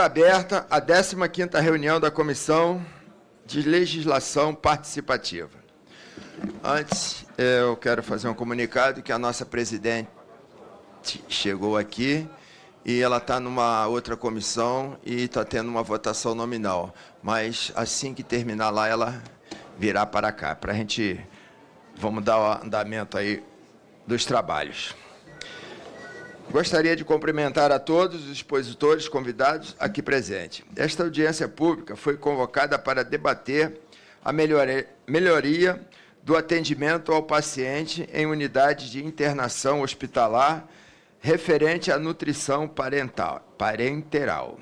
aberta a 15ª reunião da Comissão de Legislação Participativa. Antes, eu quero fazer um comunicado que a nossa presidente chegou aqui e ela está numa outra comissão e está tendo uma votação nominal. Mas assim que terminar lá, ela virá para cá, para a gente, vamos dar o andamento aí dos trabalhos. Gostaria de cumprimentar a todos os expositores convidados aqui presentes. Esta audiência pública foi convocada para debater a melhoria do atendimento ao paciente em unidade de internação hospitalar referente à nutrição parental, parenteral,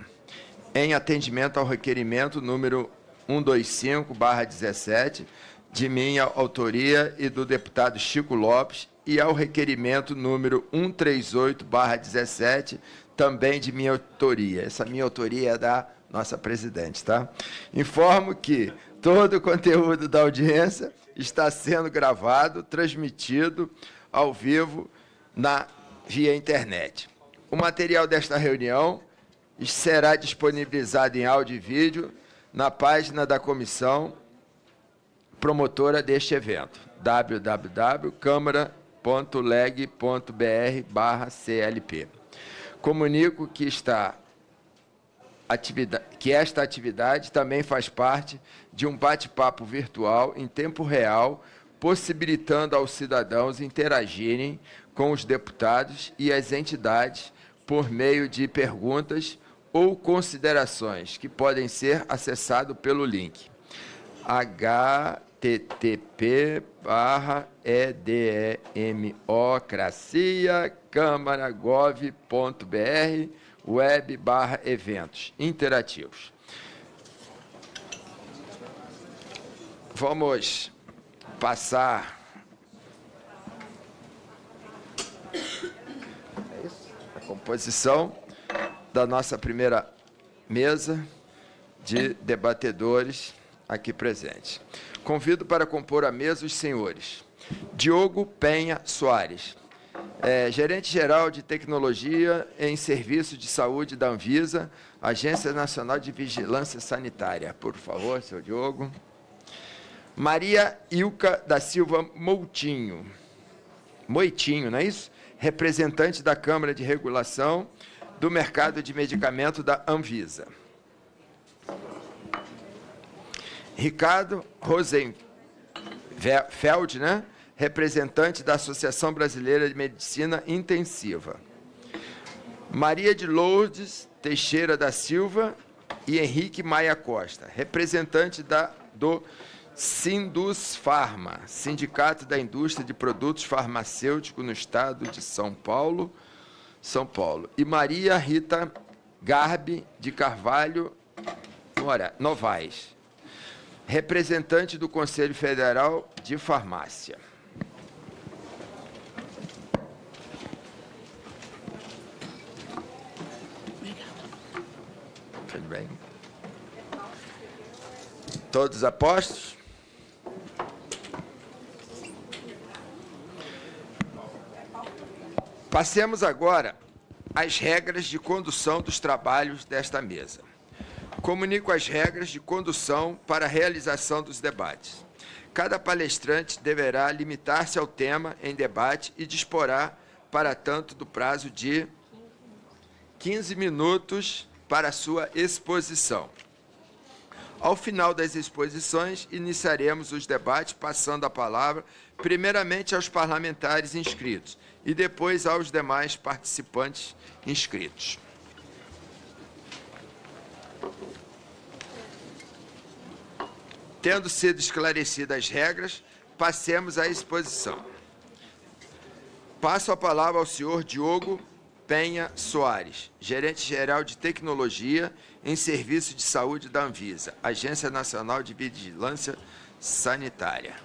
em atendimento ao requerimento número 125/17 de minha autoria e do deputado Chico Lopes e ao requerimento número 138/17, também de minha autoria. Essa minha autoria é da nossa presidente, tá? Informo que todo o conteúdo da audiência está sendo gravado, transmitido ao vivo na via internet. O material desta reunião será disponibilizado em áudio e vídeo na página da comissão promotora deste evento, www.câmara.com www.leg.br/clp. Comunico que está que esta atividade também faz parte de um bate-papo virtual em tempo real, possibilitando aos cidadãos interagirem com os deputados e as entidades por meio de perguntas ou considerações que podem ser acessado pelo link http barra edemocracia câmara.gov.br web barra eventos interativos. Vamos passar a composição da nossa primeira mesa de debatedores aqui presentes. Convido para compor a mesa os senhores Diogo Penha Soares, é, gerente-geral de tecnologia em serviço de saúde da Anvisa, Agência Nacional de Vigilância Sanitária. Por favor, seu Diogo. Maria Ilka da Silva Moutinho, Moitinho, não é isso? Representante da Câmara de Regulação do Mercado de Medicamento da Anvisa. Ricardo Rosenfeld, né? representante da Associação Brasileira de Medicina Intensiva. Maria de Lourdes Teixeira da Silva e Henrique Maia Costa, representante da, do Sindus Farma, Sindicato da Indústria de Produtos Farmacêuticos no Estado de São Paulo, São Paulo. E Maria Rita Garbi de Carvalho Novaes, representante do Conselho Federal de Farmácia. Tudo bem? Todos apostos? Passemos agora às regras de condução dos trabalhos desta mesa. Comunico as regras de condução para a realização dos debates. Cada palestrante deverá limitar-se ao tema em debate e disporá, para tanto, do prazo de 15 minutos para sua exposição. Ao final das exposições, iniciaremos os debates, passando a palavra, primeiramente aos parlamentares inscritos e depois aos demais participantes inscritos. Tendo sido esclarecidas as regras, passemos à exposição. Passo a palavra ao senhor Diogo Penha Soares, gerente-geral de tecnologia em serviço de saúde da Anvisa, Agência Nacional de Vigilância Sanitária.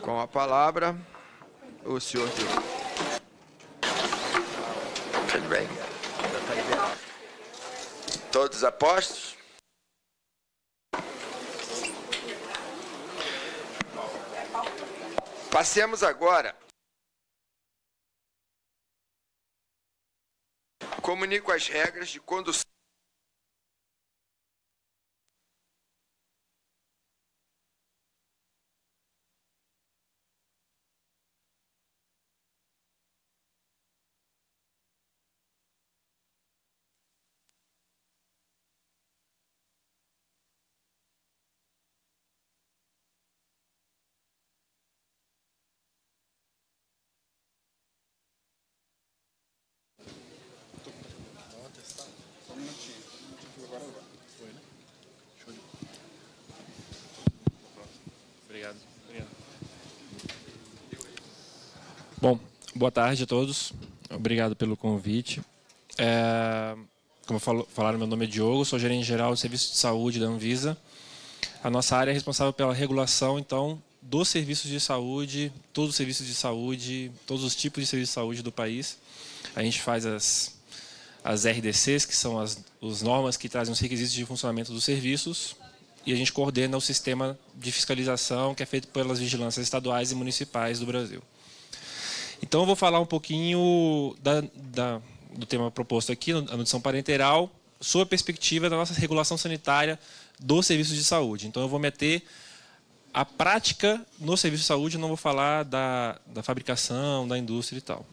Com a palavra, o senhor Diogo. Tudo bem. Todos apostos? Passemos agora. Comunico as regras de condução Boa tarde a todos. Obrigado pelo convite. É, como falo, falaram, meu nome é Diogo, sou gerente geral do Serviço de Saúde da Anvisa. A nossa área é responsável pela regulação, então, dos serviços de saúde, todos os serviços de saúde, todos os tipos de serviços de saúde do país. A gente faz as, as RDCs, que são as, as normas que trazem os requisitos de funcionamento dos serviços, e a gente coordena o sistema de fiscalização que é feito pelas vigilâncias estaduais e municipais do Brasil. Então, eu vou falar um pouquinho da, da do tema proposto aqui, a nutrição parenteral, sob a perspectiva da nossa regulação sanitária dos serviços de saúde. Então, eu vou meter a prática no serviço de saúde, não vou falar da, da fabricação, da indústria e tal.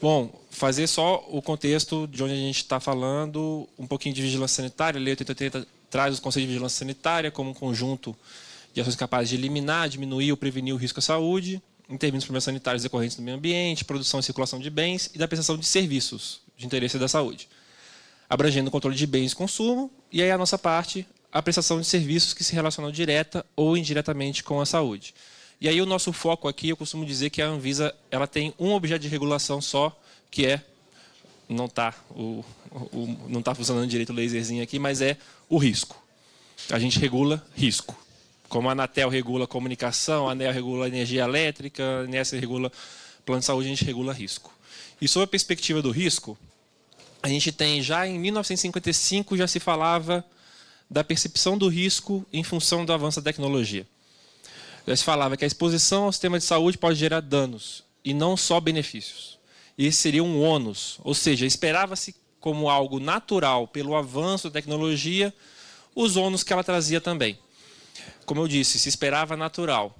Bom, fazer só o contexto de onde a gente está falando, um pouquinho de vigilância sanitária. A Lei 8080 traz os conceitos de vigilância sanitária como um conjunto de ações capazes de eliminar, diminuir ou prevenir o risco à saúde intervindo nos problemas sanitários decorrentes do meio ambiente, produção e circulação de bens e da prestação de serviços de interesse da saúde, abrangendo o controle de bens e consumo, e aí a nossa parte, a prestação de serviços que se relacionam direta ou indiretamente com a saúde. E aí o nosso foco aqui, eu costumo dizer que a Anvisa ela tem um objeto de regulação só, que é não está o, o, não tá funcionando direito o laserzinho aqui, mas é o risco. A gente regula risco. Como a Anatel regula comunicação, a ANEL regula energia elétrica, a ANES regula plano de saúde, a gente regula risco. E sob a perspectiva do risco, a gente tem já em 1955 já se falava da percepção do risco em função do avanço da tecnologia. Já se falava que a exposição ao sistema de saúde pode gerar danos e não só benefícios. Esse seria um ônus, ou seja, esperava-se como algo natural pelo avanço da tecnologia os ônus que ela trazia também como eu disse, se esperava natural.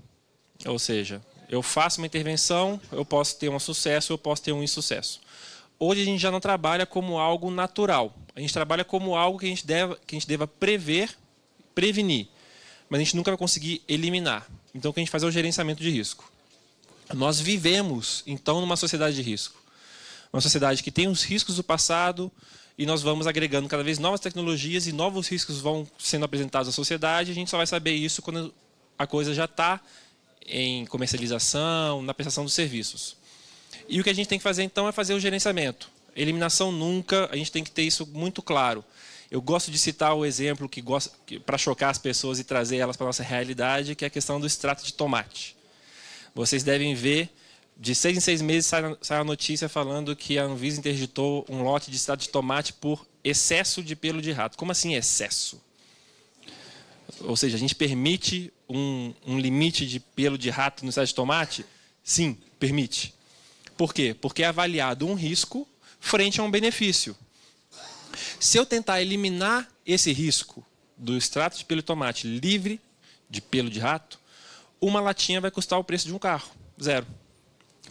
Ou seja, eu faço uma intervenção, eu posso ter um sucesso, eu posso ter um insucesso. Hoje a gente já não trabalha como algo natural. A gente trabalha como algo que a gente deva, que a gente deva prever, prevenir. Mas a gente nunca vai conseguir eliminar. Então o que a gente faz é o gerenciamento de risco. Nós vivemos, então, numa sociedade de risco. Uma sociedade que tem os riscos do passado, e nós vamos agregando cada vez novas tecnologias e novos riscos vão sendo apresentados à sociedade. A gente só vai saber isso quando a coisa já está em comercialização, na prestação dos serviços. E o que a gente tem que fazer então é fazer o gerenciamento. Eliminação nunca, a gente tem que ter isso muito claro. Eu gosto de citar o exemplo que, que para chocar as pessoas e trazer elas para a nossa realidade, que é a questão do extrato de tomate. Vocês devem ver de seis em seis meses sai, a notícia falando que a Anvisa interditou um lote de extrato de tomate por excesso de pelo de rato. Como assim excesso? Ou seja, a gente permite um, um limite de pelo de rato no extrato de tomate? Sim, permite. Por quê? Porque é avaliado um risco frente a um benefício. Se eu tentar eliminar esse risco do extrato de pelo de tomate livre de pelo de rato, uma latinha vai custar o preço de um carro. Zero.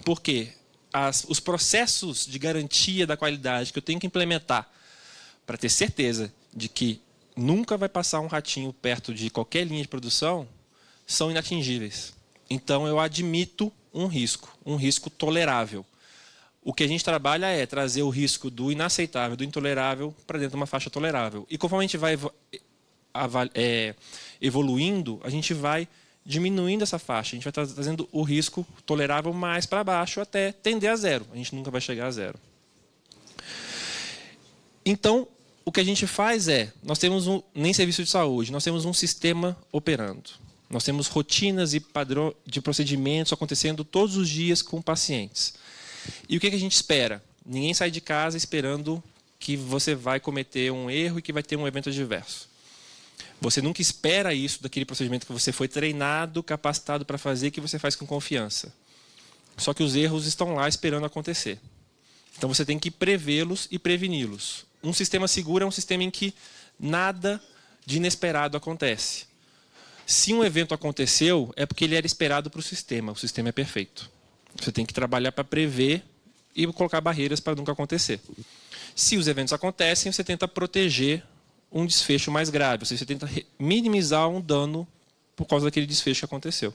Porque as, os processos de garantia da qualidade que eu tenho que implementar para ter certeza de que nunca vai passar um ratinho perto de qualquer linha de produção são inatingíveis. Então eu admito um risco, um risco tolerável. O que a gente trabalha é trazer o risco do inaceitável, do intolerável, para dentro de uma faixa tolerável. E conforme a gente vai é, evoluindo, a gente vai diminuindo essa faixa. A gente vai trazendo o risco tolerável mais para baixo até tender a zero. A gente nunca vai chegar a zero. Então, o que a gente faz é, nós temos um, nem serviço de saúde, nós temos um sistema operando. Nós temos rotinas e padrões de procedimentos acontecendo todos os dias com pacientes. E o que a gente espera? Ninguém sai de casa esperando que você vai cometer um erro e que vai ter um evento adverso. Você nunca espera isso daquele procedimento que você foi treinado, capacitado para fazer, que você faz com confiança. Só que os erros estão lá esperando acontecer. Então você tem que prevê-los e preveni-los. Um sistema seguro é um sistema em que nada de inesperado acontece. Se um evento aconteceu, é porque ele era esperado para o sistema. O sistema é perfeito. Você tem que trabalhar para prever e colocar barreiras para nunca acontecer. Se os eventos acontecem, você tenta proteger um desfecho mais grave. Ou seja, você tenta minimizar um dano por causa daquele desfecho que aconteceu.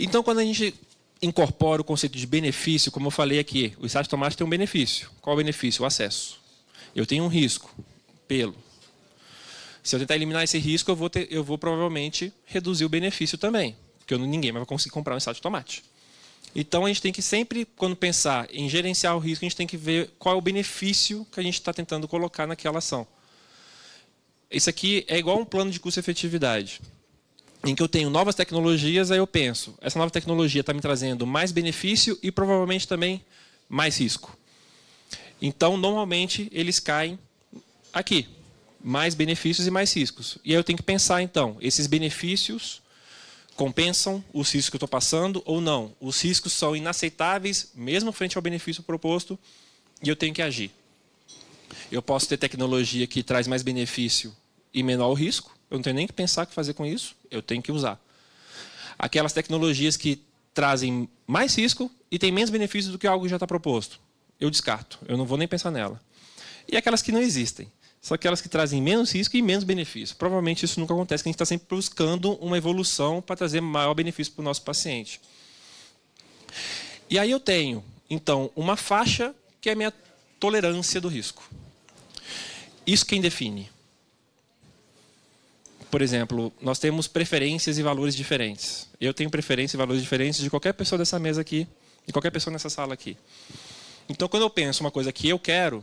Então, quando a gente incorpora o conceito de benefício, como eu falei aqui, o de tomate tem um benefício. Qual é o benefício? O acesso. Eu tenho um risco, pelo. Se eu tentar eliminar esse risco, eu vou, ter, eu vou provavelmente reduzir o benefício também, porque eu, ninguém vai conseguir comprar um de tomate. Então a gente tem que sempre, quando pensar em gerenciar o risco, a gente tem que ver qual é o benefício que a gente está tentando colocar naquela ação. Isso aqui é igual um plano de custo-efetividade, em que eu tenho novas tecnologias, aí eu penso, essa nova tecnologia está me trazendo mais benefício e provavelmente também mais risco. Então, normalmente, eles caem aqui. Mais benefícios e mais riscos. E aí eu tenho que pensar, então, esses benefícios compensam os riscos que eu estou passando ou não. Os riscos são inaceitáveis, mesmo frente ao benefício proposto, e eu tenho que agir. Eu posso ter tecnologia que traz mais benefício e menor risco, eu não tenho nem que pensar o que fazer com isso, eu tenho que usar. Aquelas tecnologias que trazem mais risco e têm menos benefício do que algo que já está proposto, eu descarto, eu não vou nem pensar nela. E aquelas que não existem, são aquelas que trazem menos risco e menos benefício. Provavelmente isso nunca acontece, porque a gente está sempre buscando uma evolução para trazer maior benefício para o nosso paciente. E aí eu tenho, então, uma faixa que é a minha tolerância do risco. Isso quem define? Por exemplo, nós temos preferências e valores diferentes. Eu tenho preferência e valores diferentes de qualquer pessoa dessa mesa aqui, de qualquer pessoa nessa sala aqui. Então, quando eu penso uma coisa que eu quero,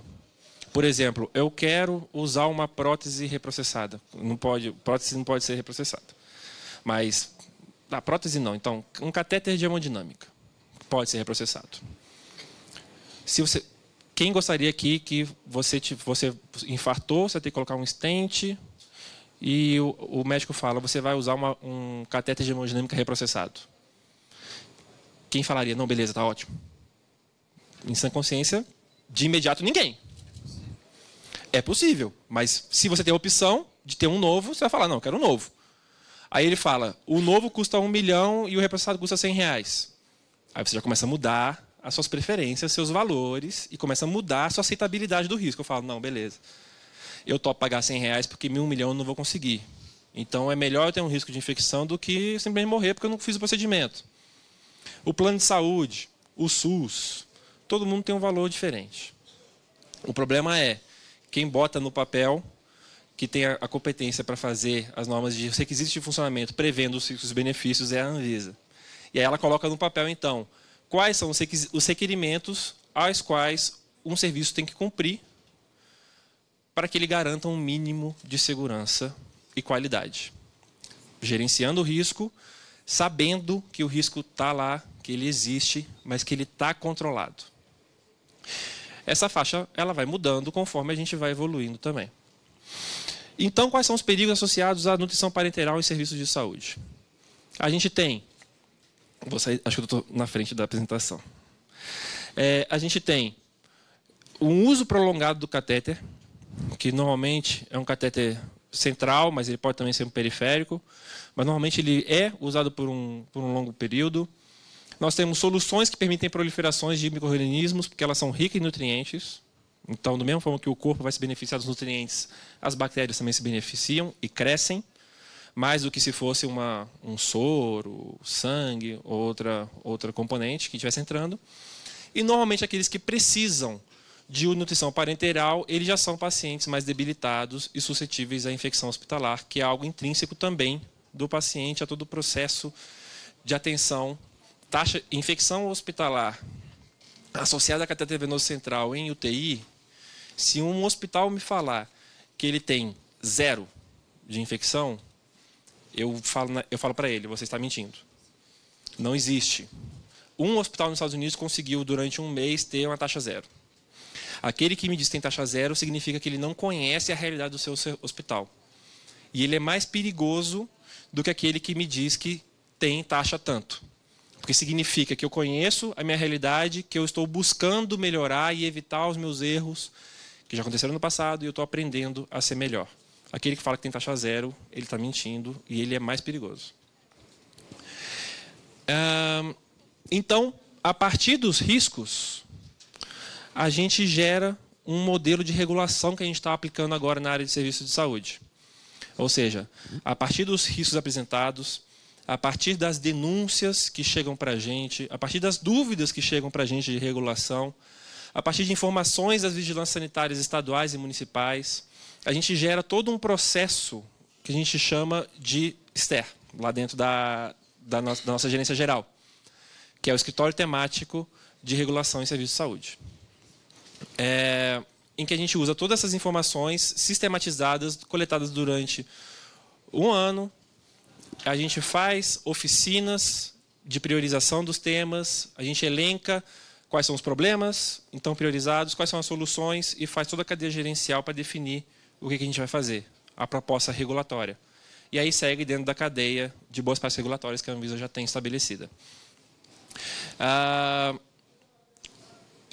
por exemplo, eu quero usar uma prótese reprocessada. Não pode, prótese não pode ser reprocessada. Mas a prótese não. Então, um catéter de hemodinâmica pode ser reprocessado. Se você, quem gostaria aqui que você, você infartou, você tem que colocar um stent e o, o médico fala, você vai usar uma, um catéter de hemodinâmica reprocessado. Quem falaria, não, beleza, tá ótimo. Em sã consciência, de imediato ninguém. É possível, mas se você tem a opção de ter um novo, você vai falar, não, eu quero um novo. Aí ele fala, o novo custa um milhão e o reprocessado custa 100 reais. Aí você já começa a mudar as suas preferências, seus valores, e começa a mudar a sua aceitabilidade do risco. Eu falo, não, beleza. Eu topo pagar 100 reais porque mil um milhão eu não vou conseguir. Então é melhor eu ter um risco de infecção do que simplesmente morrer porque eu não fiz o procedimento. O plano de saúde, o SUS, todo mundo tem um valor diferente. O problema é, quem bota no papel que tem a, competência para fazer as normas de requisitos de funcionamento prevendo os, os benefícios é a Anvisa. E aí ela coloca no papel, então, quais são os requerimentos aos quais um serviço tem que cumprir para que ele garanta um mínimo de segurança e qualidade. Gerenciando o risco, sabendo que o risco está lá, que ele existe, mas que ele está controlado essa faixa ela vai mudando conforme a gente vai evoluindo também. Então, quais são os perigos associados à nutrição parenteral em serviços de saúde? A gente tem, sair, acho que eu estou na frente da apresentação. É, a gente tem um uso prolongado do catéter, que normalmente é um catéter central, mas ele pode também ser um periférico, mas normalmente ele é usado por um, por um longo período. Nós temos soluções que permitem proliferações de micro-organismos, porque elas são ricas em nutrientes. Então, do mesmo forma que o corpo vai se beneficiar dos nutrientes, as bactérias também se beneficiam e crescem, mais do que se fosse uma, um soro, sangue, outra, outra componente que estivesse entrando. E, normalmente, aqueles que precisam de nutrição parenteral, eles já são pacientes mais debilitados e suscetíveis à infecção hospitalar, que é algo intrínseco também do paciente a todo o processo de atenção taxa infecção hospitalar associada a cateter venoso central em UTI, se um hospital me falar que ele tem zero de infecção, eu falo, eu falo para ele, você está mentindo. Não existe. Um hospital nos Estados Unidos conseguiu, durante um mês, ter uma taxa zero. Aquele que me diz que tem taxa zero significa que ele não conhece a realidade do seu hospital. E ele é mais perigoso do que aquele que me diz que tem taxa tanto. Porque significa que eu conheço a minha realidade, que eu estou buscando melhorar e evitar os meus erros que já aconteceram no passado e eu estou aprendendo a ser melhor. Aquele que fala que tem taxa zero, ele está mentindo e ele é mais perigoso. Então, a partir dos riscos, a gente gera um modelo de regulação que a gente está aplicando agora na área de serviços de saúde. Ou seja, a partir dos riscos apresentados, a partir das denúncias que chegam para a gente, a partir das dúvidas que chegam para a gente de regulação, a partir de informações das vigilâncias sanitárias estaduais e municipais, a gente gera todo um processo que a gente chama de STER, lá dentro da, da, nossa, da nossa gerência geral, que é o escritório temático de regulação em serviços de saúde. É, em que a gente usa todas essas informações sistematizadas, coletadas durante um ano. A gente faz oficinas de priorização dos temas, a gente elenca quais são os problemas, então priorizados, quais são as soluções e faz toda a cadeia gerencial para definir o que a gente vai fazer, a proposta regulatória. E aí segue dentro da cadeia de boas práticas regulatórias que a Anvisa já tem estabelecida. Ah,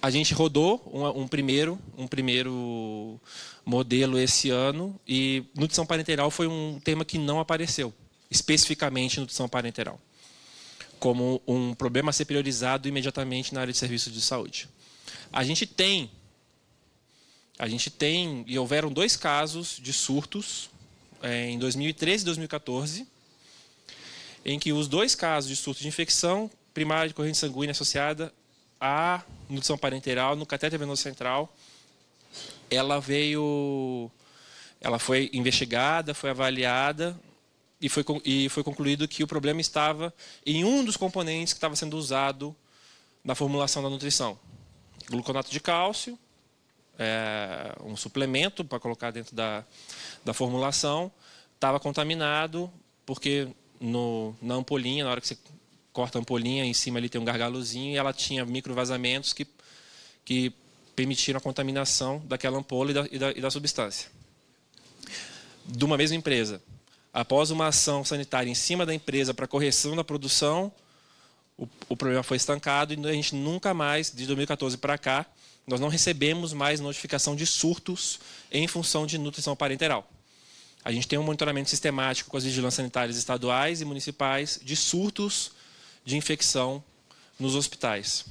a gente rodou um, um, primeiro, um primeiro modelo esse ano e nutrição parenteral foi um tema que não apareceu, especificamente nutrição parenteral, como um problema a ser priorizado imediatamente na área de serviços de saúde. A gente tem, a gente tem e houveram dois casos de surtos é, em 2013 e 2014, em que os dois casos de surto de infecção primária de corrente sanguínea associada a nutrição parenteral no catéter venoso central, ela veio, ela foi investigada, foi avaliada e foi, e foi concluído que o problema estava em um dos componentes que estava sendo usado na formulação da nutrição. Gluconato de cálcio, é, um suplemento para colocar dentro da, da formulação, estava contaminado porque no, na ampolinha, na hora que você corta a ampolinha, em cima ali tem um gargalozinho, e ela tinha microvazamentos que, que permitiram a contaminação daquela ampola e da, e da, e da substância. De uma mesma empresa. Após uma ação sanitária em cima da empresa para correção da produção, o, o, problema foi estancado e a gente nunca mais, de 2014 para cá, nós não recebemos mais notificação de surtos em função de nutrição parenteral. A gente tem um monitoramento sistemático com as vigilâncias sanitárias estaduais e municipais de surtos de infecção nos hospitais.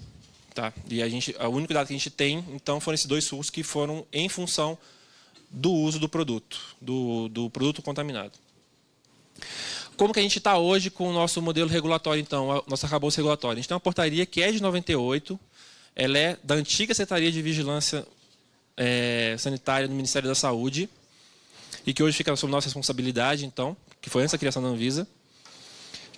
Tá? E a gente, o único dado que a gente tem, então, foram esses dois surtos que foram em função do uso do produto, do, do produto contaminado. Como que a gente está hoje com o nosso modelo regulatório, então, a nossa arcabouço regulatório? A gente tem uma portaria que é de 98, ela é da antiga Secretaria de Vigilância é, Sanitária do Ministério da Saúde, e que hoje fica sob nossa responsabilidade, então, que foi antes da criação da Anvisa,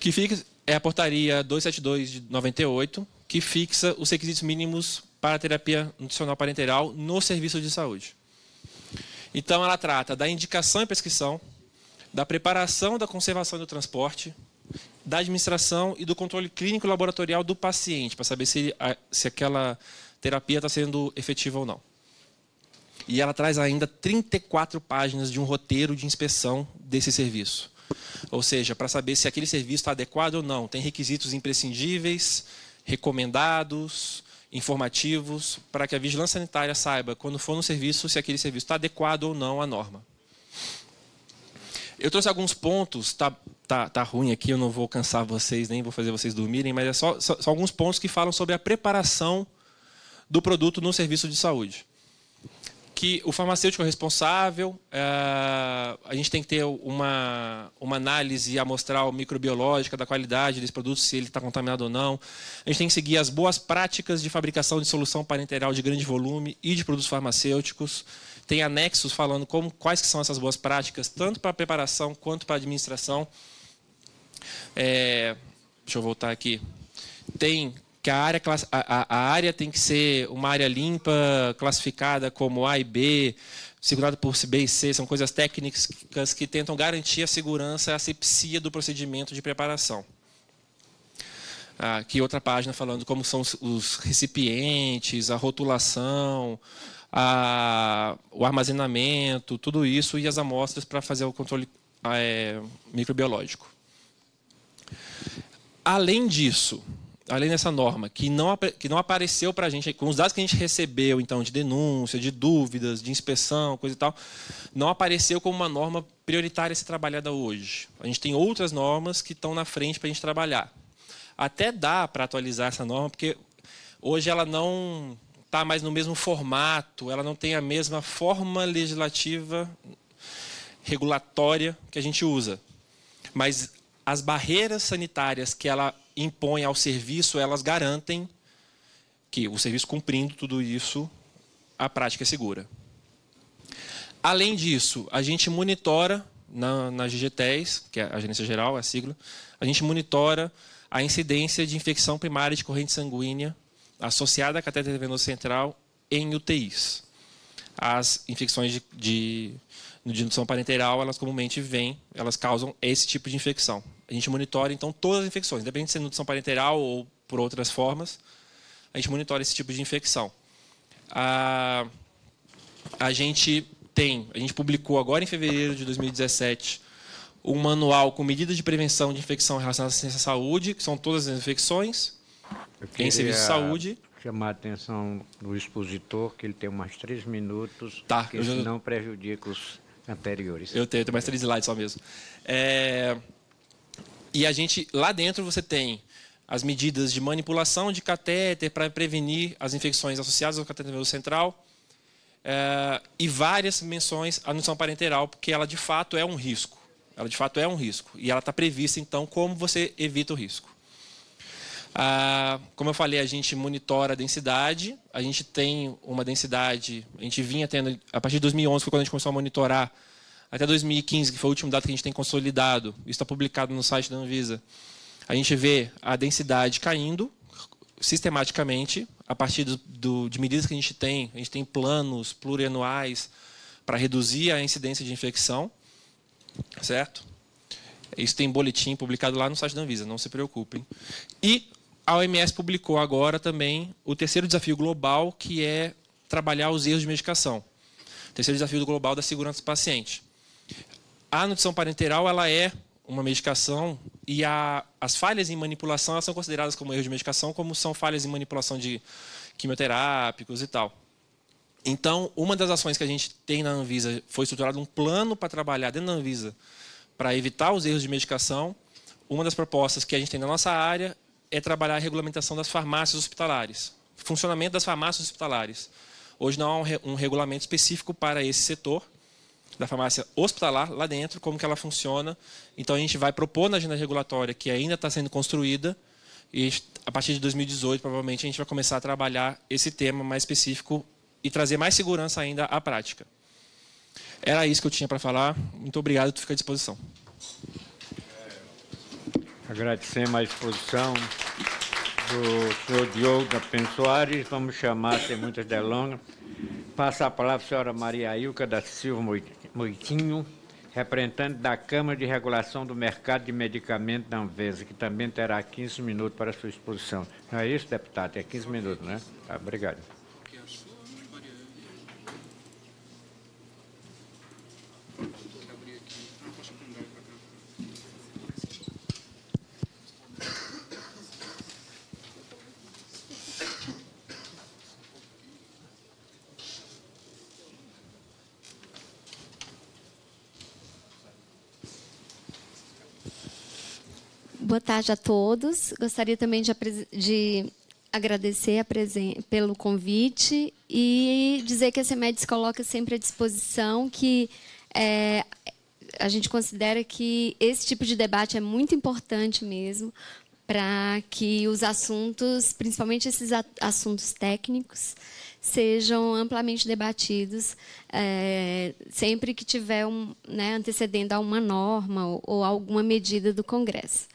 que fica, é a portaria 272 de 98, que fixa os requisitos mínimos para a terapia nutricional parenteral no serviço de saúde. Então, ela trata da indicação e prescrição, da preparação, da conservação e do transporte, da administração e do controle clínico laboratorial do paciente, para saber se, se aquela terapia está sendo efetiva ou não. E ela traz ainda 34 páginas de um roteiro de inspeção desse serviço. Ou seja, para saber se aquele serviço está adequado ou não. Tem requisitos imprescindíveis, recomendados, informativos, para que a vigilância sanitária saiba, quando for no serviço, se aquele serviço está adequado ou não à norma. Eu trouxe alguns pontos, tá, tá, tá ruim aqui, eu não vou cansar vocês, nem vou fazer vocês dormirem, mas é só, só, só alguns pontos que falam sobre a preparação do produto no serviço de saúde que o farmacêutico é responsável, é, a gente tem que ter uma, uma análise amostral microbiológica da qualidade desse produto, se ele está contaminado ou não. A gente tem que seguir as boas práticas de fabricação de solução parenteral de grande volume e de produtos farmacêuticos. Tem anexos falando como, quais que são essas boas práticas, tanto para preparação quanto para administração. É, deixa eu voltar aqui. Tem que a área, a, a área tem que ser uma área limpa, classificada como A e B, segurada por B e C, são coisas técnicas que tentam garantir a segurança e a asepsia do procedimento de preparação. Aqui outra página falando como são os recipientes, a rotulação, a, o armazenamento, tudo isso e as amostras para fazer o controle é, microbiológico. Além disso, além dessa norma, que não, que não apareceu para a gente, com os dados que a gente recebeu, então, de denúncia, de dúvidas, de inspeção, coisa e tal, não apareceu como uma norma prioritária a ser trabalhada hoje. A gente tem outras normas que estão na frente para a gente trabalhar. Até dá para atualizar essa norma, porque hoje ela não está mais no mesmo formato, ela não tem a mesma forma legislativa regulatória que a gente usa. Mas as barreiras sanitárias que ela impõe ao serviço, elas garantem que o serviço cumprindo tudo isso, a prática é segura. Além disso, a gente monitora na, na GGTES, que é a Gerência Geral, a sigla, a gente monitora a incidência de infecção primária de corrente sanguínea associada a catéter venoso central em UTIs. As infecções de, de, de indução parenteral, elas comumente vêm, elas causam esse tipo de infecção. A gente monitora, então, todas as infecções, independente de ser indução parenteral ou por outras formas, a gente monitora esse tipo de infecção. A, a gente tem, a gente publicou agora em fevereiro de 2017 um manual com medidas de prevenção de infecção relacionadas à ciência da saúde, que são todas as infecções em serviço de saúde. Chamar a atenção do expositor, que ele tem mais três minutos, tá, porque já... senão prejudica os anteriores. Eu tenho, eu tenho mais três slides só mesmo. É... E a gente, lá dentro você tem as medidas de manipulação de catéter para prevenir as infecções associadas ao catéter central é... e várias menções à nutrição parenteral, porque ela de fato é um risco. Ela de fato é um risco. E ela está prevista, então, como você evita o risco. Ah, como eu falei, a gente monitora a densidade. A gente tem uma densidade, a gente vinha tendo, a partir de 2011 foi quando a gente começou a monitorar, até 2015, que foi o último dado que a gente tem consolidado, isso está publicado no site da Anvisa. A gente vê a densidade caindo sistematicamente, a partir do, do, de medidas que a gente tem. A gente tem planos plurianuais para reduzir a incidência de infecção certo? Isso tem boletim publicado lá no site da Anvisa, não se preocupem. E a OMS publicou agora também o terceiro desafio global, que é trabalhar os erros de medicação. O terceiro desafio global da segurança do paciente. A nutrição parenteral ela é uma medicação e a, as falhas em manipulação elas são consideradas como erro de medicação, como são falhas em manipulação de quimioterápicos e tal. Então, uma das ações que a gente tem na Anvisa foi estruturado um plano para trabalhar dentro da Anvisa para evitar os erros de medicação. Uma das propostas que a gente tem na nossa área é trabalhar a regulamentação das farmácias hospitalares, funcionamento das farmácias hospitalares. Hoje não há um, um regulamento específico para esse setor da farmácia hospitalar lá dentro, como que ela funciona. Então a gente vai propor na agenda regulatória que ainda está sendo construída e a partir de 2018 provavelmente a gente vai começar a trabalhar esse tema mais específico e trazer mais segurança ainda à prática. Era isso que eu tinha para falar. Muito obrigado, tu fica à disposição. Agradecemos a exposição do senhor Diogo da Soares. Vamos chamar, sem muitas delongas. Passa a palavra a senhora Maria Ilka da Silva Moitinho, representante da Câmara de Regulação do Mercado de Medicamentos da Anvesa, que também terá 15 minutos para a sua exposição. Não é isso, deputado? É 15 minutos, né? Tá, obrigado. Boa tarde a todos. Gostaria também de, de agradecer pelo convite e dizer que a CEMED coloca sempre à disposição, que é, a gente considera que esse tipo de debate é muito importante mesmo para que os assuntos, principalmente esses assuntos técnicos, sejam amplamente debatidos é, sempre que tiver um, né, antecedendo a uma norma ou, ou alguma medida do Congresso.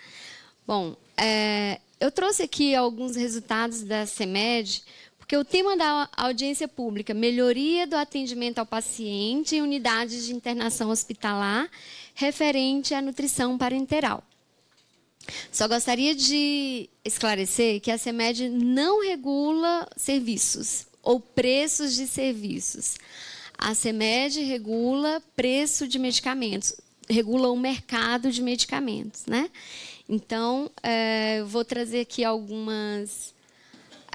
Bom, é, eu trouxe aqui alguns resultados da CEMED, porque o tema da audiência pública, melhoria do atendimento ao paciente em unidades de internação hospitalar, referente à nutrição parenteral. Só gostaria de esclarecer que a CEMED não regula serviços ou preços de serviços. A CEMED regula preço de medicamentos, regula o mercado de medicamentos, né? Então, é, vou trazer aqui algumas,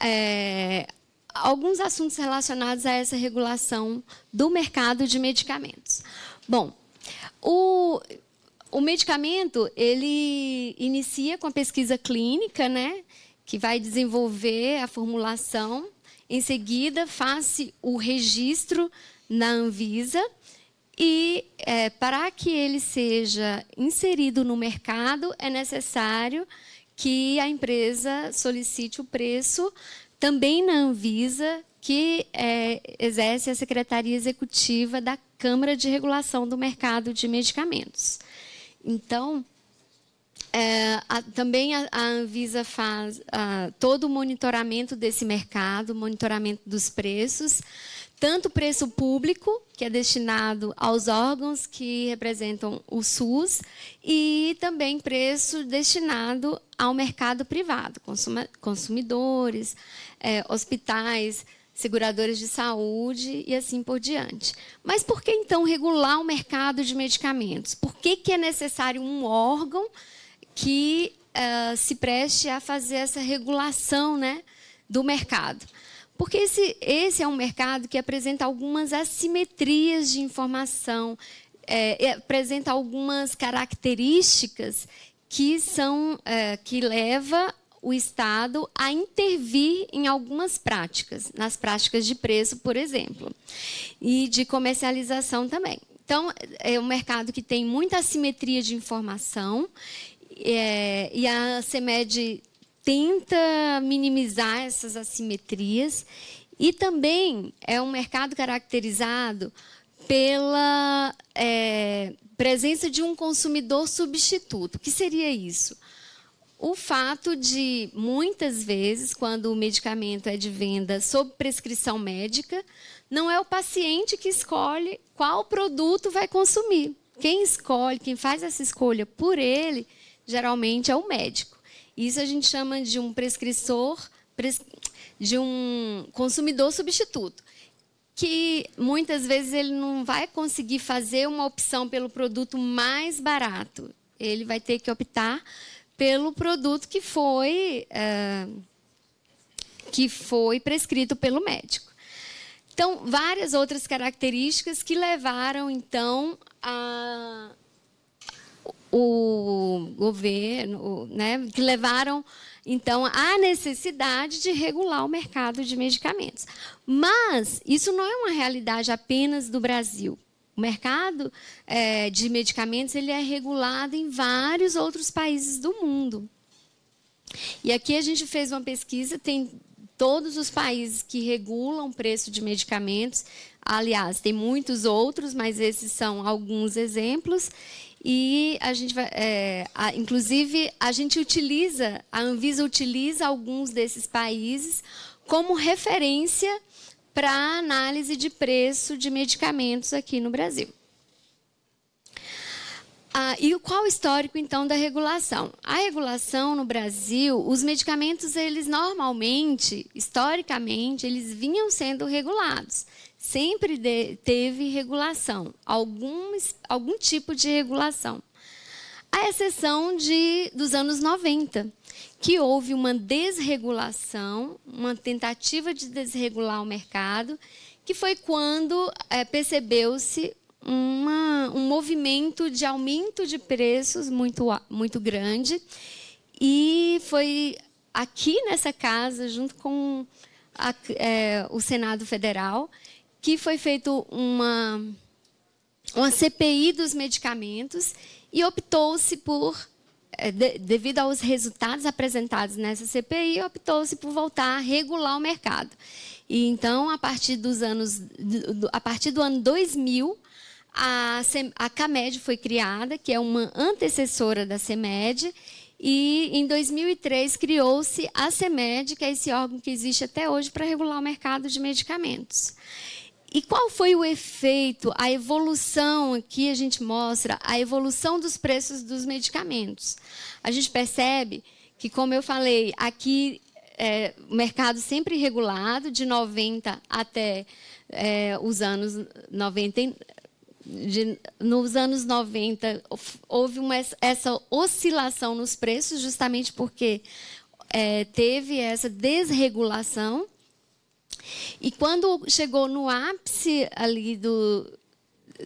é, alguns assuntos relacionados a essa regulação do mercado de medicamentos. Bom, o, o medicamento ele inicia com a pesquisa clínica, né, que vai desenvolver a formulação. Em seguida, faz o registro na Anvisa e é, para que ele seja inserido no mercado, é necessário que a empresa solicite o preço também na Anvisa, que é, exerce a Secretaria Executiva da Câmara de Regulação do Mercado de Medicamentos. Então, é, a, também a, a, Anvisa faz a, todo o monitoramento desse mercado, monitoramento dos preços, tanto preço público, que é destinado aos órgãos que representam o SUS, e também preço destinado ao mercado privado, consumidores, é, hospitais, seguradoras de saúde e assim por diante. Mas por que então regular o mercado de medicamentos? Por que, que é necessário um órgão que uh, se preste a fazer essa regulação né, do mercado? Porque esse, esse é um mercado que apresenta algumas assimetrias de informação, é, apresenta algumas características que são é, que leva o Estado a intervir em algumas práticas, nas práticas de preço, por exemplo, e de comercialização também. Então, é um mercado que tem muita assimetria de informação é, e a CEMED tenta minimizar essas assimetrias e também é um mercado caracterizado pela é, presença de um consumidor substituto. O que seria isso? o fato de, muitas vezes, quando o medicamento é de venda sob prescrição médica, não é o paciente que escolhe qual produto vai consumir. Quem escolhe, quem faz essa escolha por ele, geralmente é o médico. Isso a gente chama de um prescritor, de um consumidor substituto, que muitas vezes ele não vai conseguir fazer uma opção pelo produto mais barato. Ele vai ter que optar pelo produto que foi, é, que foi prescrito pelo médico. Então, várias outras características que levaram, então, a, o governo, né, que levaram, então, à necessidade de regular o mercado de medicamentos. Mas isso não é uma realidade apenas do Brasil. O mercado é, de medicamentos ele é regulado em vários outros países do mundo. E aqui a gente fez uma pesquisa, tem todos os países que regulam o preço de medicamentos. Aliás, tem muitos outros, mas esses são alguns exemplos. E a gente vai, é, a, inclusive, a gente utiliza, a Anvisa utiliza alguns desses países como referência para análise de preço de medicamentos aqui no Brasil. Ah, e qual o histórico então da regulação? A regulação no Brasil, os medicamentos eles normalmente, historicamente, eles vinham sendo regulados. Sempre de, teve regulação, algum, algum tipo de regulação. A exceção de, dos anos 90, que houve uma desregulação, uma tentativa de desregular o mercado, que foi quando é, percebeu-se um movimento de aumento de preços muito, muito grande. E foi aqui nessa casa, junto com a, é, o Senado Federal, que foi feito uma, uma CPI dos medicamentos e optou-se por é, de, devido aos resultados apresentados nessa CPI, optou-se por voltar a regular o mercado. E então, a partir dos anos, a partir do ano 2000, a, a CAMED foi criada, que é uma antecessora da CEMED, e em 2003 criou-se a CEMED, que é esse órgão que existe até hoje para regular o mercado de medicamentos. E qual foi o efeito, a evolução aqui a gente mostra, a evolução dos preços dos medicamentos. A gente percebe que, como eu falei, aqui é, o mercado sempre regulado, de 90 até é, os anos 90. De, nos anos 90, houve uma, essa oscilação nos preços, justamente porque é, teve essa desregulação e quando chegou no ápice ali do,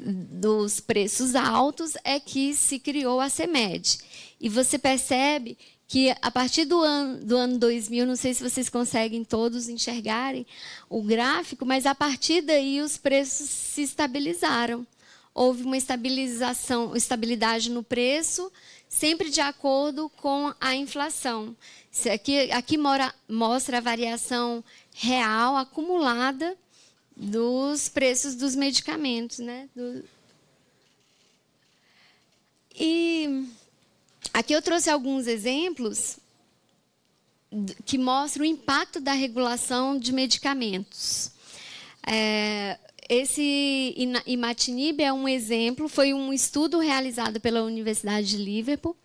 dos preços altos, é que se criou a CEMED. E você percebe que a partir do ano, do ano 2000, não sei se vocês conseguem todos enxergarem o gráfico, mas a partir daí os preços se estabilizaram. Houve uma estabilização, estabilidade no preço, sempre de acordo com a inflação. Aqui, aqui mora, mostra a variação real acumulada dos preços dos medicamentos, né? Do... E Aqui eu trouxe alguns exemplos que mostram o impacto da regulação de medicamentos. É, esse imatinib é um exemplo, foi um estudo realizado pela Universidade de Liverpool,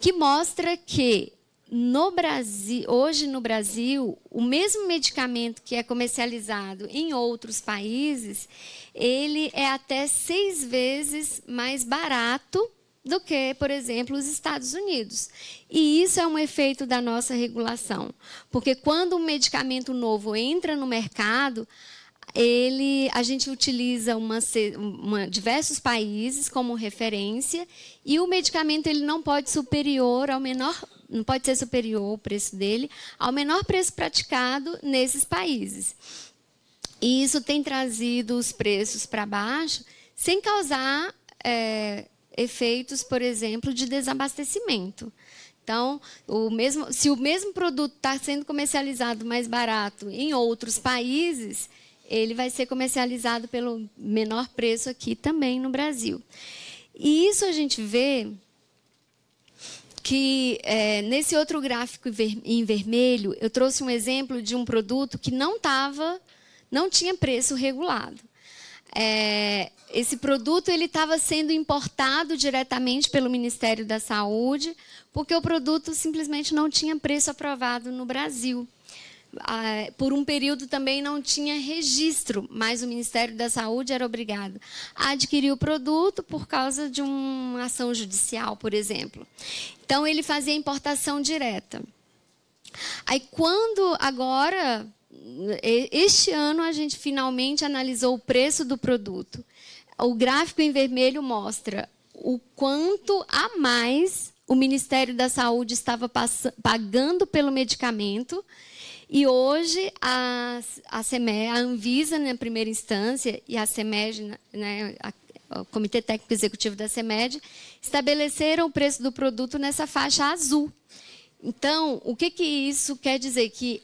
que mostra que no Brasil, hoje no Brasil, o mesmo medicamento que é comercializado em outros países, ele é até seis vezes mais barato do que, por exemplo, os Estados Unidos. E isso é um efeito da nossa regulação, porque quando um medicamento novo entra no mercado, ele, a gente utiliza uma, uma, diversos países como referência e o medicamento ele não pode superior ao menor não pode ser superior o preço dele ao menor preço praticado nesses países. E isso tem trazido os preços para baixo sem causar é, efeitos, por exemplo, de desabastecimento. Então, o mesmo, se o mesmo produto está sendo comercializado mais barato em outros países, ele vai ser comercializado pelo menor preço aqui também no Brasil. E isso a gente vê que é, nesse outro gráfico em vermelho eu trouxe um exemplo de um produto que não estava, não tinha preço regulado. É, esse produto ele estava sendo importado diretamente pelo Ministério da Saúde, porque o produto simplesmente não tinha preço aprovado no Brasil por um período também não tinha registro, mas o Ministério da Saúde era obrigado a adquirir o produto por causa de uma ação judicial, por exemplo. Então ele fazia importação direta. Aí quando agora este ano a gente finalmente analisou o preço do produto. O gráfico em vermelho mostra o quanto a mais o Ministério da Saúde estava pagando pelo medicamento e hoje a, a a Anvisa na primeira instância e a CEMED, né, a, o Comitê Técnico Executivo da CEMED, estabeleceram o preço do produto nessa faixa azul. Então, o que, que isso quer dizer? Que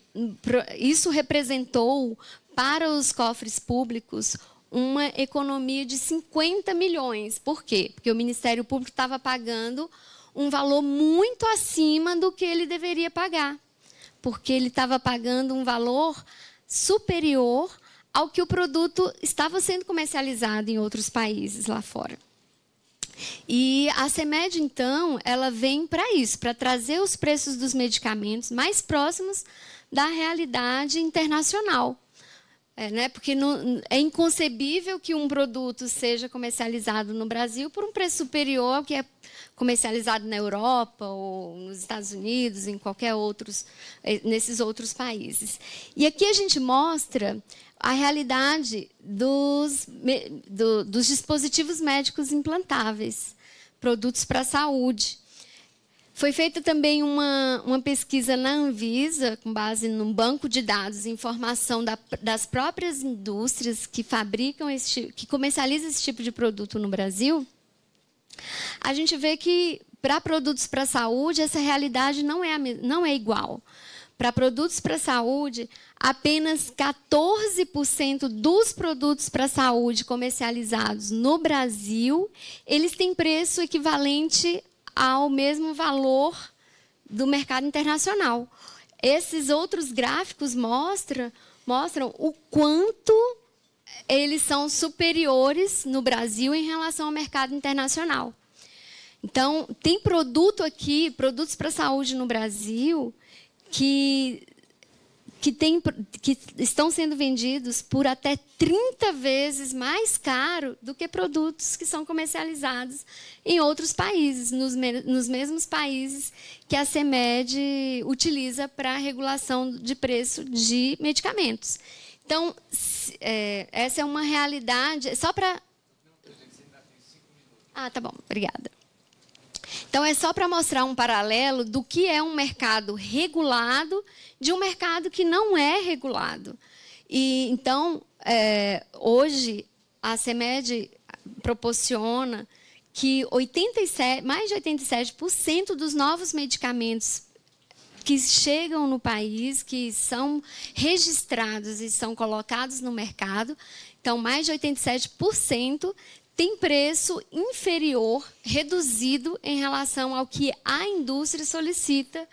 isso representou para os cofres públicos uma economia de 50 milhões. Por quê? Porque o Ministério Público estava pagando um valor muito acima do que ele deveria pagar porque ele estava pagando um valor superior ao que o produto estava sendo comercializado em outros países lá fora. E a CEMED, então, ela vem para isso, para trazer os preços dos medicamentos mais próximos da realidade internacional. É, né? Porque é inconcebível que um produto seja comercializado no Brasil por um preço superior ao que é comercializado na Europa ou nos Estados Unidos, em qualquer outros, é, nesses outros países. E aqui a gente mostra a realidade dos, do, dos dispositivos médicos implantáveis, produtos para a saúde. Foi feita também uma, uma pesquisa na Anvisa, com base num banco de dados, informação da, das próprias indústrias que fabricam, esse, que comercializam esse tipo de produto no Brasil. A gente vê que, para produtos para a saúde, essa realidade não é, não é igual. Para produtos para saúde, apenas 14% dos produtos para saúde comercializados no Brasil, eles têm preço equivalente ao mesmo valor do mercado internacional. Esses outros gráficos mostram, mostram o quanto eles são superiores no Brasil em relação ao mercado internacional. Então, tem produto aqui, produtos para saúde no Brasil, que que, tem, que estão sendo vendidos por até 30 vezes mais caro do que produtos que são comercializados em outros países, nos, nos mesmos países que a CEMED utiliza para regulação de preço de medicamentos. Então, é, essa é uma realidade. Só para. Ah, tá bom, obrigada. Então, é só para mostrar um paralelo do que é um mercado regulado de um mercado que não é regulado. E Então, é, hoje, a CEMED proporciona que 87, mais de 87% dos novos medicamentos que chegam no país, que são registrados e são colocados no mercado, então mais de 87% tem preço inferior, reduzido em relação ao que a indústria solicita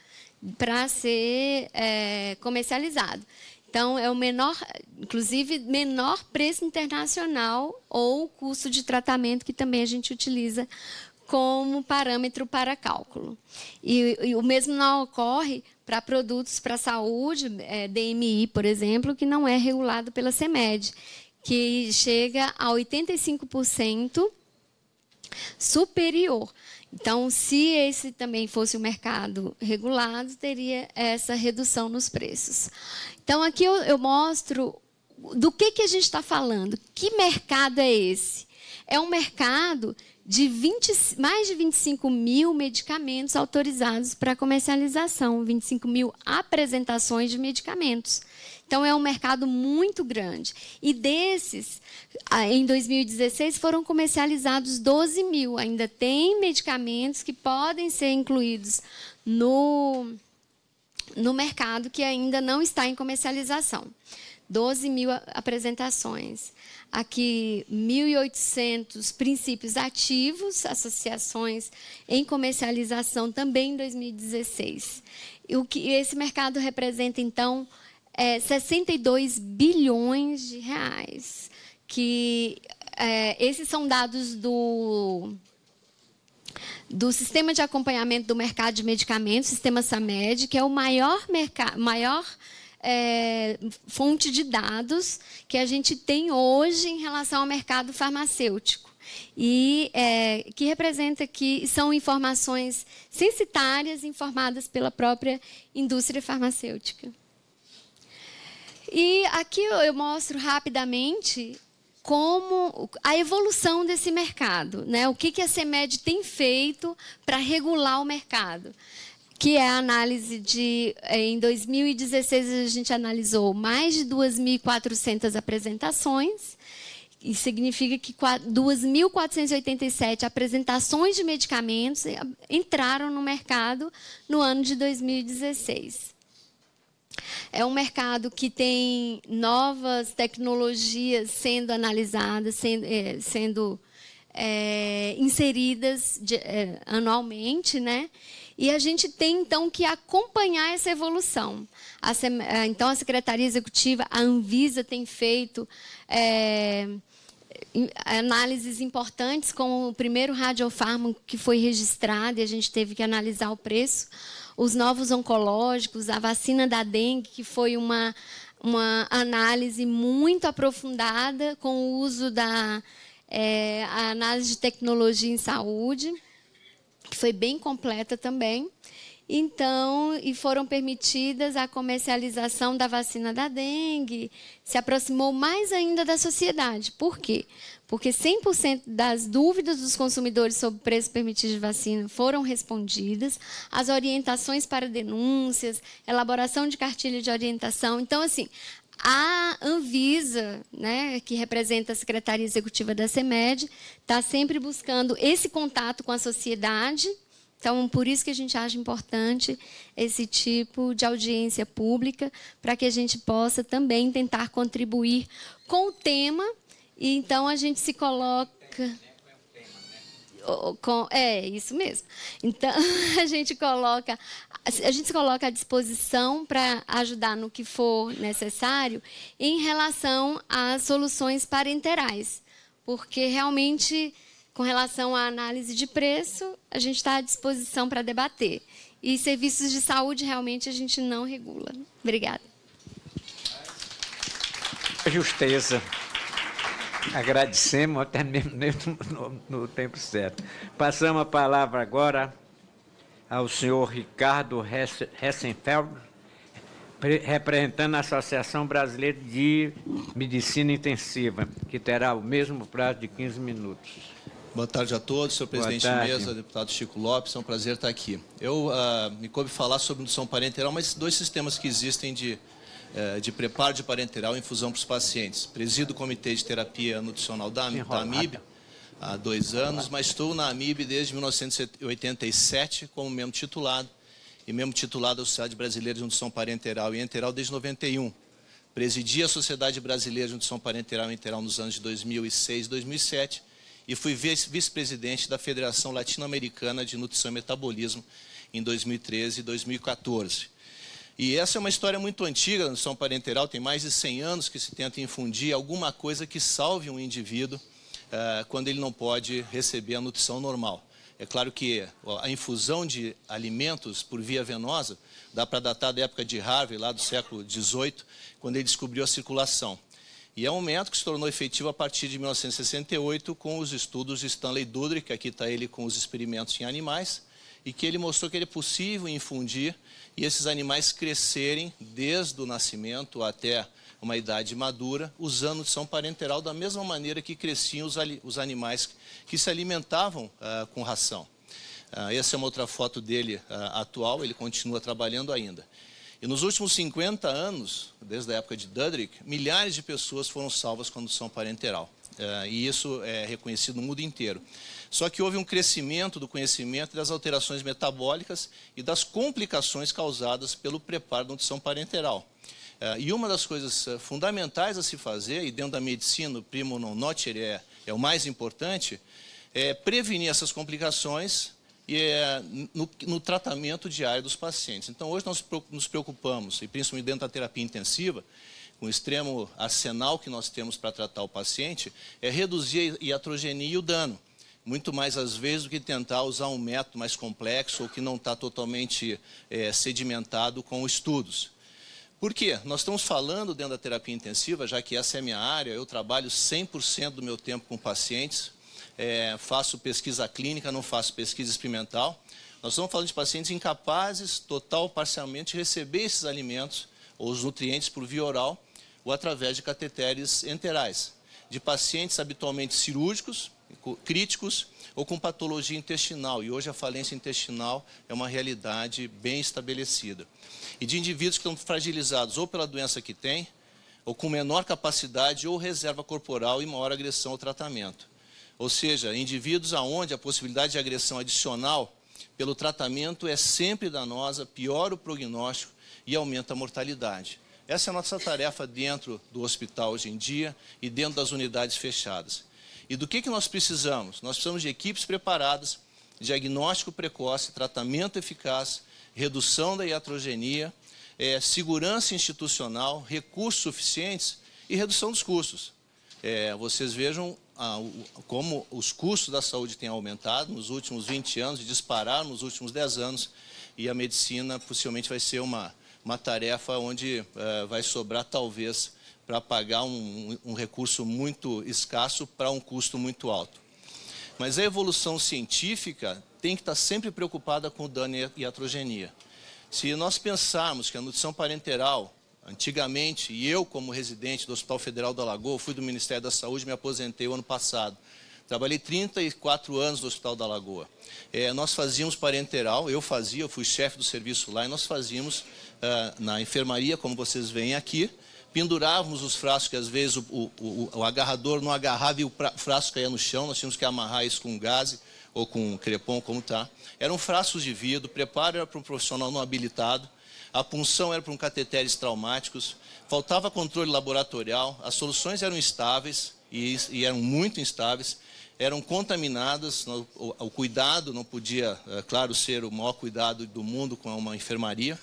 para ser é, comercializado. Então, é o menor, inclusive, menor preço internacional ou custo de tratamento que também a gente utiliza como parâmetro para cálculo. E, e o mesmo não ocorre para produtos para saúde, é, DMI, por exemplo, que não é regulado pela CEMED, que chega a 85% superior. Então, se esse também fosse um mercado regulado, teria essa redução nos preços. Então, aqui eu, eu mostro do que, que a gente está falando. Que mercado é esse? É um mercado de 20, mais de 25 mil medicamentos autorizados para comercialização, 25 mil apresentações de medicamentos. Então, é um mercado muito grande. E desses, em 2016, foram comercializados 12 mil. Ainda tem medicamentos que podem ser incluídos no, no mercado que ainda não está em comercialização. 12 mil apresentações. Aqui, 1.800 princípios ativos, associações em comercialização também em 2016. O que esse mercado representa, então, é, 62 bilhões de reais. Que é, esses são dados do do Sistema de Acompanhamento do Mercado de Medicamentos, Sistema SAMED, que é o maior, maior é, fonte de dados que a gente tem hoje em relação ao mercado farmacêutico. E é, que representa que são informações censitárias informadas pela própria indústria farmacêutica. E aqui eu mostro rapidamente como a evolução desse mercado, né? O que, que a CEMED tem feito para regular o mercado? Que é a análise de. Em 2016, a gente analisou mais de 2.400 apresentações. Isso significa que 2.487 apresentações de medicamentos entraram no mercado no ano de 2016. É um mercado que tem novas tecnologias sendo analisadas, sendo, é, sendo é, inseridas de, é, anualmente, né? E a gente tem então que acompanhar essa evolução. A, então a Secretaria Executiva, a Anvisa tem feito análises importantes, como o primeiro radiofármaco que foi registrado e a gente teve que analisar o preço os novos oncológicos, a vacina da dengue, que foi uma, uma análise muito aprofundada com o uso da é, análise de tecnologia em saúde, que foi bem completa também. Então, e foram permitidas a comercialização da vacina da dengue, se aproximou mais ainda da sociedade. Por quê? Porque 100% das dúvidas dos consumidores sobre o preço permitido de vacina foram respondidas, as orientações para denúncias, elaboração de cartilha de orientação. Então, assim, a Anvisa, né, que representa a Secretaria Executiva da CEMED, está sempre buscando esse contato com a sociedade então, por isso que a gente acha importante esse tipo de audiência pública, para que a gente possa também tentar contribuir com o tema. E então a gente se coloca. Com, é, isso mesmo. Então, a gente coloca, a gente se coloca à disposição para ajudar no que for necessário em relação às soluções parenterais, porque realmente com relação à análise de preço, a gente está à disposição para debater. E serviços de saúde, realmente, a gente não regula. Obrigada. Justeza. Agradecemos até mesmo no, no, tempo certo. Passamos a palavra agora ao senhor Ricardo Hessenfeld, representando a Associação Brasileira de Medicina Intensiva, que terá o mesmo prazo de 15 minutos. Boa tarde a todos, senhor presidente de mesa, deputado Chico Lopes, é um prazer estar aqui. Eu uh, me coube falar sobre indução parenteral, mas dois sistemas que existem de, de preparo de parenteral e infusão para os pacientes. Presido o Comitê de Terapia Nutricional da, da AMIB há dois anos, mas estou na AMIB desde 1987 como membro titulado e membro titulado da Sociedade Brasileira de Nutrição Parenteral e Enteral desde 91. Presidi a Sociedade Brasileira de Nutrição Parenteral e Enteral nos anos de 2006 e 2007 e fui vice-presidente da Federação Latino-Americana de Nutrição e Metabolismo em 2013 e 2014. E essa é uma história muito antiga da nutrição parenteral, tem mais de 100 anos que se tenta infundir alguma coisa que salve um indivíduo uh, quando ele não pode receber a nutrição normal. É claro que a infusão de alimentos por via venosa dá para datar da época de Harvey, lá do século XVIII, quando ele descobriu a circulação. E é um método que se tornou efetivo a partir de 1968 com os estudos de Stanley Dudrick, aqui está ele com os experimentos em animais, e que ele mostrou que ele é possível infundir e esses animais crescerem desde o nascimento até uma idade madura, usando nutrição parenteral da mesma maneira que cresciam os, os animais que se alimentavam uh, com ração. Uh, essa é uma outra foto dele uh, atual, ele continua trabalhando ainda. E nos últimos 50 anos, desde a época de Dudrick, milhares de pessoas foram salvas com a nutrição parenteral. e isso é reconhecido no mundo inteiro. Só que houve um crescimento do conhecimento das alterações metabólicas e das complicações causadas pelo preparo da nutrição parenteral. É, e uma das coisas é, fundamentais a se fazer, e dentro da medicina o primo non nocere é, é o mais importante, é prevenir essas complicações e é, no, no, tratamento diário dos pacientes. Então, hoje nós nos preocupamos, e principalmente dentro da terapia intensiva, com o extremo arsenal que nós temos para tratar o paciente, é reduzir a iatrogenia e o dano. Muito mais, às vezes, do que tentar usar um método mais complexo ou que não está totalmente é, sedimentado com estudos. Por quê? Nós estamos falando dentro da terapia intensiva, já que essa é minha área, eu trabalho 100% do meu tempo com pacientes, é, faço pesquisa clínica, não faço pesquisa experimental. Nós estamos falando de pacientes incapazes, total ou parcialmente, de receber esses alimentos ou os nutrientes por via oral ou através de cateteres enterais. De pacientes habitualmente cirúrgicos, críticos ou com patologia intestinal. E hoje a falência intestinal é uma realidade bem estabelecida. E de indivíduos que estão fragilizados ou pela doença que têm, ou com menor capacidade ou reserva corporal e maior agressão ao tratamento. Ou seja, indivíduos aonde a possibilidade de agressão adicional pelo tratamento é sempre danosa, piora o prognóstico e aumenta a mortalidade. Essa é a nossa tarefa dentro do hospital hoje em dia e dentro das unidades fechadas. E do que, que nós precisamos? Nós precisamos de equipes preparadas, diagnóstico precoce, tratamento eficaz, redução da iatrogenia, é, segurança institucional, recursos suficientes e redução dos custos. É, vocês vejam ah, como os custos da saúde têm aumentado nos últimos 20 anos, dispararam nos últimos 10 anos, e a medicina possivelmente vai ser uma, uma tarefa onde é, vai sobrar talvez para pagar um, um recurso muito escasso para um custo muito alto. Mas a evolução científica tem que estar sempre preocupada com o dano e a iatrogenia. Se nós pensarmos que a nutrição parenteral, antigamente, e eu como residente do Hospital Federal da Lagoa, fui do Ministério da Saúde, me aposentei o ano passado. Trabalhei 34 anos no Hospital da Lagoa. É, nós fazíamos parenteral, eu fazia, eu fui chefe do serviço lá, e nós fazíamos uh, na enfermaria, como vocês veem aqui, pendurávamos os frascos, que às vezes o, o, o agarrador não agarrava e o frasco caía no chão, nós tínhamos que amarrar isso com gás ou com crepom, como está. Eram frascos de vidro, preparo era para um profissional não habilitado, a punção era para um cateteres traumáticos, faltava controle laboratorial, as soluções eram instáveis e, e eram muito instáveis, eram contaminadas, o, o, cuidado não podia, é, claro, ser o maior cuidado do mundo com uma enfermaria.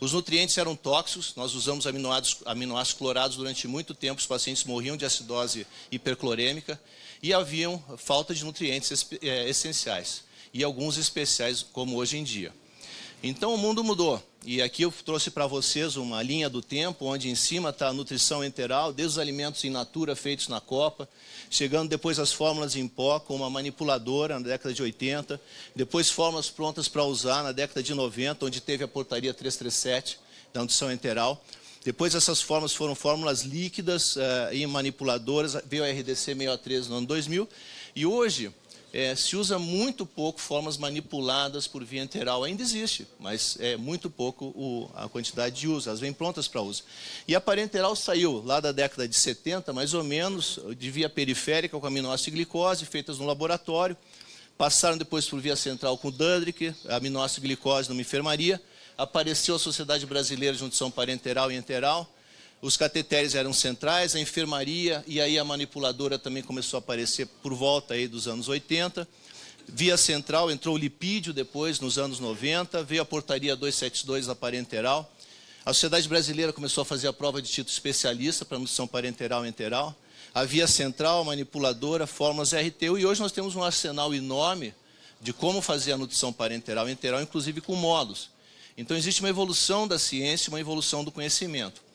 Os nutrientes eram tóxicos, nós usamos aminoácidos, aminoácidos clorados durante muito tempo, os pacientes morriam de acidose hiperclorêmica e haviam falta de nutrientes é, essenciais e alguns especiais, como hoje em dia. Então o mundo mudou. E aqui eu trouxe para vocês uma linha do tempo, onde em cima está a nutrição enteral, desde os alimentos in natura feitos na copa, chegando depois as fórmulas em pó, com uma manipuladora na década de 80, depois fórmulas prontas para usar na década de 90, onde teve a portaria 337 da nutrição enteral. Depois essas fórmulas foram fórmulas líquidas uh, e manipuladoras, veio a RDC 613 no ano 2000, e hoje é, se usa muito pouco formas manipuladas por via enteral. Ainda existe, mas é muito pouco o, a quantidade de uso. Elas vêm prontas para uso. E a parenteral saiu lá da década de 70, mais ou menos, de via periférica com aminoácido e glicose, feitas no laboratório. Passaram depois por via central com Dudrick, aminoácido e glicose numa enfermaria. Apareceu a Sociedade Brasileira de Nutrição Parenteral e Enteral. Os cateteres eram centrais, a enfermaria e aí a manipuladora também começou a aparecer por volta aí dos anos 80. Via central entrou o lipídio depois, nos anos 90, veio a portaria 272 da parenteral. A Sociedade Brasileira começou a fazer a prova de título especialista para nutrição parenteral e enteral. A via central, manipuladora, fórmulas RTU, e hoje nós temos um arsenal enorme de como fazer a nutrição parenteral e enteral, inclusive com módulos. Então existe uma evolução da ciência, uma evolução do conhecimento.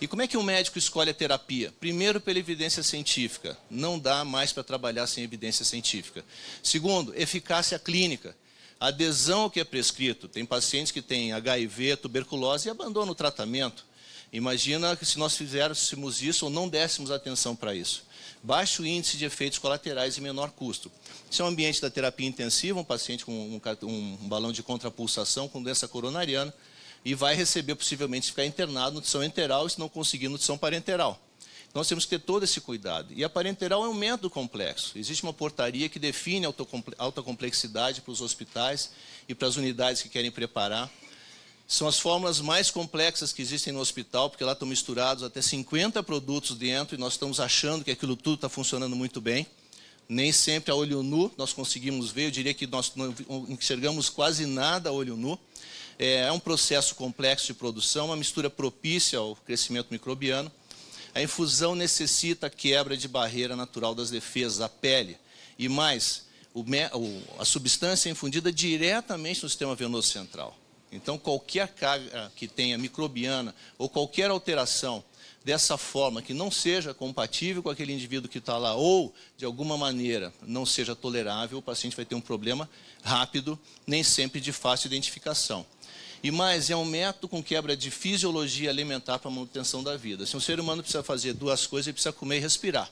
E como é que um médico escolhe a terapia? Primeiro, pela evidência científica. Não dá mais para trabalhar sem evidência científica. Segundo, eficácia clínica. Adesão ao que é prescrito. Tem pacientes que têm HIV, tuberculose e abandonam o tratamento. Imagina que se nós fizéssemos isso ou não dessemos atenção para isso. Baixo índice de efeitos colaterais e menor custo. Se é um ambiente da terapia intensiva, um paciente com um, um, um balão de contrapulsação com doença coronariana, e vai receber possivelmente ficar internado nutrição enteral e se não conseguir nutrição parenteral. Nós temos que ter todo esse cuidado. E a parenteral é um método complexo. Existe uma portaria que define alta complexidade para os hospitais e para as unidades que querem preparar. São as fórmulas mais complexas que existem no hospital, porque lá estão misturados até 50 produtos dentro e nós estamos achando que aquilo tudo está funcionando muito bem. Nem sempre a olho nu nós conseguimos ver, eu diria que nós não enxergamos quase nada a olho nu. É, é um processo complexo de produção, uma mistura propícia ao crescimento microbiano. A infusão necessita quebra de barreira natural das defesas, a pele. E mais, a substância é infundida diretamente no sistema venoso central. Então, qualquer carga que tenha microbiana ou qualquer alteração dessa forma que não seja compatível com aquele indivíduo que está lá ou, de alguma maneira, não seja tolerável, o paciente vai ter um problema rápido, nem sempre de fácil identificação. E mais, é um método com quebra de fisiologia alimentar para a manutenção da vida. Se um ser humano precisa fazer duas coisas, ele precisa comer e respirar.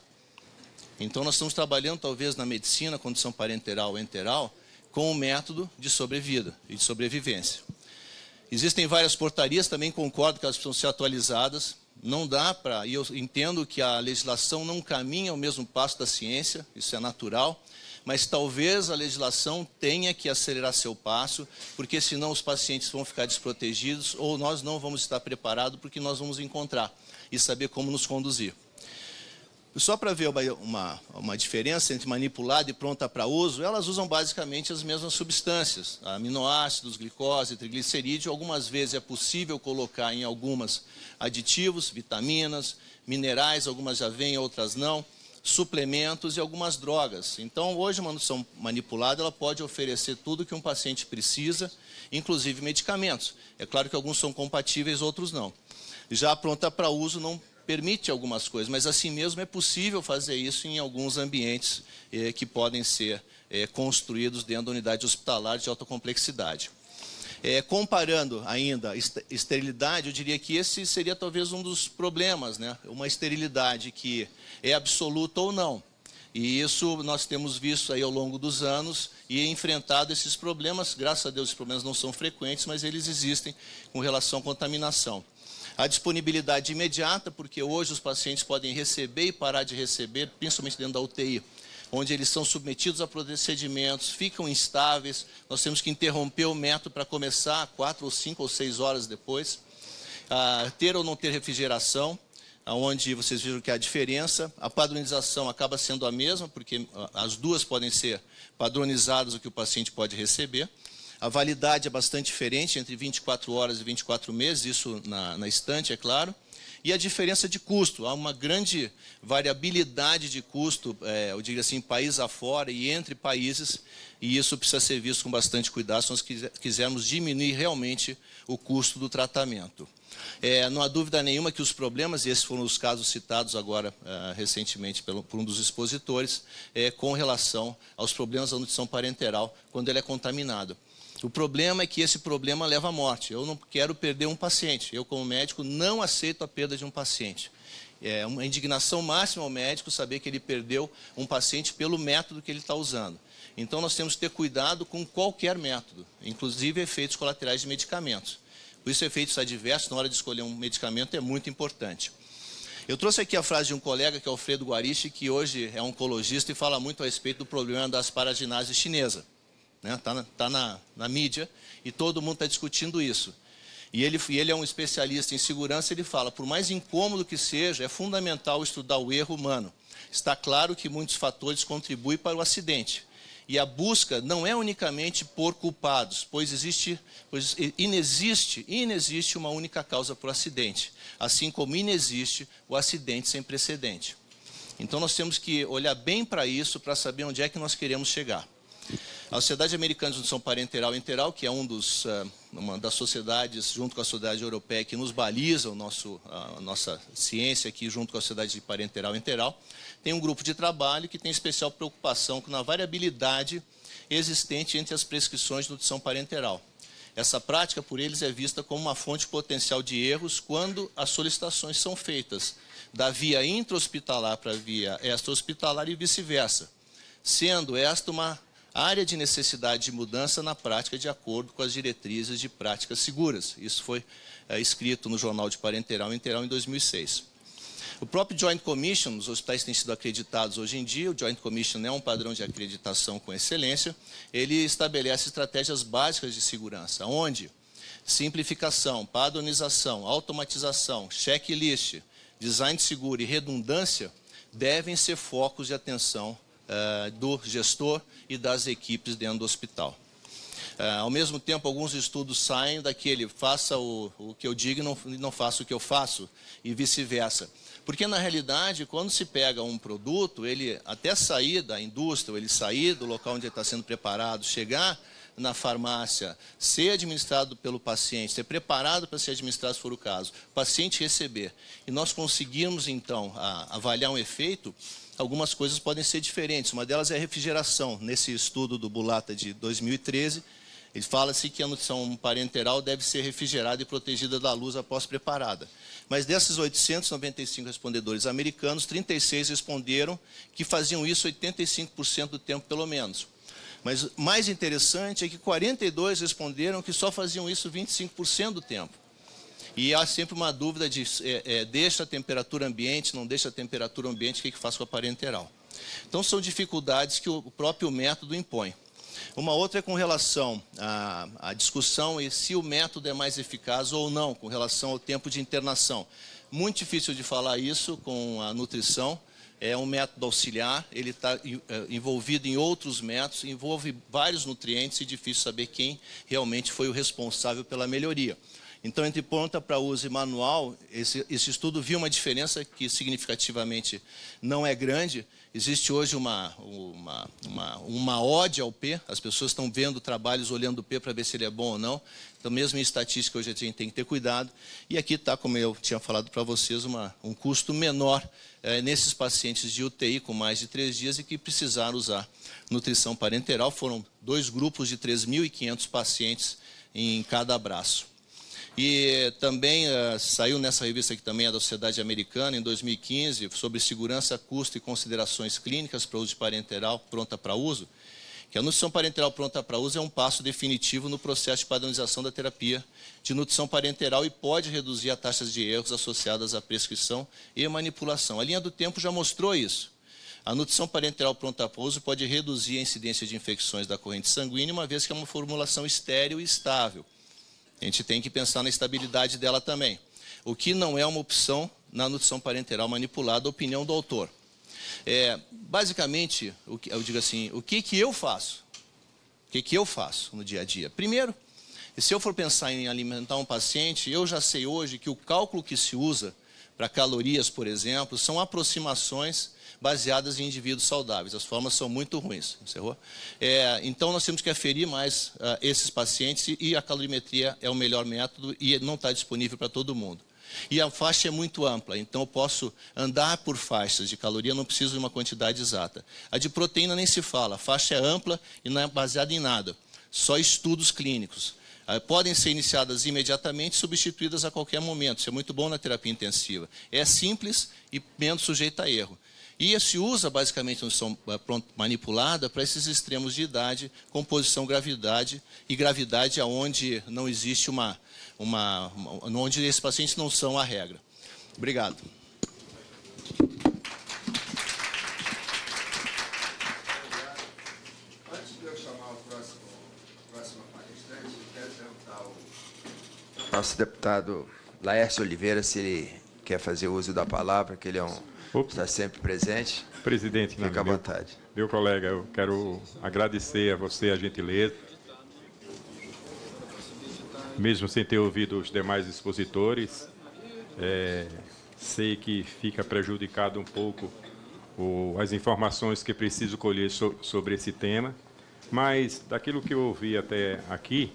Então, nós estamos trabalhando, talvez, na medicina, condição parenteral ou enteral, com um método de sobrevida e de sobrevivência. Existem várias portarias, também concordo que elas precisam ser atualizadas. Não dá para, e eu entendo que a legislação não caminha ao mesmo passo da ciência, isso é natural mas talvez a legislação tenha que acelerar seu passo, porque senão os pacientes vão ficar desprotegidos ou nós não vamos estar preparados porque nós vamos encontrar e saber como nos conduzir. Só para ver uma, uma, uma, diferença entre manipulada e pronta para uso, elas usam basicamente as mesmas substâncias, aminoácidos, glicose, triglicerídeo. Algumas vezes é possível colocar em algumas aditivos, vitaminas, minerais, algumas já vêm, outras não suplementos e algumas drogas. Então, hoje, uma nutrição manipulada ela pode oferecer tudo que um paciente precisa, inclusive medicamentos. É claro que alguns são compatíveis, outros não. Já pronta para uso não permite algumas coisas, mas assim mesmo é possível fazer isso em alguns ambientes eh, que podem ser eh, construídos dentro da unidade hospitalar de alta complexidade. É, comparando ainda esterilidade, eu diria que esse seria talvez um dos problemas, né? Uma esterilidade que é absoluta ou não. E isso nós temos visto aí ao longo dos anos e enfrentado esses problemas. Graças a Deus, esses problemas não são frequentes, mas eles existem com relação à contaminação. A disponibilidade imediata, porque hoje os pacientes podem receber e parar de receber, principalmente dentro da UTI, onde eles são submetidos a procedimentos, ficam instáveis, nós temos que interromper o método para começar quatro ou cinco ou seis horas depois, ah, ter ou não ter refrigeração, onde vocês viram que a diferença, a padronização acaba sendo a mesma, porque ah, as duas podem ser padronizadas o que o paciente pode receber. A validade é bastante diferente, entre 24 horas e 24 meses, isso na, na estante, é claro e a diferença de custo. Há uma grande variabilidade de custo, é, eu diria assim, país afora e entre países, e isso precisa ser visto com bastante cuidado se nós quisermos diminuir realmente o custo do tratamento. É, não há dúvida nenhuma que os problemas, e esses foram os casos citados agora uh, recentemente pelo, por um dos expositores, é, com relação aos problemas da nutrição parenteral quando ele é contaminado. O problema é que esse problema leva à morte. Eu não quero perder um paciente. Eu, como médico, não aceito a perda de um paciente. É uma indignação máxima ao médico saber que ele perdeu um paciente pelo método que ele está usando. Então, nós temos que ter cuidado com qualquer método, inclusive efeitos colaterais de medicamentos. Por isso, efeitos adversos, na hora de escolher um medicamento, é muito importante. Eu trouxe aqui a frase de um colega, que é Alfredo Guarichi, que hoje é oncologista e fala muito a respeito do problema das paraginase chinesa. Está né? Tá na, tá na, na mídia e todo mundo está discutindo isso. E ele, ele é um especialista em segurança, ele fala, por mais incômodo que seja, é fundamental estudar o erro humano. Está claro que muitos fatores contribuem para o acidente. E a busca não é unicamente por culpados, pois existe, pois inexiste, inexiste uma única causa para o acidente, assim como inexiste o acidente sem precedente. Então nós temos que olhar bem para isso para saber onde é que nós queremos chegar. A Sociedade Americana de Nutrição Parenteral e Enteral, que é um dos, eh, uma das sociedades, junto com a Sociedade Europeia, que nos baliza o nosso, a nossa ciência aqui, junto com a Sociedade de Parenteral e Enteral, tem um grupo de trabalho que tem especial preocupação com a variabilidade existente entre as prescrições de nutrição parenteral. Essa prática, por eles, é vista como uma fonte potencial de erros quando as solicitações são feitas da via intra-hospitalar para a via extra-hospitalar e vice-versa, sendo esta uma área de necessidade de mudança na prática de acordo com as diretrizes de práticas seguras. Isso foi é, escrito no Jornal de Parenteral Enteral em 2006. O próprio Joint Commission, os hospitais têm sido acreditados hoje em dia, o Joint Commission é um padrão de acreditação com excelência, ele estabelece estratégias básicas de segurança, onde simplificação, padronização, automatização, checklist, design seguro e redundância devem ser focos de atenção uh, do gestor e das equipes dentro do hospital. Uh, ao mesmo tempo, alguns estudos saem daquele faça o, o que eu digo e não, não faça o que eu faço, e vice-versa. Porque, na realidade, quando se pega um produto, ele até sair da indústria, ele sair do local onde ele está sendo preparado, chegar na farmácia, ser administrado pelo paciente, ser preparado para ser administrado se for o caso, o paciente receber, e nós conseguirmos, então, a, avaliar um efeito, algumas coisas podem ser diferentes. Uma delas é a refrigeração. Nesse estudo do Bulata de 2013, ele fala-se que a nutrição parenteral deve ser refrigerada e protegida da luz após preparada. Mas desses 895 respondedores americanos, 36 responderam que faziam isso 85% do tempo, pelo menos. Mas mais interessante é que 42 responderam que só faziam isso 25% do tempo. E há sempre uma dúvida de é, é, deixa a temperatura ambiente, não deixa a temperatura ambiente, o que, que faz com a parenteral? Então são dificuldades que o próprio método impõe. Uma outra é com relação à, à discussão e se o método é mais eficaz ou não, com relação ao tempo de internação. Muito difícil de falar isso com a nutrição, é um método auxiliar, ele está é, envolvido em outros métodos, envolve vários nutrientes e difícil saber quem realmente foi o responsável pela melhoria. Então, entre ponta para uso e manual, esse, esse, estudo viu uma diferença que significativamente não é grande. Existe hoje uma, uma, uma, uma ode ao P, as pessoas estão vendo trabalhos olhando o P para ver se ele é bom ou não. Então, mesmo em estatística, hoje a gente tem que ter cuidado. E aqui está, como eu tinha falado para vocês, uma, um custo menor é, nesses pacientes de UTI com mais de três dias e que precisaram usar nutrição parenteral. Foram dois grupos de 3.500 pacientes em cada braço. E também uh, saiu nessa revista que também é da Sociedade Americana, em 2015, sobre segurança, custo e considerações clínicas para uso de parenteral pronta para uso, que a nutrição parenteral pronta para uso é um passo definitivo no processo de padronização da terapia de nutrição parenteral e pode reduzir as taxas de erros associadas à prescrição e manipulação. A linha do tempo já mostrou isso. A nutrição parenteral pronta para uso pode reduzir a incidência de infecções da corrente sanguínea, uma vez que é uma formulação estéril e estável a gente tem que pensar na estabilidade dela também. O que não é uma opção na nutrição parenteral manipulada, opinião do autor. É, basicamente, eu digo assim, o que, que eu faço? O que, que eu faço no dia a dia? Primeiro, se eu for pensar em alimentar um paciente, eu já sei hoje que o cálculo que se usa para calorias, por exemplo, são aproximações baseadas em indivíduos saudáveis. As formas são muito ruins. Encerrou? É, então, nós temos que aferir mais uh, esses pacientes e a calorimetria é o melhor método e não está disponível para todo mundo. E a faixa é muito ampla, então eu posso andar por faixas de caloria, não preciso de uma quantidade exata. A de proteína nem se fala, a faixa é ampla e não é baseada em nada, só estudos clínicos. Uh, podem ser iniciadas imediatamente, substituídas a qualquer momento. Isso é muito bom na terapia intensiva. É simples e menos sujeita a erro. E se usa basicamente nutrição eh, manipulada para esses extremos de idade, composição gravidade e gravidade aonde não existe uma, uma, uma onde esses pacientes não são a regra. Obrigado. Antes de eu chamar o próximo, próximo palestrante, eu quero perguntar ao nosso deputado Laércio Oliveira, se ele quer fazer uso da palavra, que ele é um, está sempre presente. Presidente, fica à vontade. Meu, meu colega, eu quero agradecer a você a gentileza, mesmo sem ter ouvido os demais expositores, é, sei que fica prejudicado um pouco o, as informações que preciso colher so, sobre esse tema, mas daquilo que eu ouvi até aqui,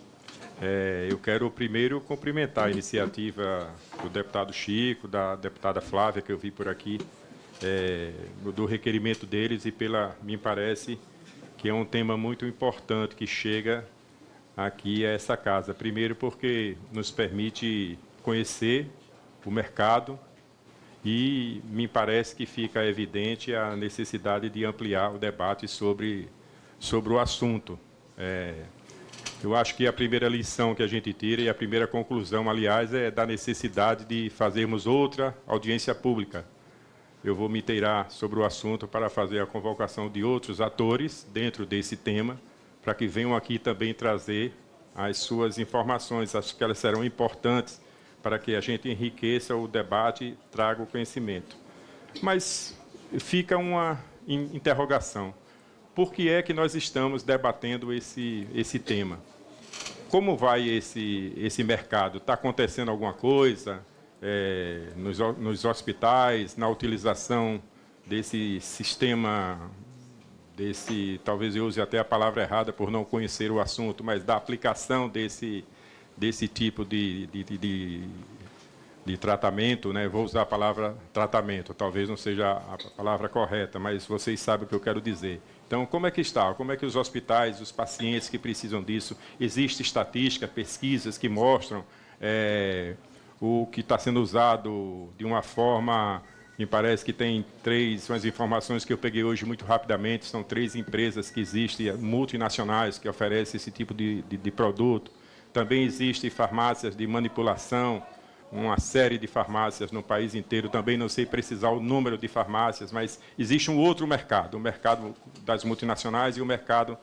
é, eu quero primeiro cumprimentar a iniciativa do deputado Chico, da deputada Flávia, que eu vi por aqui, é, do requerimento deles e pela, me parece que é um tema muito importante que chega aqui a essa casa. Primeiro porque nos permite conhecer o mercado e me parece que fica evidente a necessidade de ampliar o debate sobre, sobre o assunto. É, eu acho que a primeira lição que a gente tira e a primeira conclusão, aliás, é da necessidade de fazermos outra audiência pública. Eu vou me inteirar sobre o assunto para fazer a convocação de outros atores dentro desse tema, para que venham aqui também trazer as suas informações. Acho que elas serão importantes para que a gente enriqueça o debate e traga o conhecimento. Mas fica uma interrogação. Por que é que nós estamos debatendo esse, esse tema? Como vai esse, esse mercado? Está acontecendo alguma coisa é, nos, nos hospitais, na utilização desse sistema desse, talvez eu use até a palavra errada por não conhecer o assunto, mas da aplicação desse, desse tipo de, de, de, de tratamento, né? vou usar a palavra tratamento, talvez não seja a palavra correta, mas vocês sabem o que eu quero dizer. Então, como é que está? Como é que os hospitais, os pacientes que precisam disso, existe estatística, pesquisas que mostram é, o que está sendo usado de uma forma me parece que tem três, são as informações que eu peguei hoje muito rapidamente, são três empresas que existem, multinacionais, que oferecem esse tipo de, de, de produto. Também existem farmácias de manipulação, uma série de farmácias no país inteiro. Também não sei precisar o número de farmácias, mas existe um outro mercado, o mercado das multinacionais e o mercado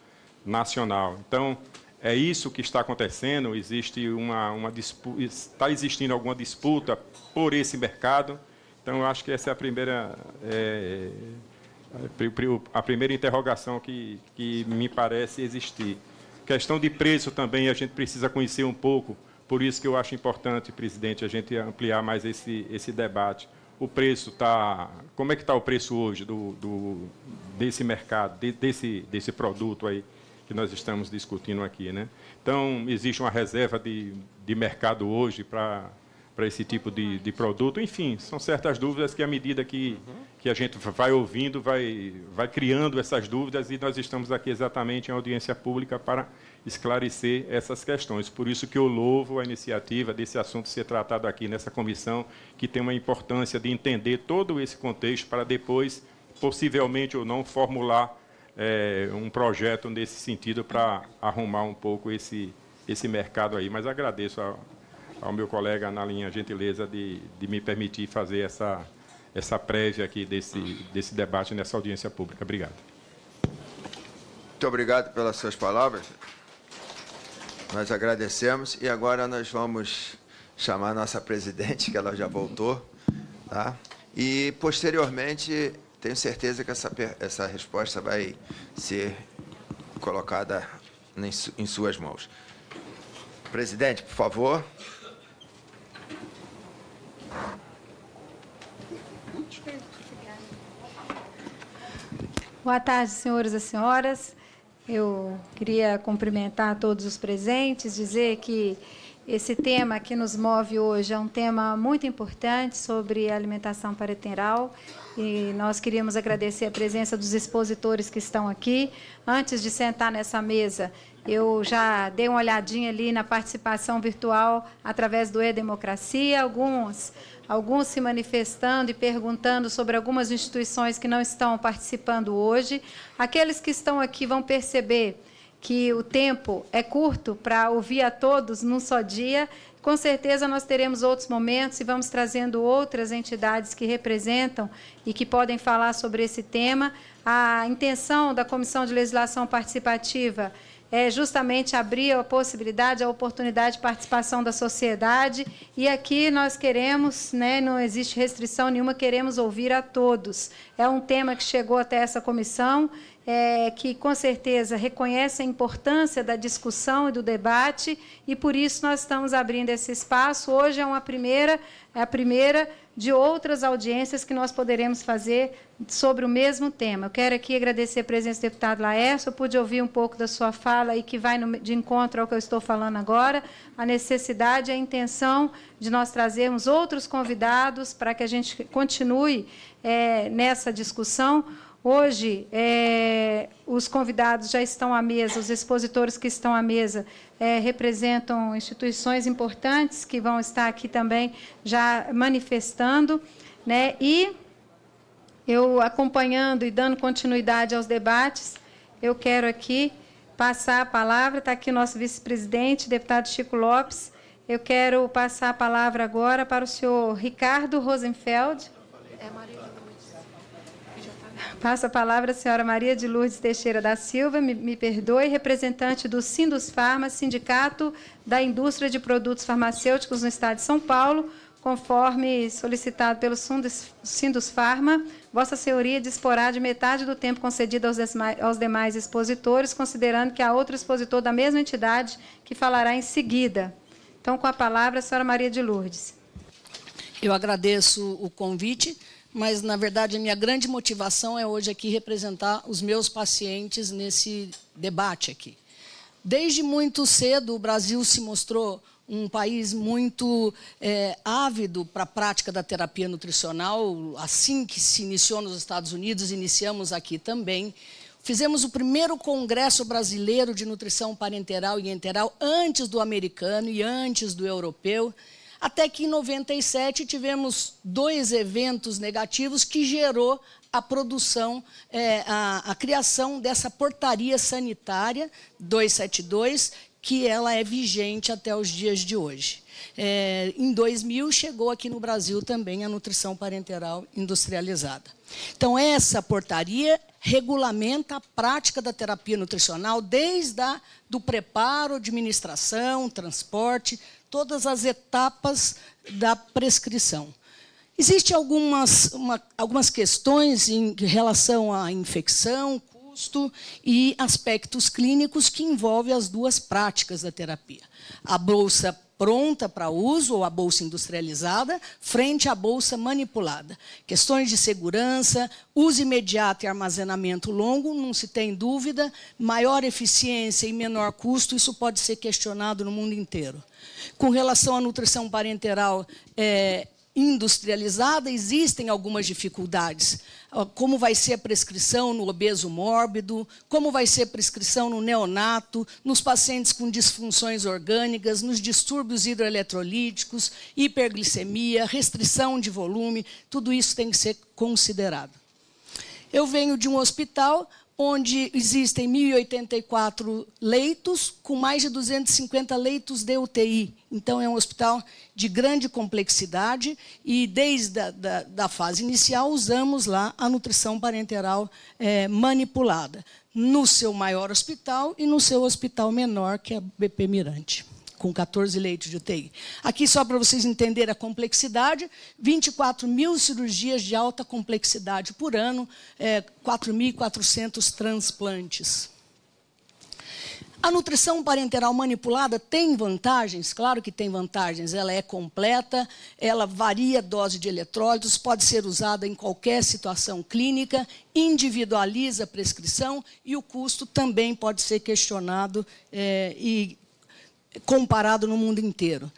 nacional. Então, é isso que está acontecendo. Existe uma, uma está existindo alguma disputa por esse mercado. Então, eu acho que essa é a primeira, é, a primeira interrogação que, que me parece existir. Questão de preço também, a gente precisa conhecer um pouco, por isso que eu acho importante, presidente, a gente ampliar mais esse, esse debate. O preço está. Como é que está o preço hoje do, do, desse mercado, de, desse, desse produto aí que nós estamos discutindo aqui? Né? Então, existe uma reserva de, de mercado hoje para para esse tipo de, de, produto. Enfim, são certas dúvidas que, à medida que, que a gente vai ouvindo, vai, vai criando essas dúvidas, e nós estamos aqui exatamente em audiência pública para esclarecer essas questões. Por isso que eu louvo a iniciativa desse assunto ser tratado aqui nessa comissão, que tem uma importância de entender todo esse contexto para depois, possivelmente ou não, formular é, um projeto nesse sentido para arrumar um pouco esse, esse mercado aí. Mas agradeço a, ao meu colega na linha gentileza de, de me permitir fazer essa, essa prévia aqui desse, desse debate nessa audiência pública. Obrigado. Muito obrigado pelas suas palavras. Nós agradecemos e agora nós vamos chamar a nossa presidente, que ela já voltou, tá? E posteriormente tenho certeza que essa, essa resposta vai ser colocada em, em suas mãos. Presidente, por favor. Boa tarde, senhores e senhoras. Eu queria cumprimentar todos os presentes, dizer que esse tema que nos move hoje é um tema muito importante sobre alimentação parenteral e nós queríamos agradecer a presença dos expositores que estão aqui. Antes de sentar nessa mesa, eu já dei uma olhadinha ali na participação virtual através do E-Democracia. Alguns alguns se manifestando e perguntando sobre algumas instituições que não estão participando hoje. Aqueles que estão aqui vão perceber que o tempo é curto para ouvir a todos num só dia. Com certeza nós teremos outros momentos e vamos trazendo outras entidades que representam e que podem falar sobre esse tema. A intenção da Comissão de Legislação Participativa é justamente abrir a possibilidade, a oportunidade de participação da sociedade. E aqui nós queremos, né, não existe restrição nenhuma, queremos ouvir a todos. É um tema que chegou até essa comissão, é, que com certeza reconhece a importância da discussão e do debate, e por isso nós estamos abrindo esse espaço. Hoje é uma primeira, é a primeira de outras audiências que nós poderemos fazer sobre o mesmo tema. Eu quero aqui agradecer a presença do deputado Laércio, eu pude ouvir um pouco da sua fala e que vai de encontro ao que eu estou falando agora, a necessidade a intenção de nós trazermos outros convidados para que a gente continue é, nessa discussão. Hoje, é, os convidados já estão à mesa, os expositores que estão à mesa é, representam instituições importantes que vão estar aqui também já manifestando. Né? E eu, acompanhando e dando continuidade aos debates, eu quero aqui passar a palavra, está aqui o nosso vice-presidente, deputado Chico Lopes. Eu quero passar a palavra agora para o senhor Ricardo Rosenfeld. É Maria. Passo a palavra à senhora Maria de Lourdes Teixeira da Silva, me, me perdoe, representante do Sindus Farma, Sindicato da Indústria de Produtos Farmacêuticos no Estado de São Paulo, conforme solicitado pelo Sindus Farma, Vossa Senhoria disporá de metade do tempo concedido aos, aos demais expositores, considerando que há outro expositor da mesma entidade que falará em seguida. Então, com a palavra, a senhora Maria de Lourdes. Eu agradeço o convite mas na verdade a minha grande motivação é hoje aqui representar os meus pacientes nesse debate aqui. Desde muito cedo o Brasil se mostrou um país muito é, ávido para a prática da terapia nutricional. Assim que se iniciou nos Estados Unidos, iniciamos aqui também. Fizemos o primeiro congresso brasileiro de nutrição parenteral e enteral antes do americano e antes do europeu. Até que em 97 tivemos dois eventos negativos que gerou a produção, é, a, a criação dessa portaria sanitária 272, que ela é vigente até os dias de hoje. É, em 2000 chegou aqui no Brasil também a nutrição parenteral industrializada. Então essa portaria regulamenta a prática da terapia nutricional desde a, do preparo, administração, transporte, todas as etapas da prescrição. Existem algumas, uma, algumas questões em relação à infecção, custo e aspectos clínicos que envolvem as duas práticas da terapia. A bolsa pronta para uso ou a bolsa industrializada, frente à bolsa manipulada. Questões de segurança, uso imediato e armazenamento longo, não se tem dúvida, maior eficiência e menor custo, isso pode ser questionado no mundo inteiro. Com relação à nutrição parenteral é, industrializada, existem algumas dificuldades. Como vai ser a prescrição no obeso mórbido, como vai ser a prescrição no neonato, nos pacientes com disfunções orgânicas, nos distúrbios hidroeletrolíticos, hiperglicemia, restrição de volume, tudo isso tem que ser considerado. Eu venho de um hospital onde existem 1.084 leitos, com mais de 250 leitos de UTI. Então, é um hospital de grande complexidade e, desde a da, da fase inicial, usamos lá a nutrição parenteral é, manipulada, no seu maior hospital e no seu hospital menor, que é BP Mirante com 14 leitos de UTI. Aqui, só para vocês entenderem a complexidade, 24 mil cirurgias de alta complexidade por ano, é, 4.400 transplantes. A nutrição parenteral manipulada tem vantagens? Claro que tem vantagens. Ela é completa, ela varia a dose de eletrólitos, pode ser usada em qualquer situação clínica, individualiza a prescrição e o custo também pode ser questionado é, e comparado no mundo inteiro.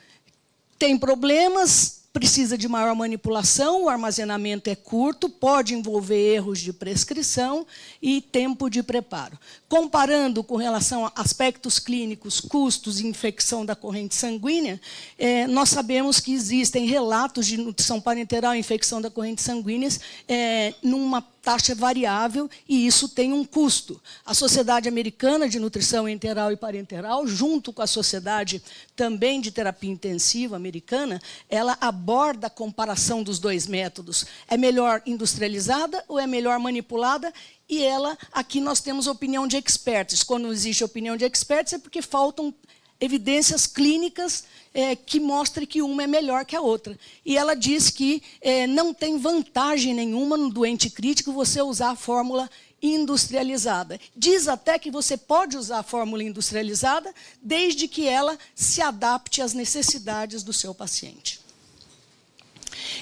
Tem problemas, precisa de maior manipulação, o armazenamento é curto, pode envolver erros de prescrição e tempo de preparo. Comparando com relação a aspectos clínicos, custos e infecção da corrente sanguínea, é, nós sabemos que existem relatos de nutrição parenteral e infecção da corrente sanguínea é, numa taxa variável e isso tem um custo. A Sociedade Americana de Nutrição Enteral e Parenteral, junto com a Sociedade também de Terapia Intensiva Americana, ela aborda a comparação dos dois métodos. É melhor industrializada ou é melhor manipulada? E ela, aqui nós temos opinião de experts. Quando existe opinião de experts é porque faltam evidências clínicas é, que mostrem que uma é melhor que a outra. E ela diz que é, não tem vantagem nenhuma no doente crítico você usar a fórmula industrializada. Diz até que você pode usar a fórmula industrializada desde que ela se adapte às necessidades do seu paciente.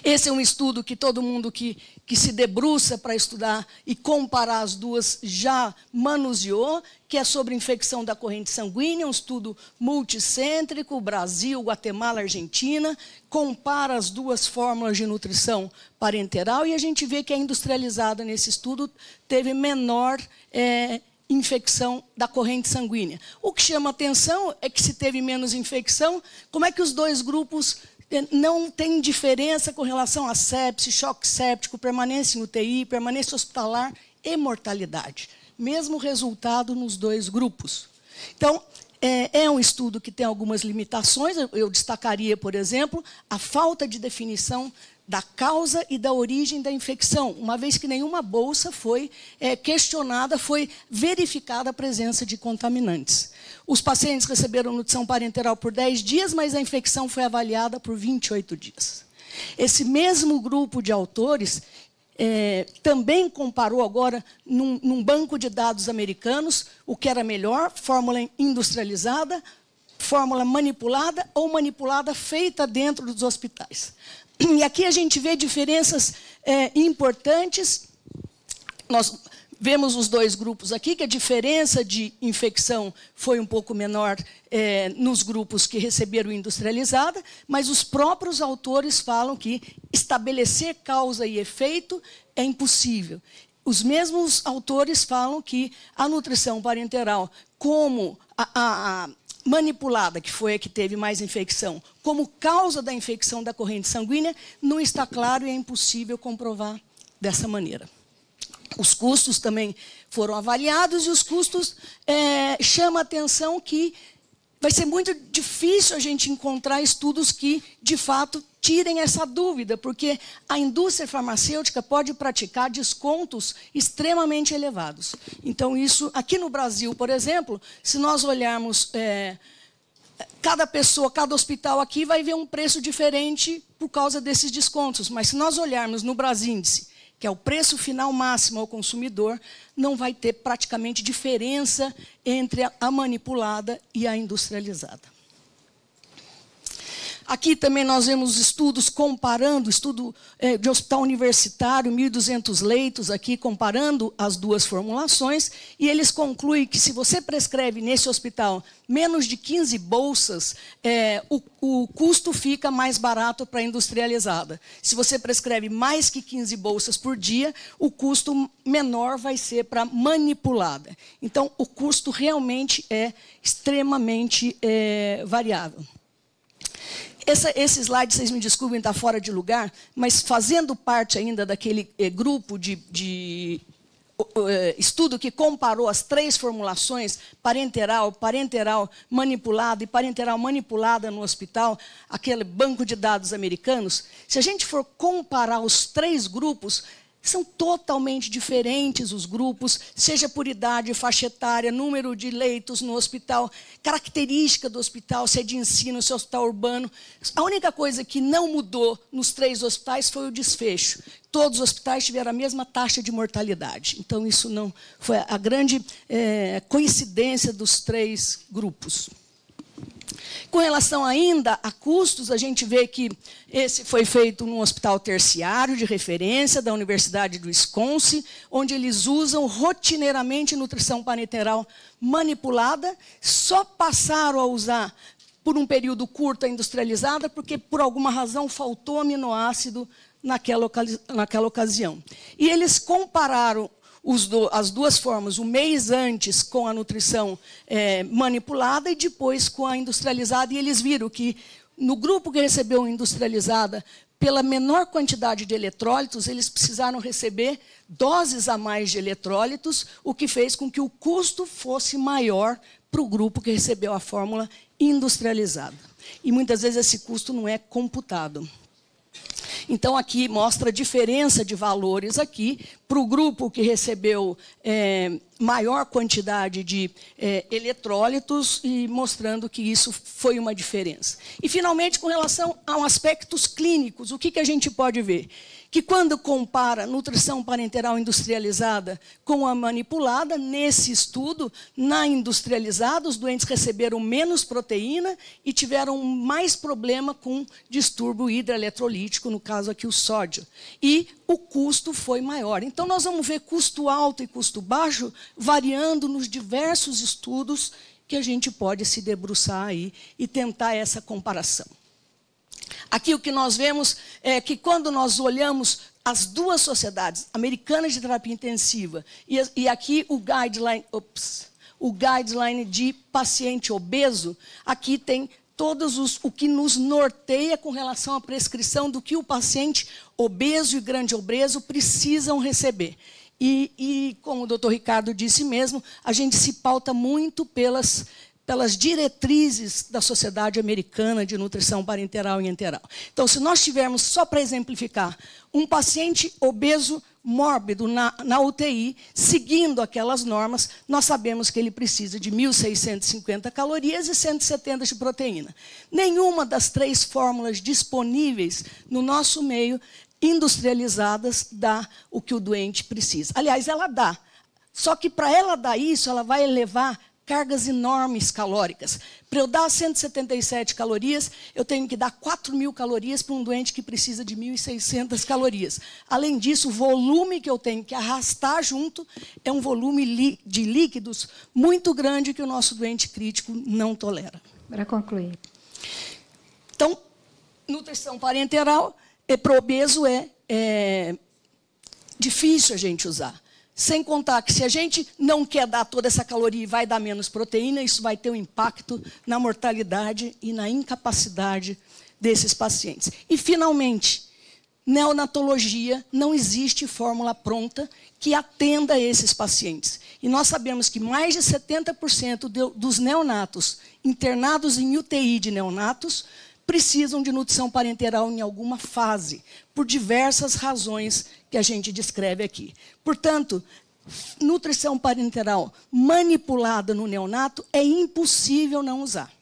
Esse é um estudo que todo mundo que, que se debruça para estudar e comparar as duas já manuseou, que é sobre infecção da corrente sanguínea, um estudo multicêntrico, Brasil, Guatemala, Argentina, compara as duas fórmulas de nutrição parenteral e a gente vê que a industrializada nesse estudo teve menor é, infecção da corrente sanguínea. O que chama atenção é que se teve menos infecção, como é que os dois grupos não tem diferença com relação a sepse, choque séptico, permanência em UTI, permanência hospitalar e mortalidade. Mesmo resultado nos dois grupos. Então, é, é, um estudo que tem algumas limitações. Eu destacaria, por exemplo, a falta de definição da causa e da origem da infecção, uma vez que nenhuma bolsa foi é, questionada, foi verificada a presença de contaminantes. Os pacientes receberam nutrição parenteral por 10 dias, mas a infecção foi avaliada por 28 dias. Esse mesmo grupo de autores é, também comparou agora, num, num banco de dados americanos, o que era melhor, fórmula industrializada, fórmula manipulada ou manipulada feita dentro dos hospitais. E aqui a gente vê diferenças é, importantes. Nós vemos os dois grupos aqui, que a diferença de infecção foi um pouco menor é, nos grupos que receberam industrializada, mas os próprios autores falam que estabelecer causa e efeito é impossível. Os mesmos autores falam que a nutrição parenteral, como a, a, a manipulada, que foi a que teve mais infecção, como causa da infecção da corrente sanguínea, não está claro e é impossível comprovar dessa maneira. Os custos também foram avaliados e os custos é, chama a atenção que vai ser muito difícil a gente encontrar estudos que, de fato, tirem essa dúvida, porque a indústria farmacêutica pode praticar descontos extremamente elevados. Então, isso, aqui no Brasil, por exemplo, se nós olharmos. É, cada pessoa, cada hospital aqui vai ver um preço diferente por causa desses descontos. Mas se nós olharmos no Brasíndice, que é o preço final máximo ao consumidor, não vai ter praticamente diferença entre a manipulada e a industrializada. Aqui também nós vemos estudos comparando, estudo é, de hospital universitário, 1.200 leitos aqui, comparando as duas formulações, e eles concluem que se você prescreve nesse hospital menos de 15 bolsas, é, o, o custo fica mais barato para a industrializada. Se você prescreve mais que 15 bolsas por dia, o custo menor vai ser para manipulada. Então, o custo realmente é extremamente é, variável. Essa, esse slide, vocês me desculpem, está fora de lugar, mas fazendo parte ainda daquele eh, grupo de, de eh, estudo que comparou as três formulações, parenteral, parenteral manipulada e parenteral manipulada no hospital, aquele banco de dados americanos, se a gente for comparar os três grupos, são totalmente diferentes os grupos, seja por idade, faixa etária, número de leitos no hospital, característica do hospital, se é de ensino, se é hospital urbano. A única coisa que não mudou nos três hospitais foi o desfecho. Todos os hospitais tiveram a mesma taxa de mortalidade. Então, isso não foi a grande é, coincidência dos três grupos. Com relação ainda a custos, a gente vê que esse foi feito num hospital terciário de referência da Universidade do Wisconsin, onde eles usam rotineiramente nutrição parenteral manipulada, só passaram a usar por um período curto a industrializada, porque por alguma razão faltou aminoácido naquela, naquela ocasião. E eles compararam do, as duas formas, o mês antes com a nutrição é, manipulada e depois com a industrializada, e eles viram que no grupo que recebeu industrializada, pela menor quantidade de eletrólitos, eles precisaram receber doses a mais de eletrólitos, o que fez com que o custo fosse maior para o grupo que recebeu a fórmula industrializada. E muitas vezes esse custo não é computado. Então, aqui mostra a diferença de valores aqui para o grupo que recebeu é, maior quantidade de é, eletrólitos e mostrando que isso foi uma diferença. E, finalmente, com relação aos aspectos clínicos, o que, que a gente pode ver? Que quando compara nutrição parenteral industrializada com a manipulada, nesse estudo, na industrializada, os doentes receberam menos proteína e tiveram mais problema com distúrbio hidroeletrolítico, no caso aqui o sódio. E o custo foi maior. Então, nós vamos ver custo alto e custo baixo variando nos diversos estudos que a gente pode se debruçar aí e tentar essa comparação. Aqui o que nós vemos é que quando nós olhamos as duas sociedades, americanas de terapia intensiva e, e aqui o guideline, ops, o guideline de paciente obeso, aqui tem todos os o que nos norteia com relação à prescrição do que o paciente obeso e grande obeso precisam receber. E, e como o doutor Ricardo disse mesmo, a gente se pauta muito pelas pelas diretrizes da Sociedade Americana de Nutrição Parenteral e Enteral. Então, se nós tivermos, só para exemplificar, um paciente obeso mórbido na, na, UTI, seguindo aquelas normas, nós sabemos que ele precisa de 1.650 calorias e 170 de proteína. Nenhuma das três fórmulas disponíveis no nosso meio, industrializadas, dá o que o doente precisa. Aliás, ela dá. Só que para ela dar isso, ela vai levar cargas enormes calóricas. Para eu dar 177 calorias, eu tenho que dar 4 mil calorias para um doente que precisa de 1.600 calorias. Além disso, o volume que eu tenho que arrastar junto é um volume de líquidos muito grande que o nosso doente crítico não tolera. Para concluir. Então, nutrição parenteral é, para obeso é, é difícil a gente usar. Sem contar que se a gente não quer dar toda essa caloria e vai dar menos proteína, isso vai ter um impacto na mortalidade e na incapacidade desses pacientes. E, finalmente, neonatologia, não existe fórmula pronta que atenda esses pacientes. E nós sabemos que mais de 70% dos neonatos internados em UTI de neonatos precisam de nutrição parenteral em alguma fase, por diversas razões que a gente descreve aqui. Portanto, nutrição parenteral manipulada no neonato é impossível não usar.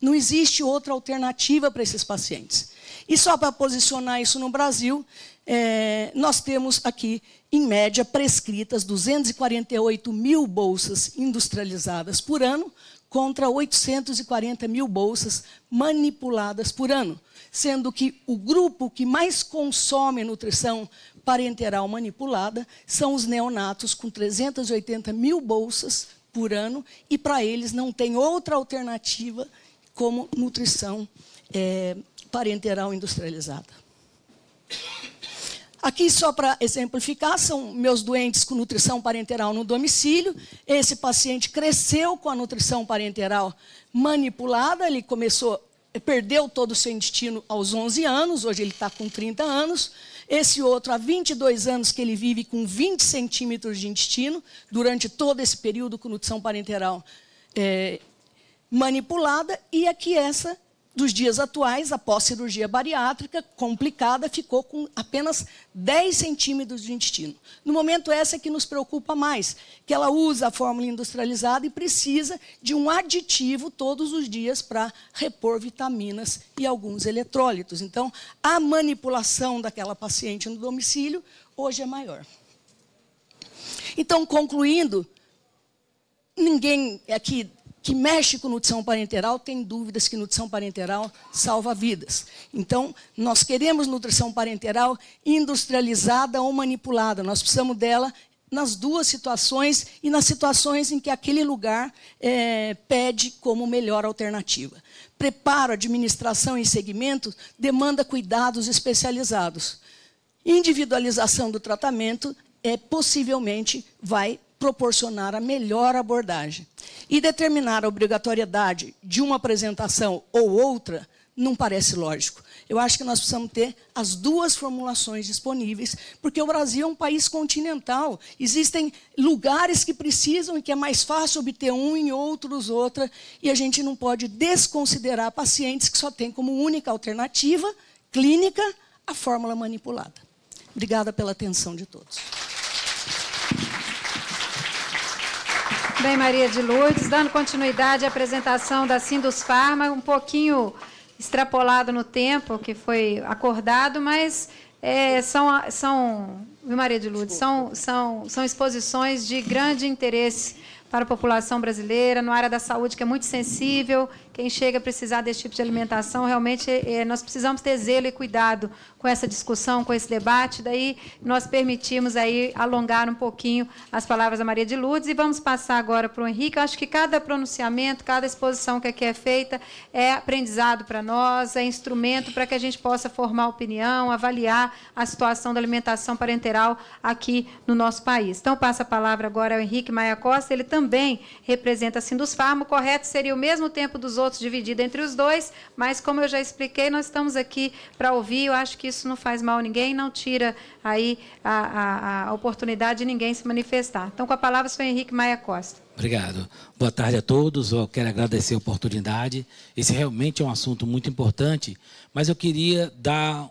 Não existe outra alternativa para esses pacientes. E só para posicionar isso no Brasil, é, nós temos aqui, em média, prescritas 248 mil bolsas industrializadas por ano, contra 840 mil bolsas manipuladas por ano, sendo que o grupo que mais consome nutrição parenteral manipulada são os neonatos, com 380 mil bolsas por ano, e para eles não tem outra alternativa como nutrição é, parenteral industrializada. Aqui, só para exemplificar, são meus doentes com nutrição parenteral no domicílio. Esse paciente cresceu com a nutrição parenteral manipulada, ele começou, perdeu todo o seu intestino aos 11 anos, hoje ele está com 30 anos. Esse outro, há 22 anos que ele vive com 20 centímetros de intestino, durante todo esse período com nutrição parenteral é, manipulada. E aqui essa dos dias atuais, após cirurgia bariátrica complicada, ficou com apenas 10 centímetros de intestino. No momento, essa é que nos preocupa mais, que ela usa a fórmula industrializada e precisa de um aditivo todos os dias para repor vitaminas e alguns eletrólitos. Então, a manipulação daquela paciente no domicílio hoje é maior. Então, concluindo, ninguém aqui que mexe com nutrição parenteral tem dúvidas que nutrição parenteral salva vidas. Então, nós queremos nutrição parenteral industrializada ou manipulada. Nós precisamos dela nas duas situações e nas situações em que aquele lugar é, pede como melhor alternativa. Preparo, administração e segmento demanda cuidados especializados. Individualização do tratamento é possivelmente vai proporcionar a melhor abordagem. E determinar a obrigatoriedade de uma apresentação ou outra não parece lógico. Eu acho que nós precisamos ter as duas formulações disponíveis, porque o Brasil é um país continental. Existem lugares que precisam e que é mais fácil obter um e outros outra, e a gente não pode desconsiderar pacientes que só têm como única alternativa clínica a fórmula manipulada. Obrigada pela atenção de todos. Bem, Maria de Lourdes, dando continuidade à apresentação da Sindus Farma, um pouquinho extrapolado no tempo que foi acordado, mas é, são, são, viu, Maria de Lourdes, são, são, são exposições de grande interesse para a população brasileira, no área da saúde, que é muito sensível. Quem chega a precisar desse tipo de alimentação, realmente é, nós precisamos ter zelo e cuidado com essa discussão, com esse debate. Daí nós permitimos aí alongar um pouquinho as palavras da Maria de Lourdes e vamos passar agora para o Henrique. Eu acho que cada pronunciamento, cada exposição que aqui é feita é aprendizado para nós, é instrumento para que a gente possa formar opinião, avaliar a situação da alimentação parenteral aqui no nosso país. Então, passa a palavra agora ao Henrique Maia Costa. Ele também representa a Sindusfarma. O correto seria o mesmo tempo dos outros dividido entre os dois, mas como eu já expliquei, nós estamos aqui para ouvir. Eu acho que isso não faz mal a ninguém, não tira aí a, a, a oportunidade de ninguém se manifestar. Então, com a palavra, o senhor Henrique Maia Costa. Obrigado. Boa tarde a todos. Eu quero agradecer a oportunidade. Esse realmente é um assunto muito importante, mas eu queria dar,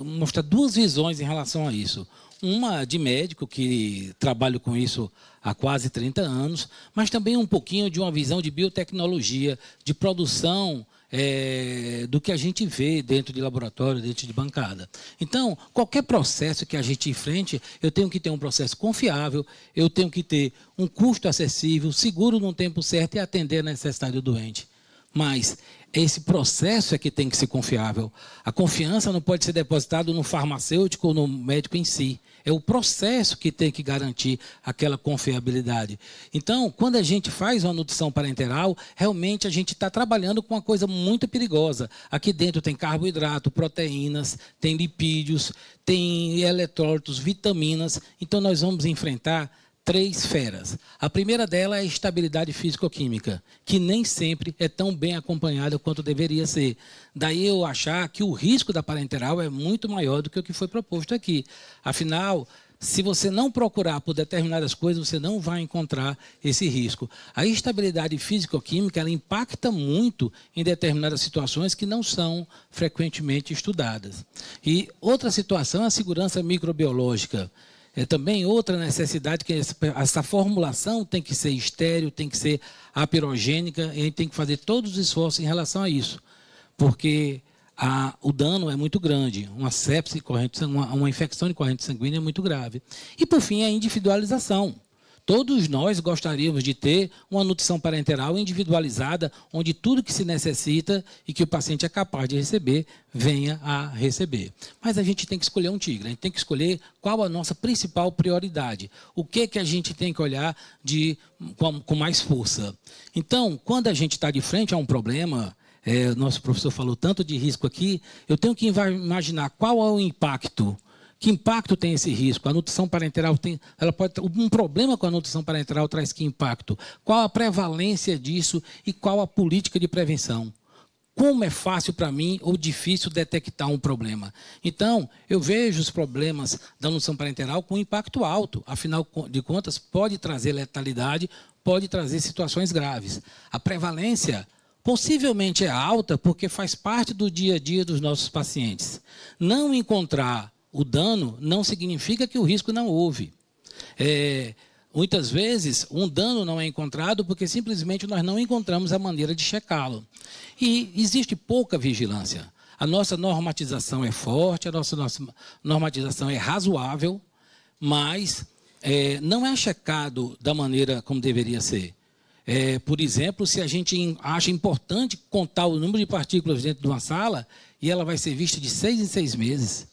mostrar duas visões em relação a isso. Uma de médico, que trabalho com isso há quase 30 anos, mas também um pouquinho de uma visão de biotecnologia, de produção é, do que a gente vê dentro de laboratório, dentro de bancada. Então, qualquer processo que a gente enfrente, eu tenho que ter um processo confiável, eu tenho que ter um custo acessível, seguro no tempo certo e atender a necessidade do doente. Mas esse processo é que tem que ser confiável. A confiança não pode ser depositada no farmacêutico ou no médico em si. É o processo que tem que garantir aquela confiabilidade. Então, quando a gente faz uma nutrição parenteral, realmente a gente está trabalhando com uma coisa muito perigosa. Aqui dentro tem carboidrato, proteínas, tem lipídios, tem eletrólitos, vitaminas. Então, nós vamos enfrentar três feras. A primeira dela é a estabilidade físico-química, que nem sempre é tão bem acompanhada quanto deveria ser. Daí eu achar que o risco da parenteral é muito maior do que o que foi proposto aqui. Afinal, se você não procurar por determinadas coisas, você não vai encontrar esse risco. A estabilidade físico-química ela impacta muito em determinadas situações que não são frequentemente estudadas. E outra situação é a segurança microbiológica. É também outra necessidade que essa formulação tem que ser estéreo, tem que ser apirogênica, e a gente tem que fazer todos os esforços em relação a isso, porque a, o dano é muito grande, uma sepse, corrente, uma, uma infecção de corrente sanguínea é muito grave. E por fim a individualização. Todos nós gostaríamos de ter uma nutrição parenteral individualizada, onde tudo que se necessita e que o paciente é capaz de receber, venha a receber. Mas a gente tem que escolher um tigre, a gente tem que escolher qual a nossa principal prioridade. O que, que a gente tem que olhar de, com, com mais força. Então, quando a gente está de frente a um problema, é, nosso professor falou tanto de risco aqui, eu tenho que imaginar qual é o impacto que impacto tem esse risco? A nutrição parenteral tem, ela pode um problema com a nutrição parenteral traz que impacto? Qual a prevalência disso e qual a política de prevenção? Como é fácil para mim ou difícil detectar um problema? Então, eu vejo os problemas da nutrição parenteral com impacto alto. Afinal de contas, pode trazer letalidade, pode trazer situações graves. A prevalência possivelmente é alta porque faz parte do dia a dia dos nossos pacientes. Não encontrar o dano não significa que o risco não houve. É, muitas vezes, um dano não é encontrado porque simplesmente nós não encontramos a maneira de checá-lo. E existe pouca vigilância. A nossa normatização é forte, a nossa, nossa normatização é razoável, mas é, não é checado da maneira como deveria ser. É, por exemplo, se a gente acha importante contar o número de partículas dentro de uma sala e ela vai ser vista de seis em seis meses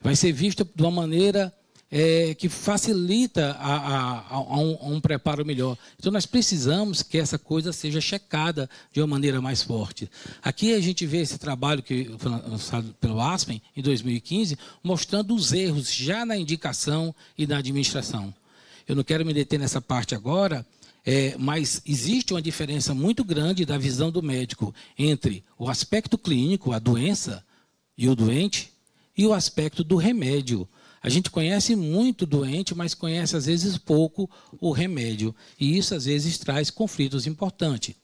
vai ser vista de uma maneira é, que facilita a, a, a, um, a, um, preparo melhor. Então, nós precisamos que essa coisa seja checada de uma maneira mais forte. Aqui a gente vê esse trabalho que foi lançado pelo Aspen, em 2015, mostrando os erros já na indicação e na administração. Eu não quero me deter nessa parte agora, É, mas existe uma diferença muito grande da visão do médico entre o aspecto clínico, a doença e o doente, e o aspecto do remédio. A gente conhece muito doente, mas conhece às vezes pouco o remédio. E isso às vezes traz conflitos importantes.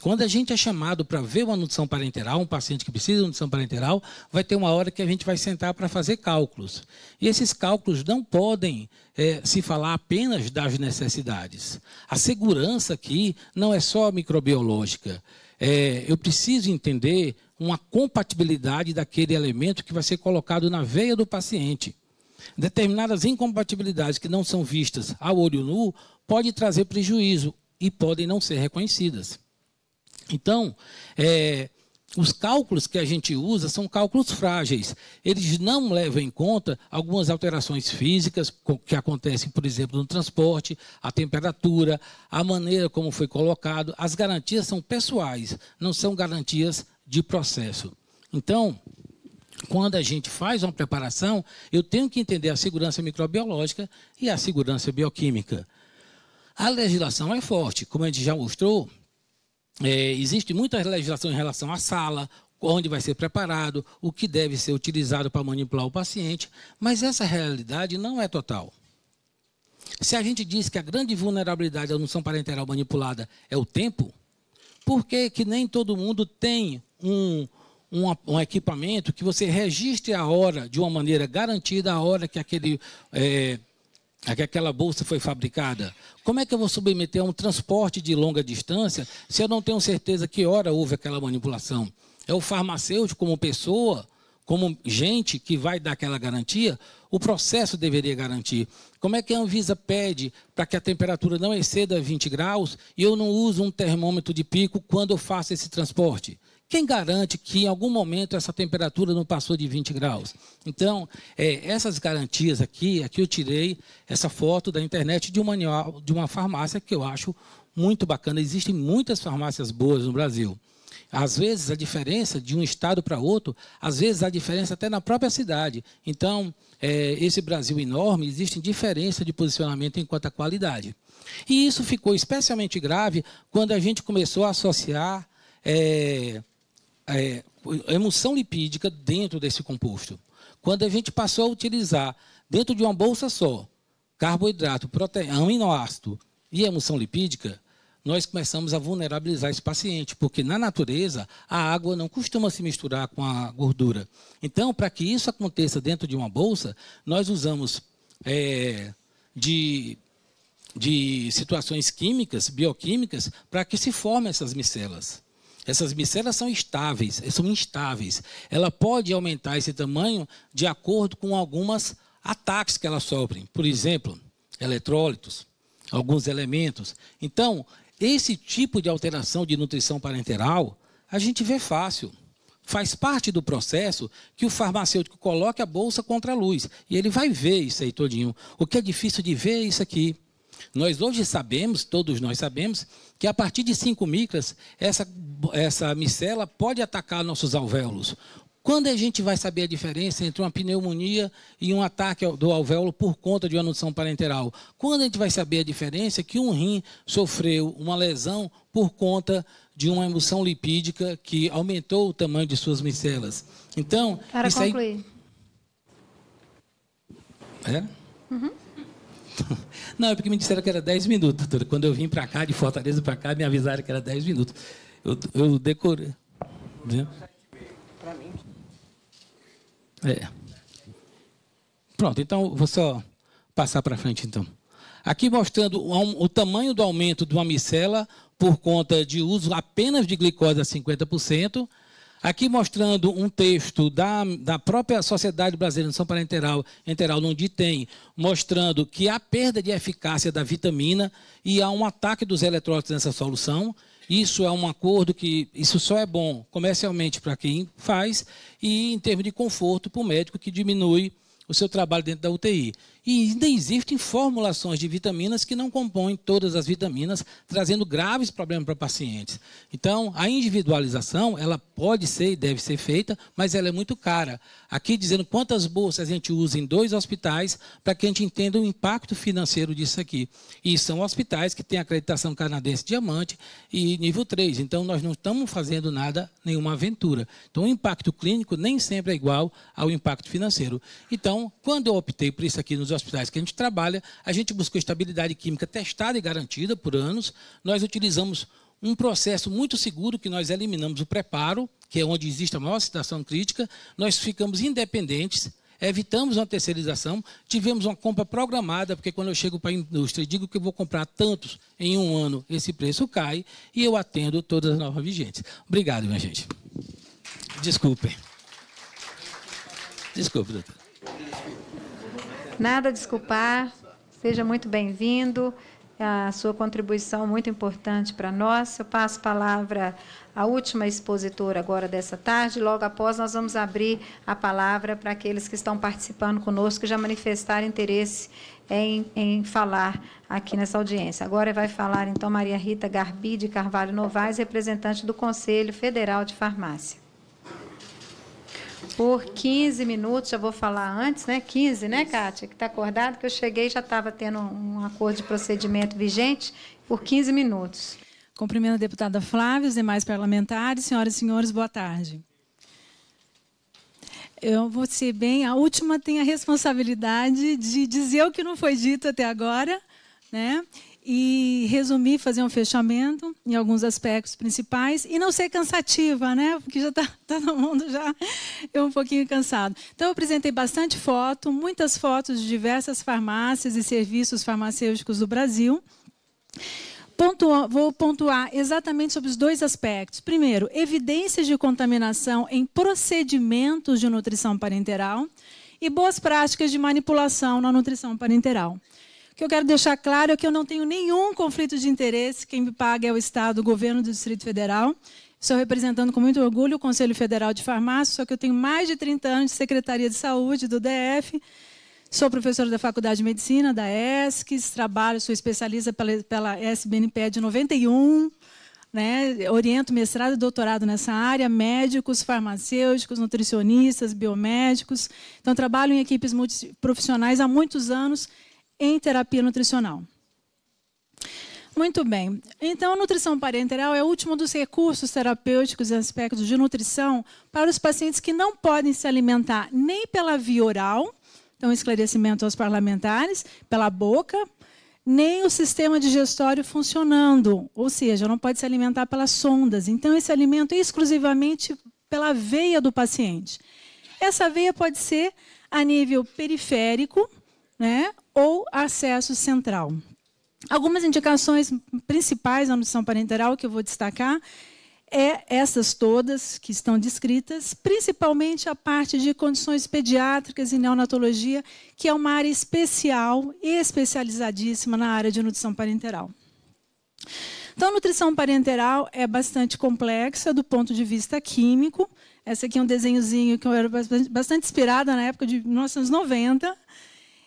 Quando a gente é chamado para ver uma nutrição parenteral, um paciente que precisa de nutrição parenteral, vai ter uma hora que a gente vai sentar para fazer cálculos. E esses cálculos não podem é, se falar apenas das necessidades. A segurança aqui não é só microbiológica. É, eu preciso entender uma compatibilidade daquele elemento que vai ser colocado na veia do paciente. Determinadas incompatibilidades que não são vistas ao olho nu podem trazer prejuízo e podem não ser reconhecidas. Então, é, os cálculos que a gente usa são cálculos frágeis. Eles não levam em conta algumas alterações físicas que acontecem, por exemplo, no transporte, a temperatura, a maneira como foi colocado. As garantias são pessoais, não são garantias de processo. Então, quando a gente faz uma preparação, eu tenho que entender a segurança microbiológica e a segurança bioquímica. A legislação é forte, como a gente já mostrou, é, existe muita legislação em relação à sala, onde vai ser preparado, o que deve ser utilizado para manipular o paciente, mas essa realidade não é total. Se a gente diz que a grande vulnerabilidade da nutrição parenteral manipulada é o tempo, por que, que nem todo mundo tem um, um, um, equipamento que você registre a hora de uma maneira garantida, a hora que aquele é, que aquela bolsa foi fabricada. Como é que eu vou submeter a um transporte de longa distância se eu não tenho certeza que hora houve aquela manipulação? É o farmacêutico como pessoa, como gente que vai dar aquela garantia, o processo deveria garantir. Como é que a Anvisa pede para que a temperatura não exceda 20 graus e eu não uso um termômetro de pico quando eu faço esse transporte? Quem garante que em algum momento essa temperatura não passou de 20 graus? Então, é, essas garantias aqui, aqui eu tirei essa foto da internet de um manual de uma farmácia que eu acho muito bacana. Existem muitas farmácias boas no Brasil. Às vezes a diferença de um estado para outro, às vezes a diferença até na própria cidade. Então, é, esse Brasil enorme, existe diferença de posicionamento enquanto à qualidade. E isso ficou especialmente grave quando a gente começou a associar é, é, emulsão lipídica dentro desse composto. Quando a gente passou a utilizar dentro de uma bolsa só carboidrato, proteína, aminoácido e emulsão lipídica, nós começamos a vulnerabilizar esse paciente, porque na natureza a água não costuma se misturar com a gordura. Então, para que isso aconteça dentro de uma bolsa, nós usamos é, de, de situações químicas, bioquímicas, para que se formem essas micelas. Essas micelas são estáveis, são instáveis. Ela pode aumentar esse tamanho de acordo com alguns ataques que ela sofre. Por exemplo, eletrólitos, alguns elementos. Então, esse tipo de alteração de nutrição parenteral, a gente vê fácil. Faz parte do processo que o farmacêutico coloque a bolsa contra a luz. E ele vai ver isso aí todinho. O que é difícil de ver é isso aqui. Nós hoje sabemos, todos nós sabemos, que a partir de 5 micras, essa, essa micela pode atacar nossos alvéolos. Quando a gente vai saber a diferença entre uma pneumonia e um ataque do alvéolo por conta de uma nutrição parenteral? Quando a gente vai saber a diferença que um rim sofreu uma lesão por conta de uma emulsão lipídica que aumentou o tamanho de suas micelas? Então, Para isso concluir. Aí... É? Uhum. Não, é porque me disseram que era 10 minutos, doutora. Quando eu vim para cá, de Fortaleza para cá, me avisaram que era 10 minutos. Eu, eu decorei. Né? É. Pronto, então vou só passar para frente então. Aqui mostrando o, o tamanho do aumento de uma micela por conta de uso apenas de glicose a 50%. Aqui mostrando um texto da, da própria Sociedade Brasileira de São Parenteral, enteral, onde tem, mostrando que há perda de eficácia da vitamina e há um ataque dos eletrólitos nessa solução. Isso é um acordo que isso só é bom comercialmente para quem faz e em termos de conforto para o médico que diminui o seu trabalho dentro da UTI. E ainda existem formulações de vitaminas que não compõem todas as vitaminas, trazendo graves problemas para pacientes. Então, a individualização, ela pode ser e deve ser feita, mas ela é muito cara. Aqui dizendo quantas bolsas a gente usa em dois hospitais para que a gente entenda o impacto financeiro disso aqui. E são hospitais que têm acreditação canadense diamante e nível 3. Então, nós não estamos fazendo nada, nenhuma aventura. Então, o impacto clínico nem sempre é igual ao impacto financeiro. Então, quando eu optei por isso aqui nos hospitais que a gente trabalha, a gente buscou estabilidade química testada e garantida por anos. Nós utilizamos um processo muito seguro que nós eliminamos o preparo, que é onde existe a maior situação crítica. Nós ficamos independentes, evitamos uma terceirização, tivemos uma compra programada, porque quando eu chego para a indústria e digo que eu vou comprar tantos em um ano, esse preço cai e eu atendo todas as novas vigentes. Obrigado, minha gente. Desculpem. Desculpe, doutor. Nada a desculpar. Seja muito bem-vindo. A sua contribuição muito importante para nós. Eu passo a palavra à última expositora agora dessa tarde. Logo após, nós vamos abrir a palavra para aqueles que estão participando conosco e já manifestaram interesse em, em falar aqui nessa audiência. Agora vai falar, então, Maria Rita Garbi de Carvalho Novaes, representante do Conselho Federal de Farmácia por 15 minutos, já vou falar antes, né? 15, né, Kátia? Que está acordado, que eu cheguei já estava tendo um acordo de procedimento vigente por 15 minutos. Cumprimento a deputada Flávia, os demais parlamentares, senhoras e senhores, boa tarde. Eu vou ser bem, a última tem a responsabilidade de dizer o que não foi dito até agora, né? E resumir, fazer um fechamento em alguns aspectos principais e não ser cansativa, né? Porque já está todo mundo já é um pouquinho cansado. Então eu apresentei bastante foto, muitas fotos de diversas farmácias e serviços farmacêuticos do Brasil. Pontua, vou pontuar exatamente sobre os dois aspectos. Primeiro, evidências de contaminação em procedimentos de nutrição parenteral e boas práticas de manipulação na nutrição parenteral. O que eu quero deixar claro é que eu não tenho nenhum conflito de interesse. Quem me paga é o Estado, o governo do Distrito Federal. Estou representando com muito orgulho o Conselho Federal de Farmácia, só que eu tenho mais de 30 anos de Secretaria de Saúde do DF. Sou professora da Faculdade de Medicina, da ESCS, trabalho, sou especialista pela, pela SBNP de 91, né, oriento mestrado e doutorado nessa área, médicos, farmacêuticos, nutricionistas, biomédicos. Então, trabalho em equipes multiprofissionais há muitos anos em terapia nutricional. Muito bem. Então, a nutrição parenteral é o último dos recursos terapêuticos e aspectos de nutrição para os pacientes que não podem se alimentar nem pela via oral, então, esclarecimento aos parlamentares, pela boca, nem o sistema digestório funcionando, ou seja, não pode se alimentar pelas sondas. Então, esse alimento é exclusivamente pela veia do paciente. Essa veia pode ser a nível periférico, né, ou acesso central. Algumas indicações principais da nutrição parenteral que eu vou destacar é essas todas que estão descritas, principalmente a parte de condições pediátricas e neonatologia, que é uma área especial e especializadíssima na área de nutrição parenteral. Então, a nutrição parenteral é bastante complexa do ponto de vista químico. Esse aqui é um desenhozinho que eu era bastante inspirada na época de 1990.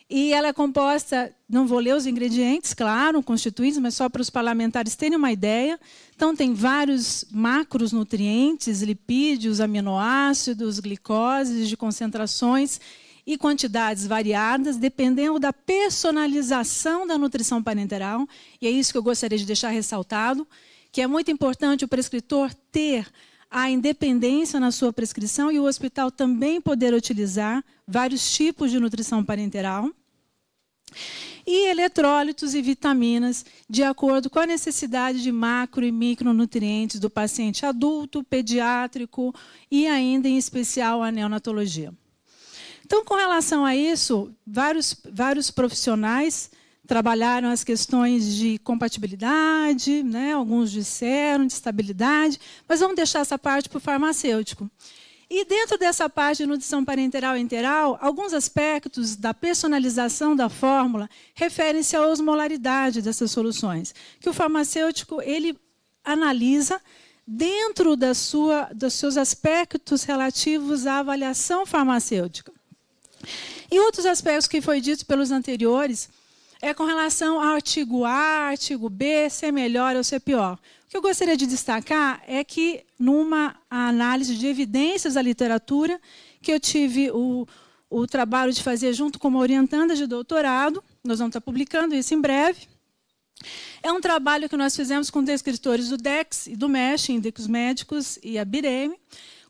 E ela é composta, não vou ler os ingredientes, claro, constituintes, mas só para os parlamentares terem uma ideia. Então, tem vários macros nutrientes, lipídios, aminoácidos, glicoses de concentrações e quantidades variadas, dependendo da personalização da nutrição parenteral. E é isso que eu gostaria de deixar ressaltado, que é muito importante o prescritor ter a independência na sua prescrição e o hospital também poder utilizar vários tipos de nutrição parenteral e eletrólitos e vitaminas de acordo com a necessidade de macro e micronutrientes do paciente adulto, pediátrico e ainda em especial a neonatologia. Então, com relação a isso, vários, vários profissionais trabalharam as questões de compatibilidade, né? alguns disseram de estabilidade, mas vamos deixar essa parte para o farmacêutico. E dentro dessa parte de nutrição parenteral e enteral, alguns aspectos da personalização da fórmula referem-se à osmolaridade dessas soluções, que o farmacêutico ele analisa dentro da sua, dos seus aspectos relativos à avaliação farmacêutica. E outros aspectos que foi dito pelos anteriores é com relação ao artigo A, artigo B, ser melhor ou ser pior. Que eu gostaria de destacar é que, numa análise de evidências da literatura, que eu tive o, o trabalho de fazer junto com uma orientanda de doutorado, nós vamos estar publicando isso em breve. É um trabalho que nós fizemos com descritores do DEX e do MESH, Índices Médicos e a BIREM,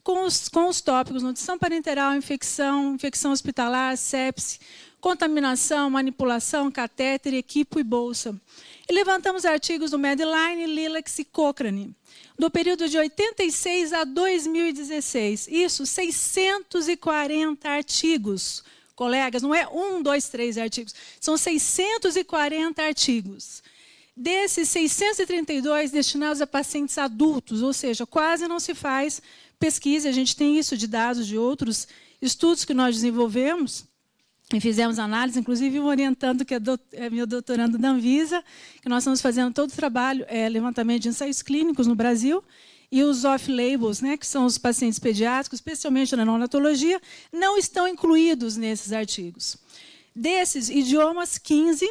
com os, com os tópicos nutrição parenteral, infecção, infecção hospitalar, sepse, contaminação, manipulação, catéter, equipo e bolsa. E levantamos artigos do Medline, Lilacs e Cochrane, do período de 86 a 2016. Isso, 640 artigos. Colegas, não é um, dois, três artigos. São 640 artigos. Desses 632 destinados a pacientes adultos, ou seja, quase não se faz pesquisa. A gente tem isso de dados de outros estudos que nós desenvolvemos e fizemos análise, inclusive orientando que é, é meu doutorando da Anvisa, que nós estamos fazendo todo o trabalho, é, levantamento de ensaios clínicos no Brasil, e os off-labels, né, que são os pacientes pediátricos, especialmente na neonatologia, não estão incluídos nesses artigos. Desses idiomas, 15,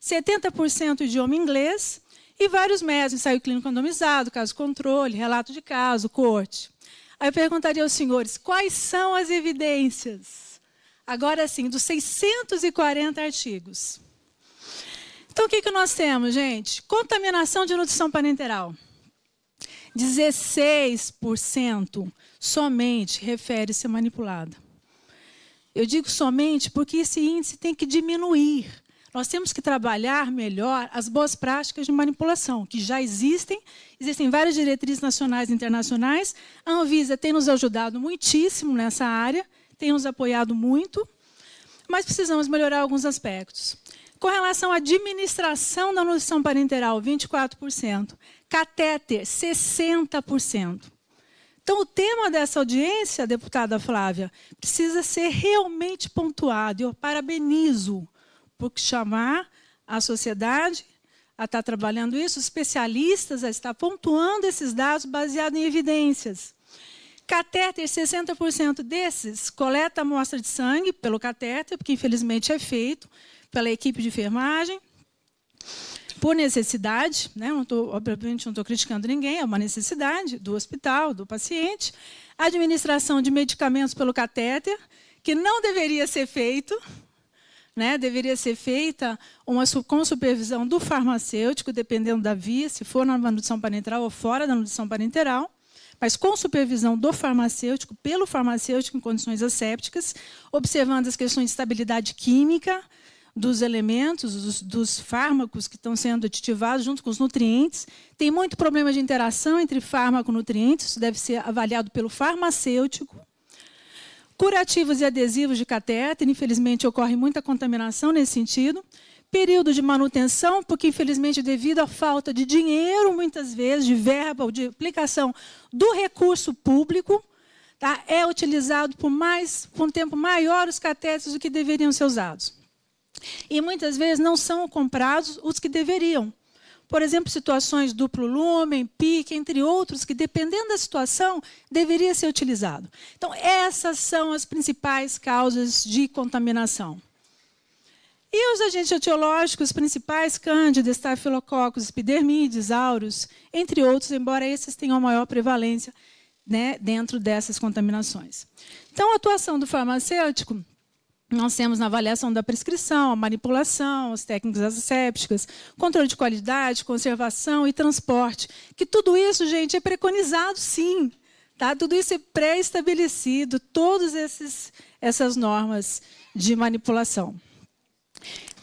70% idioma inglês e vários métodos, ensaio clínico randomizado, caso controle, relato de caso, corte. Aí eu perguntaria aos senhores, quais são as evidências? Agora sim, dos 640 artigos. Então, o que, que nós temos, gente? Contaminação de nutrição parenteral. 16% somente refere-se a manipulada. Eu digo somente porque esse índice tem que diminuir. Nós temos que trabalhar melhor as boas práticas de manipulação, que já existem. Existem várias diretrizes nacionais e internacionais. A Anvisa tem nos ajudado muitíssimo nessa área tem nos apoiado muito, mas precisamos melhorar alguns aspectos. Com relação à administração da nutrição parenteral, 24%. Catéter, 60%. Então, o tema dessa audiência, deputada Flávia, precisa ser realmente pontuado. Eu parabenizo por chamar a sociedade a estar trabalhando isso, especialistas a estar pontuando esses dados baseados em evidências. Catéter, 60% desses coleta amostra de sangue pelo catéter, porque infelizmente é feito pela equipe de enfermagem, por necessidade, né? não tô, obviamente não estou criticando ninguém, é uma necessidade do hospital, do paciente. Administração de medicamentos pelo catéter, que não deveria ser feito, né? deveria ser feita uma, com supervisão do farmacêutico, dependendo da via, se for na nutrição parenteral ou fora da nutrição parenteral mas com supervisão do farmacêutico, pelo farmacêutico em condições assépticas, observando as questões de estabilidade química dos elementos, dos, dos, fármacos que estão sendo aditivados junto com os nutrientes. Tem muito problema de interação entre fármaco e nutrientes, isso deve ser avaliado pelo farmacêutico. Curativos e adesivos de catéter, infelizmente ocorre muita contaminação nesse sentido período de manutenção, porque infelizmente devido à falta de dinheiro, muitas vezes, de verba ou de aplicação do recurso público, tá, é utilizado por mais por um tempo maior os catéteres do que deveriam ser usados. E muitas vezes não são comprados os que deveriam. Por exemplo, situações duplo lumen, pique, entre outros, que dependendo da situação, deveria ser utilizado. Então, essas são as principais causas de contaminação. E os agentes etiológicos principais, Cândida, Staphylococcus, Epidermides, Aureus, entre outros, embora esses tenham maior prevalência né, dentro dessas contaminações. Então, a atuação do farmacêutico, nós temos na avaliação da prescrição, a manipulação, as técnicas assépticas, controle de qualidade, conservação e transporte. Que tudo isso, gente, é preconizado, sim. Tá? Tudo isso é pré-estabelecido, todas essas normas de manipulação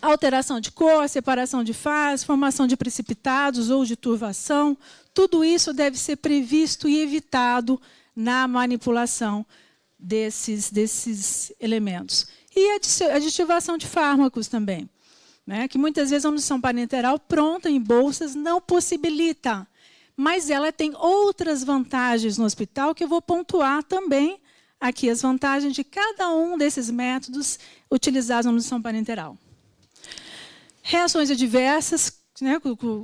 alteração de cor, separação de fase, formação de precipitados ou de turvação, tudo isso deve ser previsto e evitado na manipulação desses, desses elementos. E a aditivação de fármacos também, né, que muitas vezes a nutrição parenteral pronta em bolsas não possibilita, mas ela tem outras vantagens no hospital que eu vou pontuar também aqui as vantagens de cada um desses métodos utilizados na nutrição parenteral. Reações adversas, né,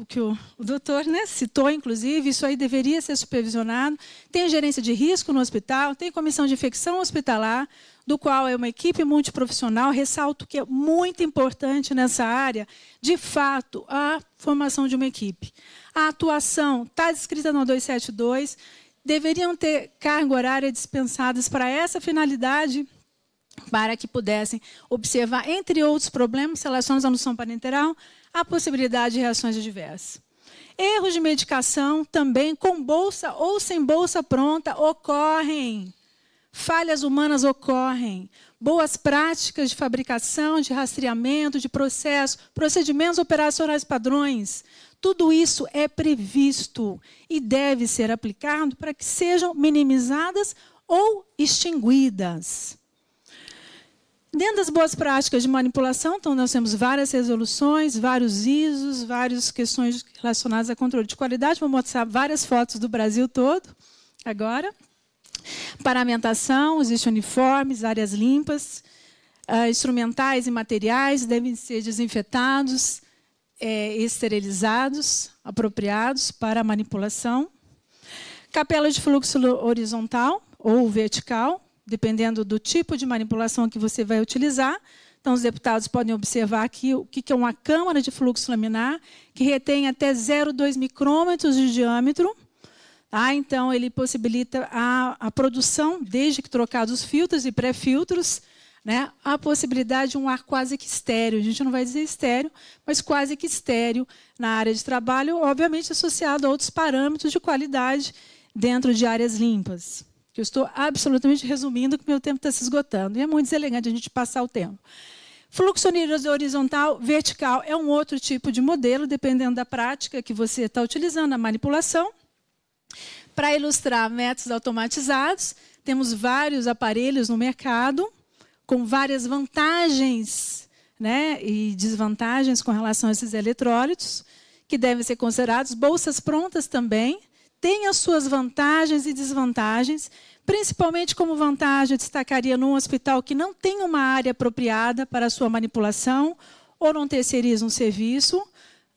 que o, doutor né, citou, inclusive, isso aí deveria ser supervisionado. Tem gerência de risco no hospital, tem comissão de infecção hospitalar, do qual é uma equipe multiprofissional. Ressalto que é muito importante nessa área, de fato, a formação de uma equipe. A atuação está descrita no 272, deveriam ter carga horária dispensadas para essa finalidade, para que pudessem observar, entre outros problemas relacionados à noção parenteral, a possibilidade de reações adversas. Erros de medicação também, com bolsa ou sem bolsa pronta, ocorrem. Falhas humanas ocorrem. Boas práticas de fabricação, de rastreamento, de processo, procedimentos operacionais padrões. Tudo isso é previsto e deve ser aplicado para que sejam minimizadas ou extinguidas. Dentro das boas práticas de manipulação, então, nós temos várias resoluções, vários ISOs, várias questões relacionadas a controle de qualidade. Vou mostrar várias fotos do Brasil todo agora. Paramentação, existem uniformes, áreas limpas, uh, instrumentais e materiais devem ser desinfetados, é, esterilizados, apropriados para manipulação. Capela de fluxo horizontal ou vertical, dependendo do tipo de manipulação que você vai utilizar. Então, os deputados podem observar aqui o que é uma câmara de fluxo laminar, que retém até 0,2 micrômetros de diâmetro. Tá? Então, ele possibilita a, a produção, desde que trocados os filtros e pré-filtros, né, a possibilidade de um ar quase que estéreo. A gente não vai dizer estéreo, mas quase que estéreo na área de trabalho, obviamente associado a outros parâmetros de qualidade dentro de áreas limpas que eu estou absolutamente resumindo, que meu tempo está se esgotando. E é muito deselegante a gente passar o tempo. Fluxo horizontal, vertical é um outro tipo de modelo, dependendo da prática que você está utilizando, a manipulação. Para ilustrar métodos automatizados, temos vários aparelhos no mercado, com várias vantagens né, e desvantagens com relação a esses eletrólitos, que devem ser considerados. Bolsas prontas também, tem as suas vantagens e desvantagens. Principalmente como vantagem, eu destacaria num hospital que não tem uma área apropriada para a sua manipulação ou não terceiriza um serviço,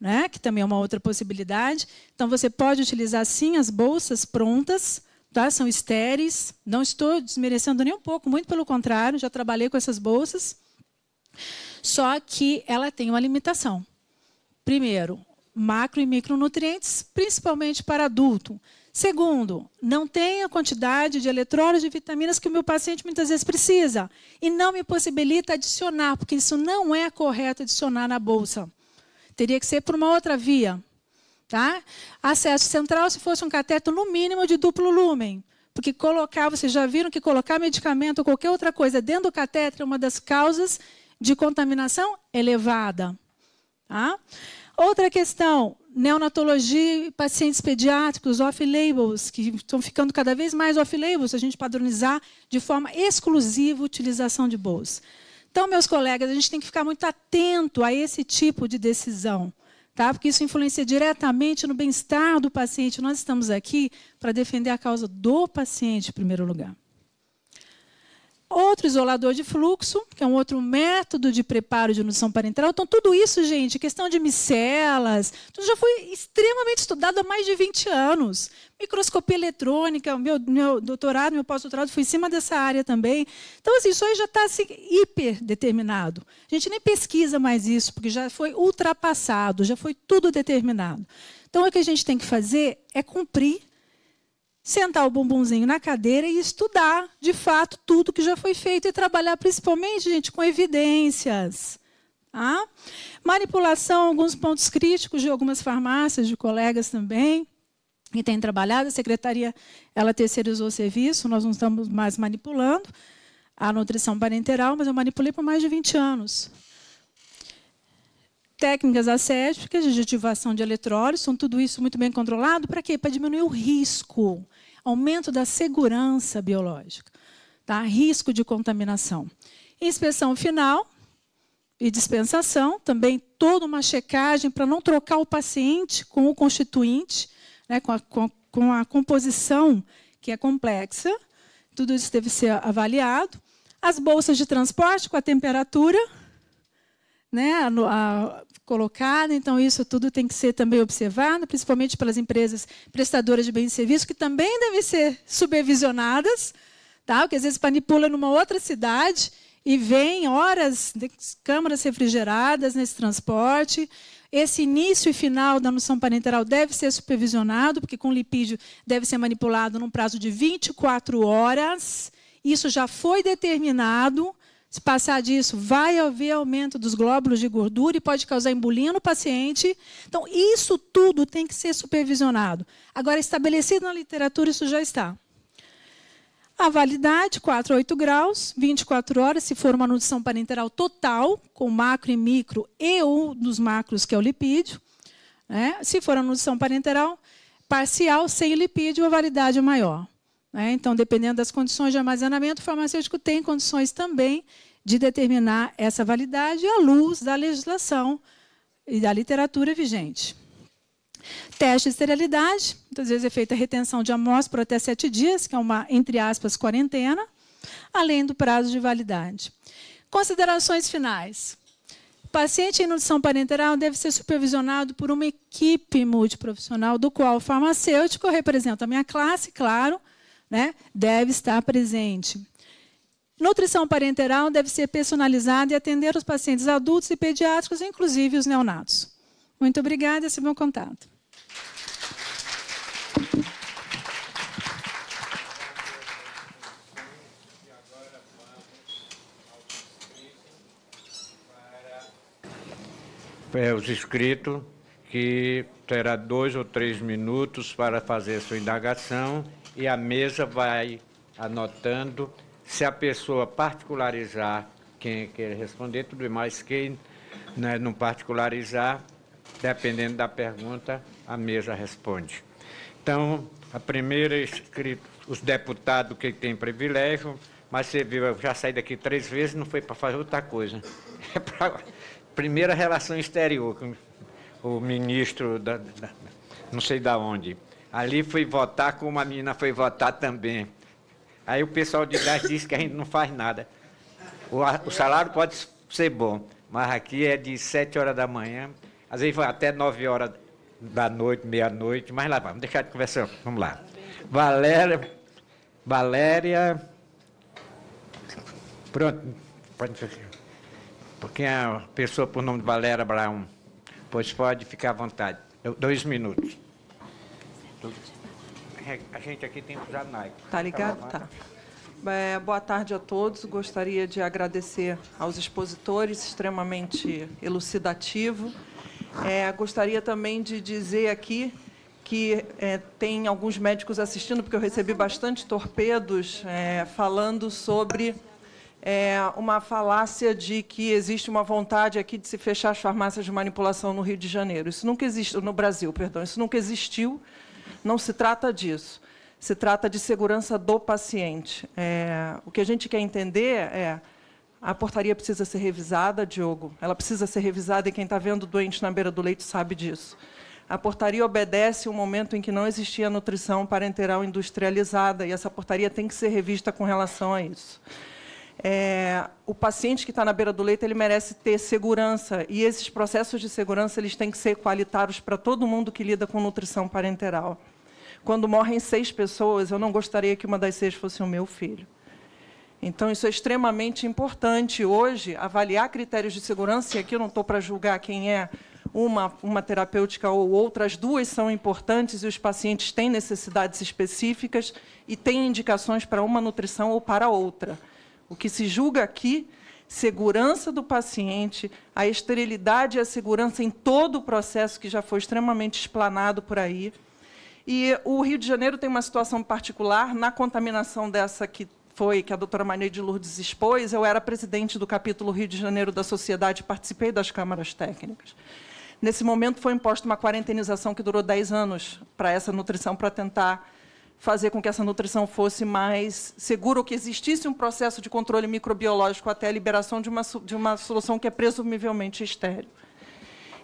né, que também é uma outra possibilidade. Então, você pode utilizar, sim, as bolsas prontas, tá? são estéreis. Não estou desmerecendo nem um pouco, muito pelo contrário, já trabalhei com essas bolsas. Só que ela tem uma limitação. Primeiro, macro e micronutrientes, principalmente para adulto. Segundo, não tem a quantidade de eletrólitos de vitaminas que o meu paciente muitas vezes precisa. E não me possibilita adicionar, porque isso não é correto adicionar na bolsa. Teria que ser por uma outra via. Tá? Acesso central, se fosse um cateto no mínimo de duplo lumen. Porque colocar, vocês já viram que colocar medicamento ou qualquer outra coisa dentro do cateter é uma das causas de contaminação elevada. Tá? Outra questão, neonatologia pacientes pediátricos off-labels, que estão ficando cada vez mais off-labels, se a gente padronizar de forma exclusiva a utilização de bolsas. Então, meus colegas, a gente tem que ficar muito atento a esse tipo de decisão, tá? porque isso influencia diretamente no bem-estar do paciente. Nós estamos aqui para defender a causa do paciente, em primeiro lugar. Outro isolador de fluxo, que é um outro método de preparo de nutrição parenteral. Então, tudo isso, gente, questão de micelas, tudo já foi extremamente estudado há mais de 20 anos. Microscopia eletrônica, meu, meu doutorado, meu pós-doutorado foi em cima dessa área também. Então, assim, isso aí já está assim, hiper determinado. A gente nem pesquisa mais isso, porque já foi ultrapassado, já foi tudo determinado. Então, o que a gente tem que fazer é cumprir sentar o bumbumzinho na cadeira e estudar, de fato, tudo que já foi feito e trabalhar principalmente, gente, com evidências. Tá? Manipulação, alguns pontos críticos de algumas farmácias, de colegas também, que têm trabalhado. A secretaria ela terceirizou o serviço, nós não estamos mais manipulando a nutrição parenteral, mas eu manipulei por mais de 20 anos. Técnicas acéticas de ativação de eletrólitos, são tudo isso muito bem controlado. Para quê? Para diminuir o risco aumento da segurança biológica, tá? risco de contaminação. Inspeção final e dispensação, também toda uma checagem para não trocar o paciente com o constituinte, né, com, a, com, com a composição que é complexa. Tudo isso deve ser avaliado. As bolsas de transporte com a temperatura, né, a, a, colocada, então isso tudo tem que ser também observado, principalmente pelas empresas prestadoras de bens e serviços, que também devem ser supervisionadas, tá? porque às vezes manipula numa outra cidade e vem horas de câmaras refrigeradas nesse transporte. Esse início e final da noção parenteral deve ser supervisionado, porque com lipídio deve ser manipulado num prazo de 24 horas. Isso já foi determinado. Se passar disso, vai haver aumento dos glóbulos de gordura e pode causar embolia no paciente. Então, isso tudo tem que ser supervisionado. Agora, estabelecido na literatura, isso já está. A validade, 4 a 8 graus, 24 horas, se for uma nutrição parenteral total, com macro e micro, e um dos macros, que é o lipídio. Né? Se for a nutrição parenteral parcial, sem lipídio, a validade é maior. Né? Então, dependendo das condições de armazenamento, o farmacêutico tem condições também de determinar essa validade à luz da legislação e da literatura vigente. Teste de esterilidade, muitas vezes é feita a retenção de amostras por até sete dias, que é uma, entre aspas, quarentena, além do prazo de validade. Considerações finais. O paciente em nutrição parenteral deve ser supervisionado por uma equipe multiprofissional, do qual o farmacêutico representa a minha classe, claro, né, deve estar presente. Nutrição parenteral deve ser personalizada e atender os pacientes adultos e pediátricos, inclusive os neonatos. Muito obrigada, esse é o meu contato. É, os inscritos que terá dois ou três minutos para fazer a sua indagação e a mesa vai anotando. Se a pessoa particularizar quem quer responder, tudo mais. Quem né, não particularizar, dependendo da pergunta, a mesa responde. Então, a primeira escrito, os deputados que têm privilégio, mas você viu, eu já saí daqui três vezes, não foi para fazer outra coisa. É para primeira relação exterior com o ministro da, da, não sei da onde. Ali fui votar como a menina foi votar também. Aí o pessoal de lá disse que a gente não faz nada. O, o salário pode ser bom, mas aqui é de sete horas da manhã, às vezes vai até nove horas da noite, meia-noite, mas lá vamos deixar de conversar. Vamos lá. Valéria, Valéria, pronto, porque a pessoa por nome de Valéria Brown, pois pode ficar à vontade. Dois minutos. A gente aqui tem que usar Nike. Tá ligado? Tá. É, boa tarde a todos. Gostaria de agradecer aos expositores, extremamente elucidativo. É, gostaria também de dizer aqui que é, tem alguns médicos assistindo, porque eu recebi bastante torpedos é, falando sobre é, uma falácia de que existe uma vontade aqui de se fechar as farmácias de manipulação no Rio de Janeiro. Isso nunca existiu, no Brasil, perdão. Isso nunca existiu. Não se trata disso. Se trata de segurança do paciente. É, o que a gente quer entender é a portaria precisa ser revisada, Diogo. Ela precisa ser revisada e quem está vendo doente na beira do leito sabe disso. A portaria obedece um momento em que não existia nutrição parenteral industrializada e essa portaria tem que ser revista com relação a isso. É, o paciente que está na beira do leito ele merece ter segurança e esses processos de segurança eles têm que ser qualitários para todo mundo que lida com nutrição parenteral. Quando morrem seis pessoas, eu não gostaria que uma das seis fosse o meu filho. Então, isso é extremamente importante hoje, avaliar critérios de segurança, e aqui eu não estou para julgar quem é uma, uma terapêutica ou outra, as duas são importantes e os pacientes têm necessidades específicas e têm indicações para uma nutrição ou para outra. O que se julga aqui, segurança do paciente, a esterilidade e a segurança em todo o processo que já foi extremamente explanado por aí. E o Rio de Janeiro tem uma situação particular na contaminação dessa que foi que a doutora Maria de Lourdes expôs, eu era presidente do capítulo Rio de Janeiro da sociedade, participei das câmaras técnicas. Nesse momento foi imposta uma quarentenização que durou 10 anos para essa nutrição, para tentar fazer com que essa nutrição fosse mais segura, ou que existisse um processo de controle microbiológico até a liberação de uma, de uma solução que é presumivelmente estéril.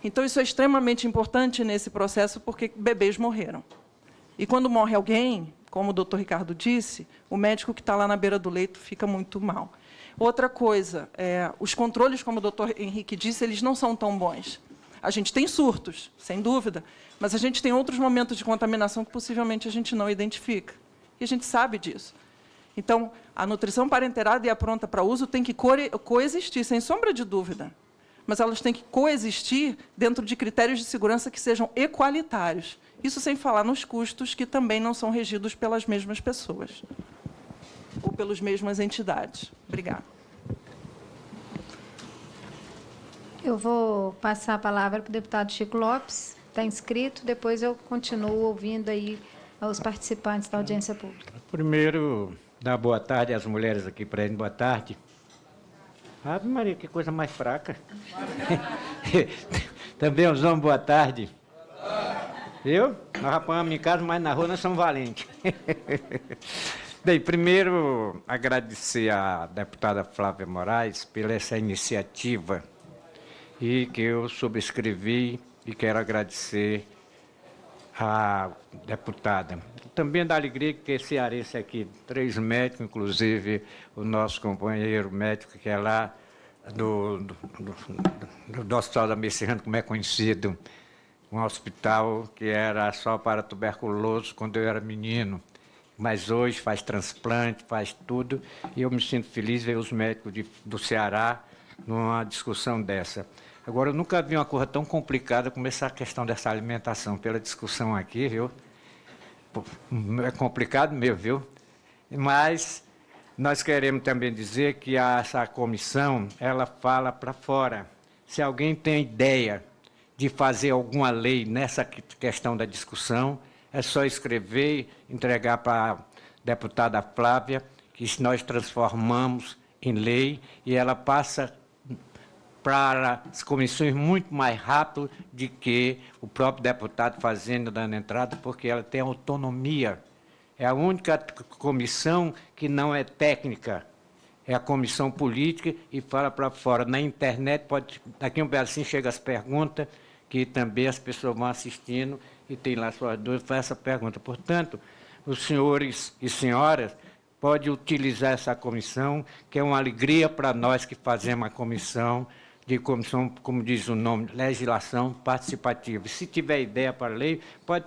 Então, isso é extremamente importante nesse processo, porque bebês morreram. E quando morre alguém, como o doutor Ricardo disse, o médico que está lá na beira do leito fica muito mal. Outra coisa, é, os controles, como o doutor Henrique disse, eles não são tão bons. A gente tem surtos, sem dúvida, mas a gente tem outros momentos de contaminação que possivelmente a gente não identifica. E a gente sabe disso. Então, a nutrição parenterada e a pronta para uso tem que coexistir, sem sombra de dúvida. Mas elas têm que coexistir dentro de critérios de segurança que sejam equalitários. Isso sem falar nos custos, que também não são regidos pelas mesmas pessoas ou pelas mesmas entidades. Obrigada. Eu vou passar a palavra para o deputado Chico Lopes, está inscrito, depois eu continuo ouvindo aí os participantes da audiência pública. Primeiro, dar boa tarde às mulheres aqui para ele, boa tarde. Ave Maria, que coisa mais fraca. Também os homens, boa tarde. Eu? Nós apanhamos em casa, mas na rua nós somos valentes. Bem, primeiro agradecer à deputada Flávia Moraes pela essa iniciativa e que eu subscrevi e quero agradecer à deputada. Também da alegria que esse cearense aqui, três médicos, inclusive o nosso companheiro médico que é lá do, do, do, do Hospital da Messejana, como é conhecido, um hospital que era só para tuberculoso quando eu era menino, mas hoje faz transplante, faz tudo, e eu me sinto feliz ver os médicos de, do Ceará numa discussão dessa. Agora, eu nunca vi uma coisa tão complicada como essa questão dessa alimentação, pela discussão aqui, viu? É complicado mesmo, viu? Mas nós queremos também dizer que essa comissão, ela fala para fora. Se alguém tem ideia de fazer alguma lei nessa questão da discussão, é só escrever, entregar para a deputada Flávia, que nós transformamos em lei e ela passa para as comissões muito mais rápido do que o próprio deputado fazendo, dando entrada, porque ela tem autonomia. É a única comissão que não é técnica. É a comissão política e fala para fora. Na internet, pode, daqui um pedacinho chega as perguntas, que também as pessoas vão assistindo e tem lá suas dúvidas, faz essa pergunta. Portanto, os senhores e senhoras podem utilizar essa comissão, que é uma alegria para nós que fazemos a comissão, de comissão, como diz o nome, legislação participativa. Se tiver ideia para lei, pode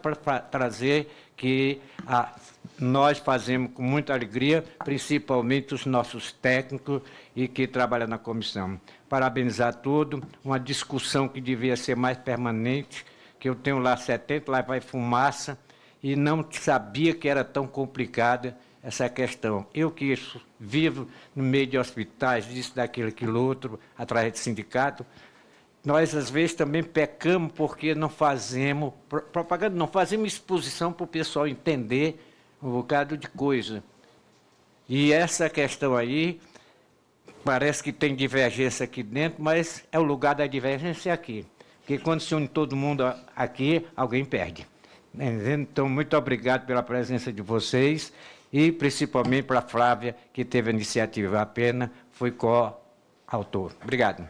trazer que a, nós fazemos com muita alegria, principalmente os nossos técnicos e que trabalham na comissão. Parabenizar tudo, uma discussão que devia ser mais permanente, que eu tenho lá 70, lá vai fumaça, e não sabia que era tão complicada essa questão. Eu que vivo no meio de hospitais, disso, daquilo, aquilo outro, através de sindicato, nós às vezes também pecamos porque não fazemos propaganda, não fazemos exposição para o pessoal entender um bocado de coisa. E essa questão aí, parece que tem divergência aqui dentro, mas é o lugar da divergência aqui. Porque quando se une todo mundo aqui, alguém perde. Então, muito obrigado pela presença de vocês e principalmente para a Flávia, que teve a iniciativa. A pena foi co-autor. Obrigado.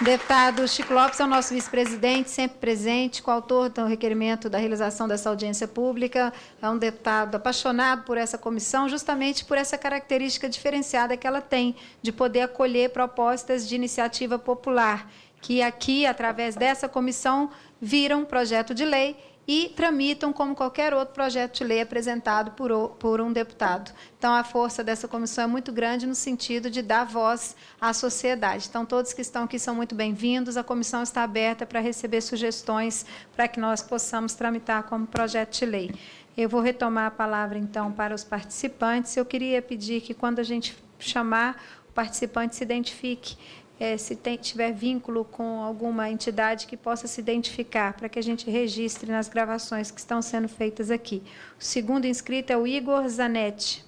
Deputado Chico Lopes é o nosso vice-presidente, sempre presente, coautor do requerimento da realização dessa audiência pública. É um deputado apaixonado por essa comissão, justamente por essa característica diferenciada que ela tem, de poder acolher propostas de iniciativa popular, que aqui, através dessa comissão, viram projeto de lei e tramitam como qualquer outro projeto de lei apresentado por, por um deputado. Então, a força dessa comissão é muito grande no sentido de dar voz à sociedade. Então, todos que estão aqui são muito bem-vindos. A comissão está aberta para receber sugestões para que nós possamos tramitar como projeto de lei. Eu vou retomar a palavra, então, para os participantes. Eu queria pedir que, quando a gente chamar, o participante se identifique é, se tem, tiver vínculo com alguma entidade que possa se identificar, para que a gente registre nas gravações que estão sendo feitas aqui. O segundo inscrito é o Igor Zanetti.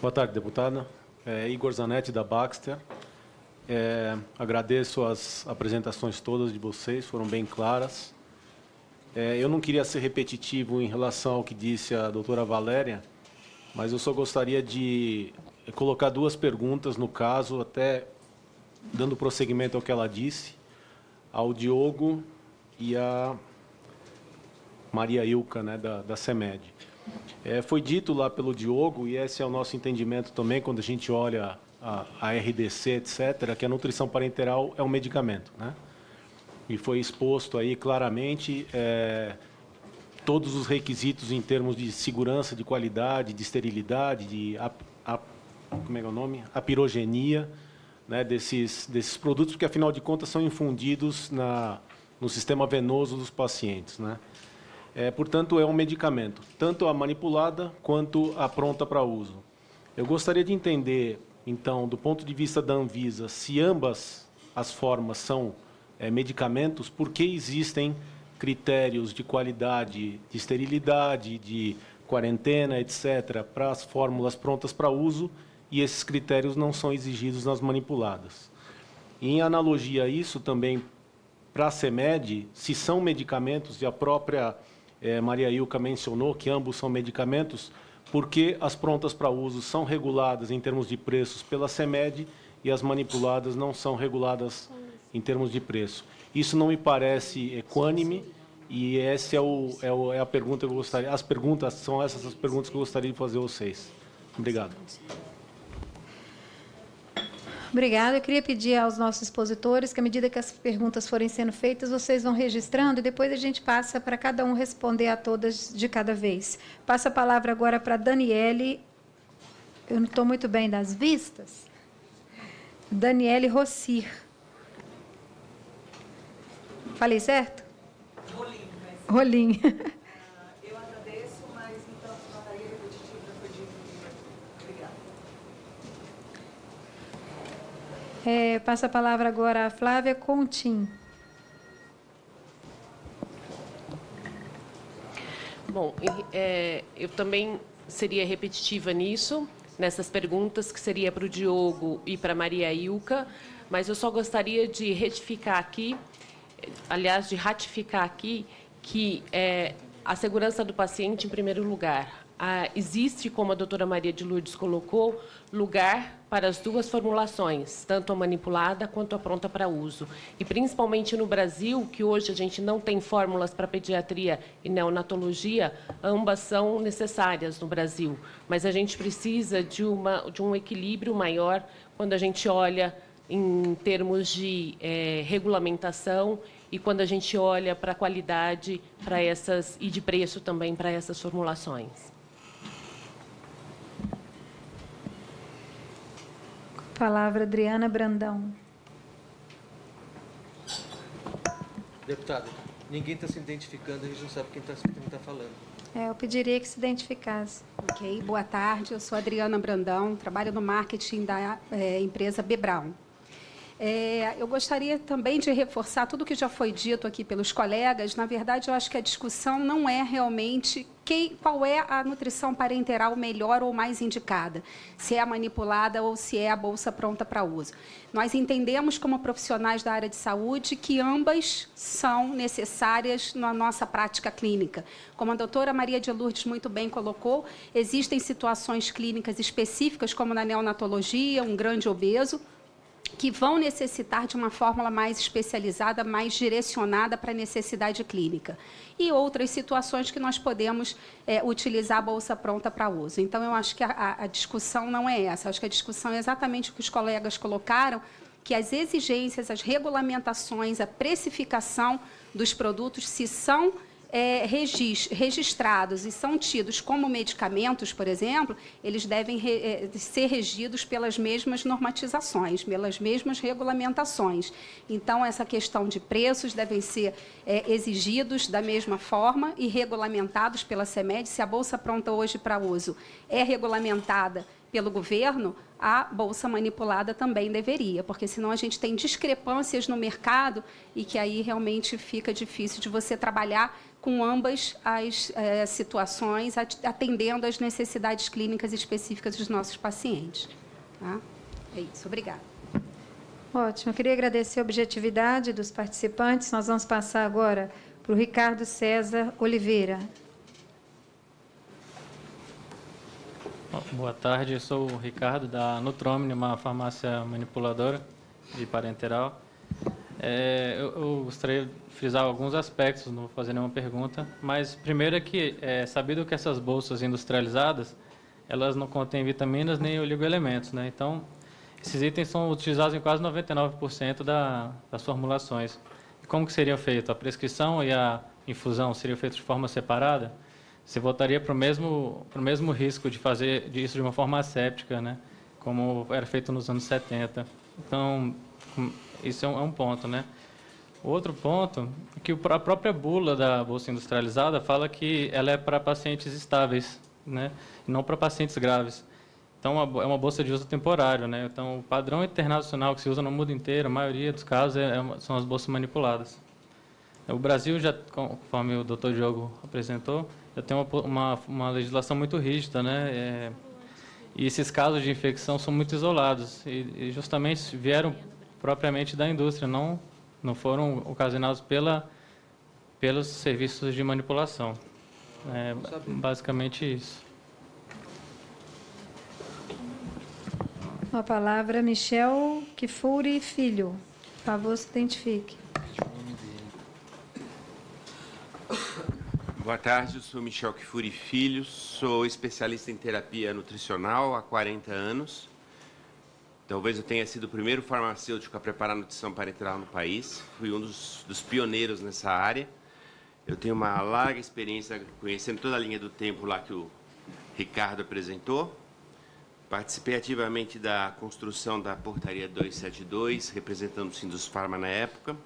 Boa tarde, deputada. É Igor Zanetti, da Baxter. É, agradeço as apresentações todas de vocês, foram bem claras. É, eu não queria ser repetitivo em relação ao que disse a doutora Valéria, mas eu só gostaria de colocar duas perguntas no caso, até dando prosseguimento ao que ela disse, ao Diogo e a Maria Ilka, né, da, da CEMED. É, foi dito lá pelo Diogo, e esse é o nosso entendimento também, quando a gente olha a, a RDC, etc., que a nutrição parenteral é um medicamento. Né? E foi exposto aí claramente é, todos os requisitos em termos de segurança, de qualidade, de esterilidade, de como é, é o nome? apirogenia né, desses, desses produtos, porque, afinal de contas, são infundidos na, no sistema venoso dos pacientes. Né? É, portanto, é um medicamento, tanto a manipulada quanto a pronta para uso. Eu gostaria de entender, então, do ponto de vista da Anvisa, se ambas as formas são é, medicamentos, por que existem critérios de qualidade, de esterilidade, de quarentena, etc., para as fórmulas prontas para uso e esses critérios não são exigidos nas manipuladas. Em analogia a isso, também para a CEMED, se são medicamentos, e a própria eh, Maria Ilka mencionou que ambos são medicamentos, porque as prontas para uso são reguladas em termos de preços pela CEMED e as manipuladas não são reguladas em termos de preço. Isso não me parece equânime e essa é, o, é, o, é a pergunta que eu gostaria. As perguntas são essas as perguntas que eu gostaria de fazer a vocês. Obrigado. Obrigada. Eu queria pedir aos nossos expositores que, à medida que as perguntas forem sendo feitas, vocês vão registrando e depois a gente passa para cada um responder a todas de cada vez. Passa a palavra agora para Daniele. Eu não estou muito bem das vistas. Daniele Rossir. Falei certo? Rolim. Mas... Rolim. eu agradeço, mas então repetitiva foi dito. Obrigada. É, passa a palavra agora a Flávia Contim. Bom, é, eu também seria repetitiva nisso, nessas perguntas, que seria para o Diogo e para a Maria Ilka, mas eu só gostaria de retificar aqui aliás, de ratificar aqui que é, a segurança do paciente em primeiro lugar. Ah, existe, como a doutora Maria de Lourdes colocou, lugar para as duas formulações, tanto a manipulada quanto a pronta para uso. E principalmente no Brasil, que hoje a gente não tem fórmulas para pediatria e neonatologia, ambas são necessárias no Brasil. Mas a gente precisa de, uma, de um equilíbrio maior quando a gente olha em termos de é, regulamentação e quando a gente olha para a qualidade para essas e de preço também para essas formulações. Palavra Adriana Brandão. Deputada, ninguém está se identificando, a gente não sabe quem está tá falando. É, eu pediria que se identificasse. Ok, boa tarde. Eu sou Adriana Brandão, trabalho no marketing da é, empresa Bebrão. É, eu gostaria também de reforçar tudo que já foi dito aqui pelos colegas. Na verdade, eu acho que a discussão não é realmente quem, qual é a nutrição parenteral melhor ou mais indicada, se é a manipulada ou se é a bolsa pronta para uso. Nós entendemos, como profissionais da área de saúde, que ambas são necessárias na nossa prática clínica. Como a doutora Maria de Lourdes muito bem colocou, existem situações clínicas específicas, como na neonatologia, um grande obeso, que vão necessitar de uma fórmula mais especializada, mais direcionada para a necessidade clínica. E outras situações que nós podemos é, utilizar a bolsa pronta para uso. Então, eu acho que a, a discussão não é essa. Eu acho que a discussão é exatamente o que os colegas colocaram, que as exigências, as regulamentações, a precificação dos produtos, se são é, registrados e são tidos como medicamentos, por exemplo, eles devem re, é, ser regidos pelas mesmas normatizações, pelas mesmas regulamentações. Então, essa questão de preços devem ser é, exigidos da mesma forma e regulamentados pela CEMED. Se a bolsa pronta hoje para uso é regulamentada pelo governo, a bolsa manipulada também deveria, porque senão a gente tem discrepâncias no mercado e que aí realmente fica difícil de você trabalhar com ambas as é, situações, atendendo às necessidades clínicas específicas dos nossos pacientes. Tá? É isso, obrigada. Ótimo, eu queria agradecer a objetividade dos participantes. Nós vamos passar agora para o Ricardo César Oliveira. Boa tarde, eu sou o Ricardo da Nutromine, uma farmácia manipuladora de parenteral. É, eu, eu, gostaria de frisar alguns aspectos, não vou fazer nenhuma pergunta, mas primeiro é que é sabido que essas bolsas industrializadas, elas não contêm vitaminas nem oligoelementos, né? Então, esses itens são utilizados em quase 99% da, das formulações. E como que seria feito? A prescrição e a infusão seriam feitos de forma separada? Você voltaria para o mesmo, mesmo risco de fazer isso de uma forma asséptica, né? como era feito nos anos 70. Então, isso é um, é um ponto, né? Outro ponto é que a própria bula da bolsa industrializada fala que ela é para pacientes estáveis, né? Não para pacientes graves. Então, é uma bolsa de uso temporário, né? Então, o padrão internacional que se usa no mundo inteiro, a maioria dos casos, é, é são as bolsas manipuladas. O Brasil já, conforme o doutor Diogo apresentou, já tem uma, uma, uma legislação muito rígida, né? É, e esses casos de infecção são muito isolados e, e justamente vieram propriamente da indústria, não não foram ocasionados pela pelos serviços de manipulação. É basicamente isso. A palavra Michel Kifuri Filho. Por favor, se identifique. Boa tarde, eu sou Michel Kifuri Filho, sou especialista em terapia nutricional há 40 anos. Talvez eu tenha sido o primeiro farmacêutico a preparar nutrição parenteral no país. Fui um dos, dos pioneiros nessa área. Eu tenho uma larga experiência conhecendo toda a linha do tempo lá que o Ricardo apresentou. Participei ativamente da construção da portaria 272, representando o Sindus Pharma na época.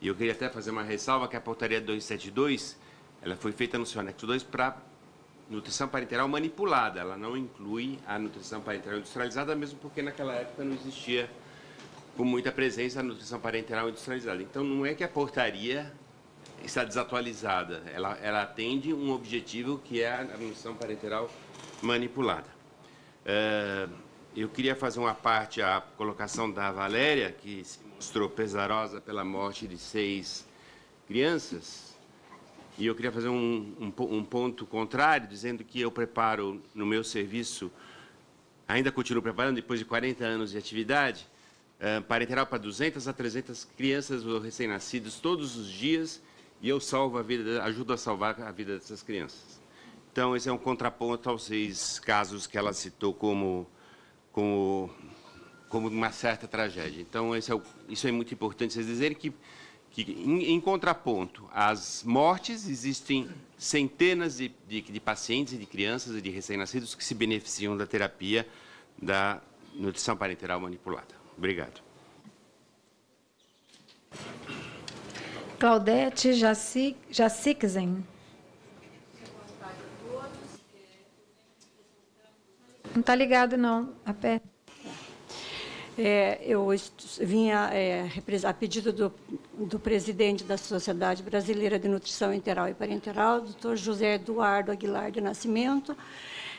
E eu queria até fazer uma ressalva que a portaria 272 ela foi feita no seu anexo 2 para nutrição parenteral manipulada. Ela não inclui a nutrição parenteral industrializada, mesmo porque naquela época não existia com muita presença a nutrição parenteral industrializada. Então, não é que a portaria está desatualizada. Ela, ela atende um objetivo que é a nutrição parenteral manipulada. Uh, eu queria fazer uma parte à colocação da Valéria, que se mostrou pesarosa pela morte de seis crianças. E eu queria fazer um, um, um, ponto contrário, dizendo que eu preparo no meu serviço, ainda continuo preparando, depois de 40 anos de atividade, uh, parenteral para 200 a 300 crianças ou recém-nascidos todos os dias, e eu salvo a vida, ajudo a salvar a vida dessas crianças. Então, esse é um contraponto aos seis casos que ela citou como, como, como uma certa tragédia. Então, é o, isso é muito importante vocês dizerem que que, em, em, contraponto às mortes, existem centenas de, de, de pacientes, de crianças e de recém-nascidos que se beneficiam da terapia da nutrição parenteral manipulada. Obrigado. Claudete Jacixen. Não está ligado, não. Aperta. É, eu vinha é, a pedido do, do, presidente da Sociedade Brasileira de Nutrição Enteral e Parenteral, doutor José Eduardo Aguilar de Nascimento.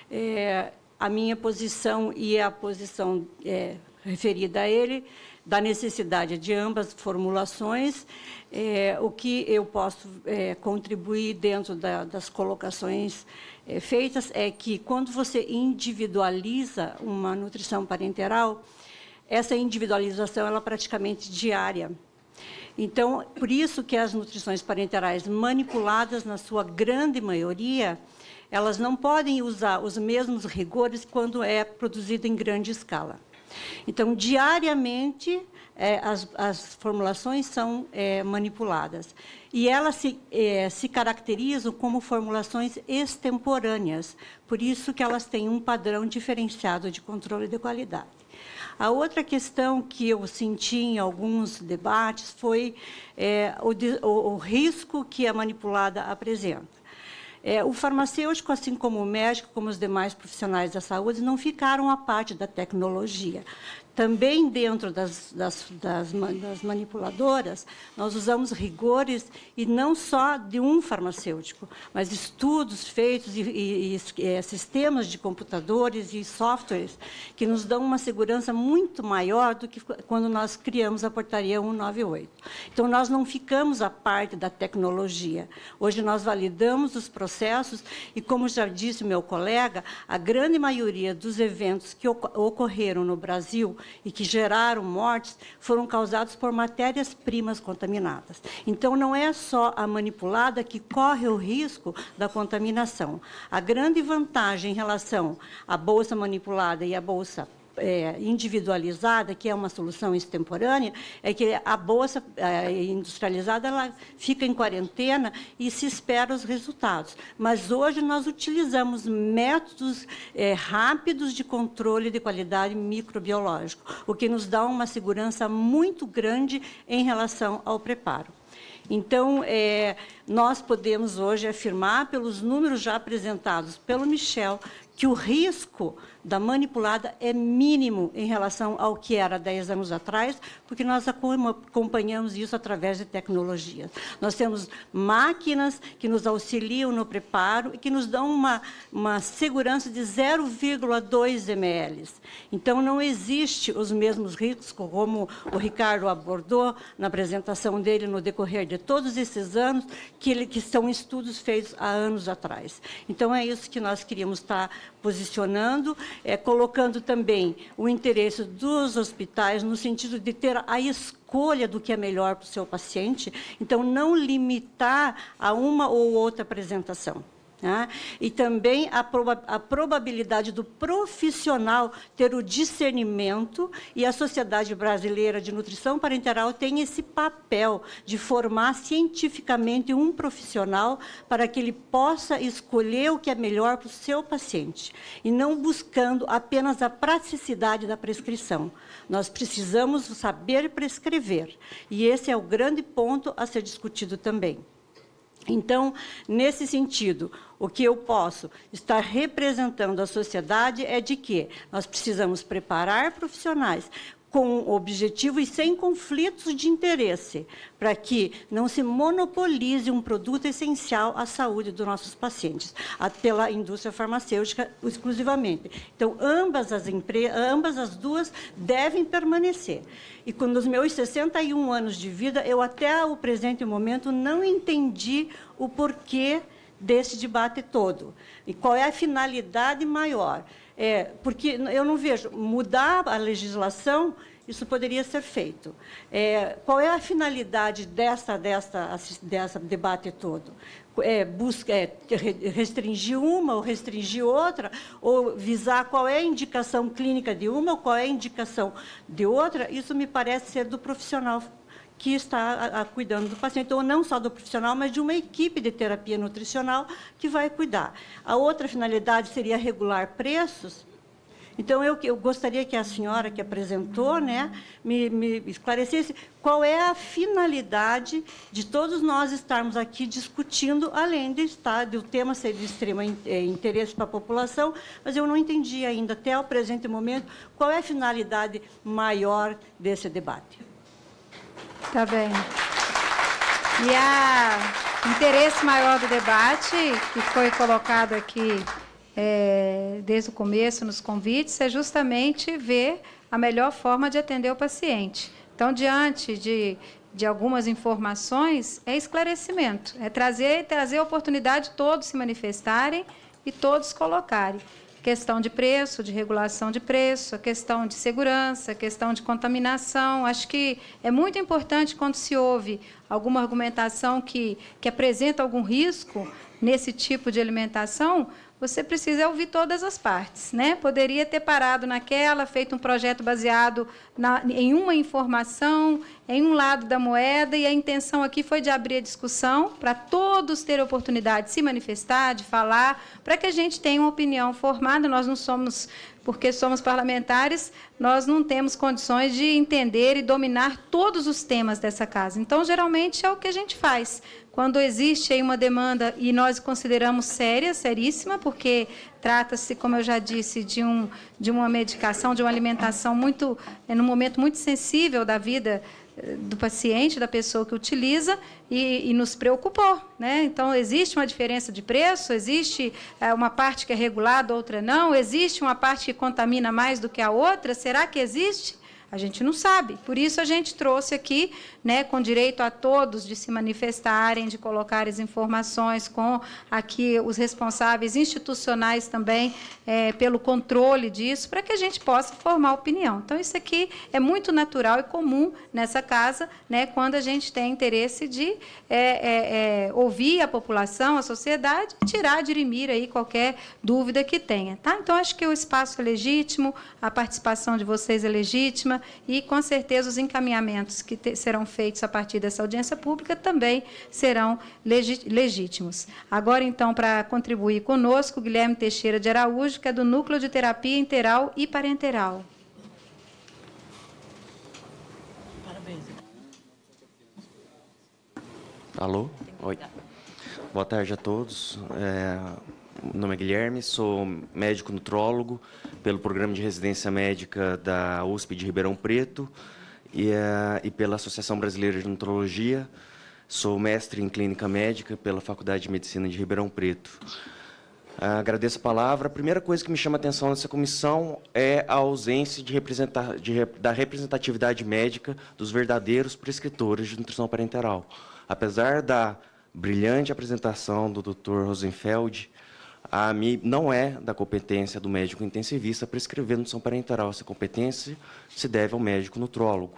É, a minha posição e a posição é, referida a ele, da necessidade de ambas formulações, é, o que eu posso é, contribuir dentro da, das colocações feitas é que, quando você individualiza uma nutrição parenteral, essa individualização ela é praticamente diária. Então, por isso que as nutrições parenterais manipuladas, na sua grande maioria, elas não podem usar os mesmos rigores quando é produzido em grande escala. Então, diariamente, é, as, as, formulações são é, manipuladas. E elas se, é, se caracterizam como formulações extemporâneas, por isso que elas têm um padrão diferenciado de controle de qualidade. A outra questão que eu senti em alguns debates foi é, o, o, o, risco que a manipulada apresenta. É, o farmacêutico, assim como o médico, como os demais profissionais da saúde, não ficaram à parte da tecnologia também dentro das, das, das, das, manipuladoras, nós usamos rigores, e não só de um farmacêutico, mas estudos feitos e, e, e é, sistemas de computadores e softwares que nos dão uma segurança muito maior do que quando nós criamos a portaria 198. Então, nós não ficamos à parte da tecnologia. Hoje, nós validamos os processos e, como já disse meu colega, a grande maioria dos eventos que ocorreram no Brasil e que geraram mortes foram causados por matérias-primas contaminadas. Então, não é só a manipulada que corre o risco da contaminação. A grande vantagem em relação à bolsa manipulada e à bolsa é, individualizada, que é uma solução extemporânea, é que a bolsa é, industrializada ela fica em quarentena e se espera os resultados. Mas hoje nós utilizamos métodos é, rápidos de controle de qualidade microbiológico, o que nos dá uma segurança muito grande em relação ao preparo. Então, é, nós podemos hoje afirmar, pelos números já apresentados pelo Michel, que o risco da manipulada é mínimo em relação ao que era 10 anos atrás, porque nós acompanhamos isso através de tecnologias. Nós temos máquinas que nos auxiliam no preparo e que nos dão uma, uma segurança de 0,2 ml. Então, não existe os mesmos riscos, como o Ricardo abordou na apresentação dele no decorrer de todos esses anos, que, ele, que são estudos feitos há anos atrás. Então, é isso que nós queríamos estar posicionando, é, colocando também o interesse dos hospitais no sentido de ter a escolha do que é melhor para o seu paciente, então não limitar a uma ou outra apresentação. Né? E também a, proba a, probabilidade do profissional ter o discernimento, e a Sociedade Brasileira de Nutrição Parenteral tem esse papel de formar cientificamente um profissional para que ele possa escolher o que é melhor para o seu paciente, e não buscando apenas a praticidade da prescrição. Nós precisamos saber prescrever, e esse é o grande ponto a ser discutido também. Então, nesse sentido, o que eu posso estar representando à sociedade é de que nós precisamos preparar profissionais com objetivo e sem conflitos de interesse, para que não se monopolize um produto essencial à saúde dos nossos pacientes, pela indústria farmacêutica exclusivamente. Então, ambas as, ambas as duas devem permanecer. E com os meus 61 anos de vida, eu até o presente momento não entendi o porquê desse debate todo. E qual é a finalidade maior? É, porque eu não vejo mudar a legislação, isso poderia ser feito. É, qual é a finalidade dessa, dessa, dessa debate todo? É, busca, é, restringir uma ou restringir outra, ou visar qual é a indicação clínica de uma ou qual é a indicação de outra, isso me parece ser do profissional que está a, a, cuidando do paciente, ou não só do profissional, mas de uma equipe de terapia nutricional que vai cuidar. A outra finalidade seria regular preços. Então, eu, eu gostaria que a senhora que apresentou né, me, me esclarecesse qual é a finalidade de todos nós estarmos aqui discutindo, além de estar, do tema ser de extremo eh, interesse para a população, mas eu não entendi ainda, até o presente momento, qual é a finalidade maior desse debate. Tá bem. E a interesse maior do debate, que foi colocado aqui é, desde o começo nos convites, é justamente ver a melhor forma de atender o paciente. Então, diante de, de algumas informações, é esclarecimento, é trazer, trazer a oportunidade de todos se manifestarem e todos colocarem questão de preço, de regulação de preço, a questão de segurança, a questão de contaminação. Acho que é muito importante quando se ouve alguma argumentação que, que apresenta algum risco nesse tipo de alimentação, você precisa ouvir todas as partes. Né? Poderia ter parado naquela, feito um projeto baseado na, em uma informação, em um lado da moeda, e a intenção aqui foi de abrir a discussão para todos terem oportunidade de se manifestar, de falar, para que a gente tenha uma opinião formada. Nós não somos porque somos parlamentares, nós não temos condições de entender e dominar todos os temas dessa casa. Então, geralmente, é o que a gente faz. Quando existe aí uma demanda e nós consideramos séria, seríssima, porque trata-se, como eu já disse, de, um, de uma medicação, de uma alimentação muito, é, num momento muito sensível da vida eh, do paciente, da pessoa que utiliza, e, e, nos preocupou. Né? Então, existe uma diferença de preço, existe é, uma parte que é regulada, outra não, existe uma parte que contamina mais do que a outra, será que existe? A gente não sabe. Por isso a gente trouxe aqui, né, com direito a todos de se manifestarem, de colocar as informações, com aqui os responsáveis institucionais também é, pelo controle disso, para que a gente possa formar opinião. Então, isso aqui é muito natural e comum nessa casa, né, quando a gente tem interesse de é, é, é ouvir a população, a sociedade, tirar, dirimir aí qualquer dúvida que tenha. Tá? Então, acho que o espaço é legítimo, a participação de vocês é legítima e, com certeza, os encaminhamentos que te, serão feitos a partir dessa audiência pública também serão legítimos. Agora, então, para contribuir conosco, Guilherme Teixeira de Araújo, que é do Núcleo de Terapia Interal e Parenteral. Parabéns. Alô? Oi. Boa tarde a todos. É, meu nome é Guilherme, sou médico nutrólogo pelo programa de residência médica da USP de Ribeirão Preto e, uh, e pela Associação Brasileira de Nutrologia. Sou mestre em clínica médica pela Faculdade de Medicina de Ribeirão Preto. Agradeço a palavra. A primeira coisa que me chama a atenção nessa comissão é a ausência de representar, de, da representatividade médica dos verdadeiros prescritores de nutrição parenteral. Apesar da brilhante apresentação do Dr. Rosenfeld, a AMI não é da competência do médico intensivista prescrever nutrição parenteral. Essa competência se deve ao médico nutrólogo,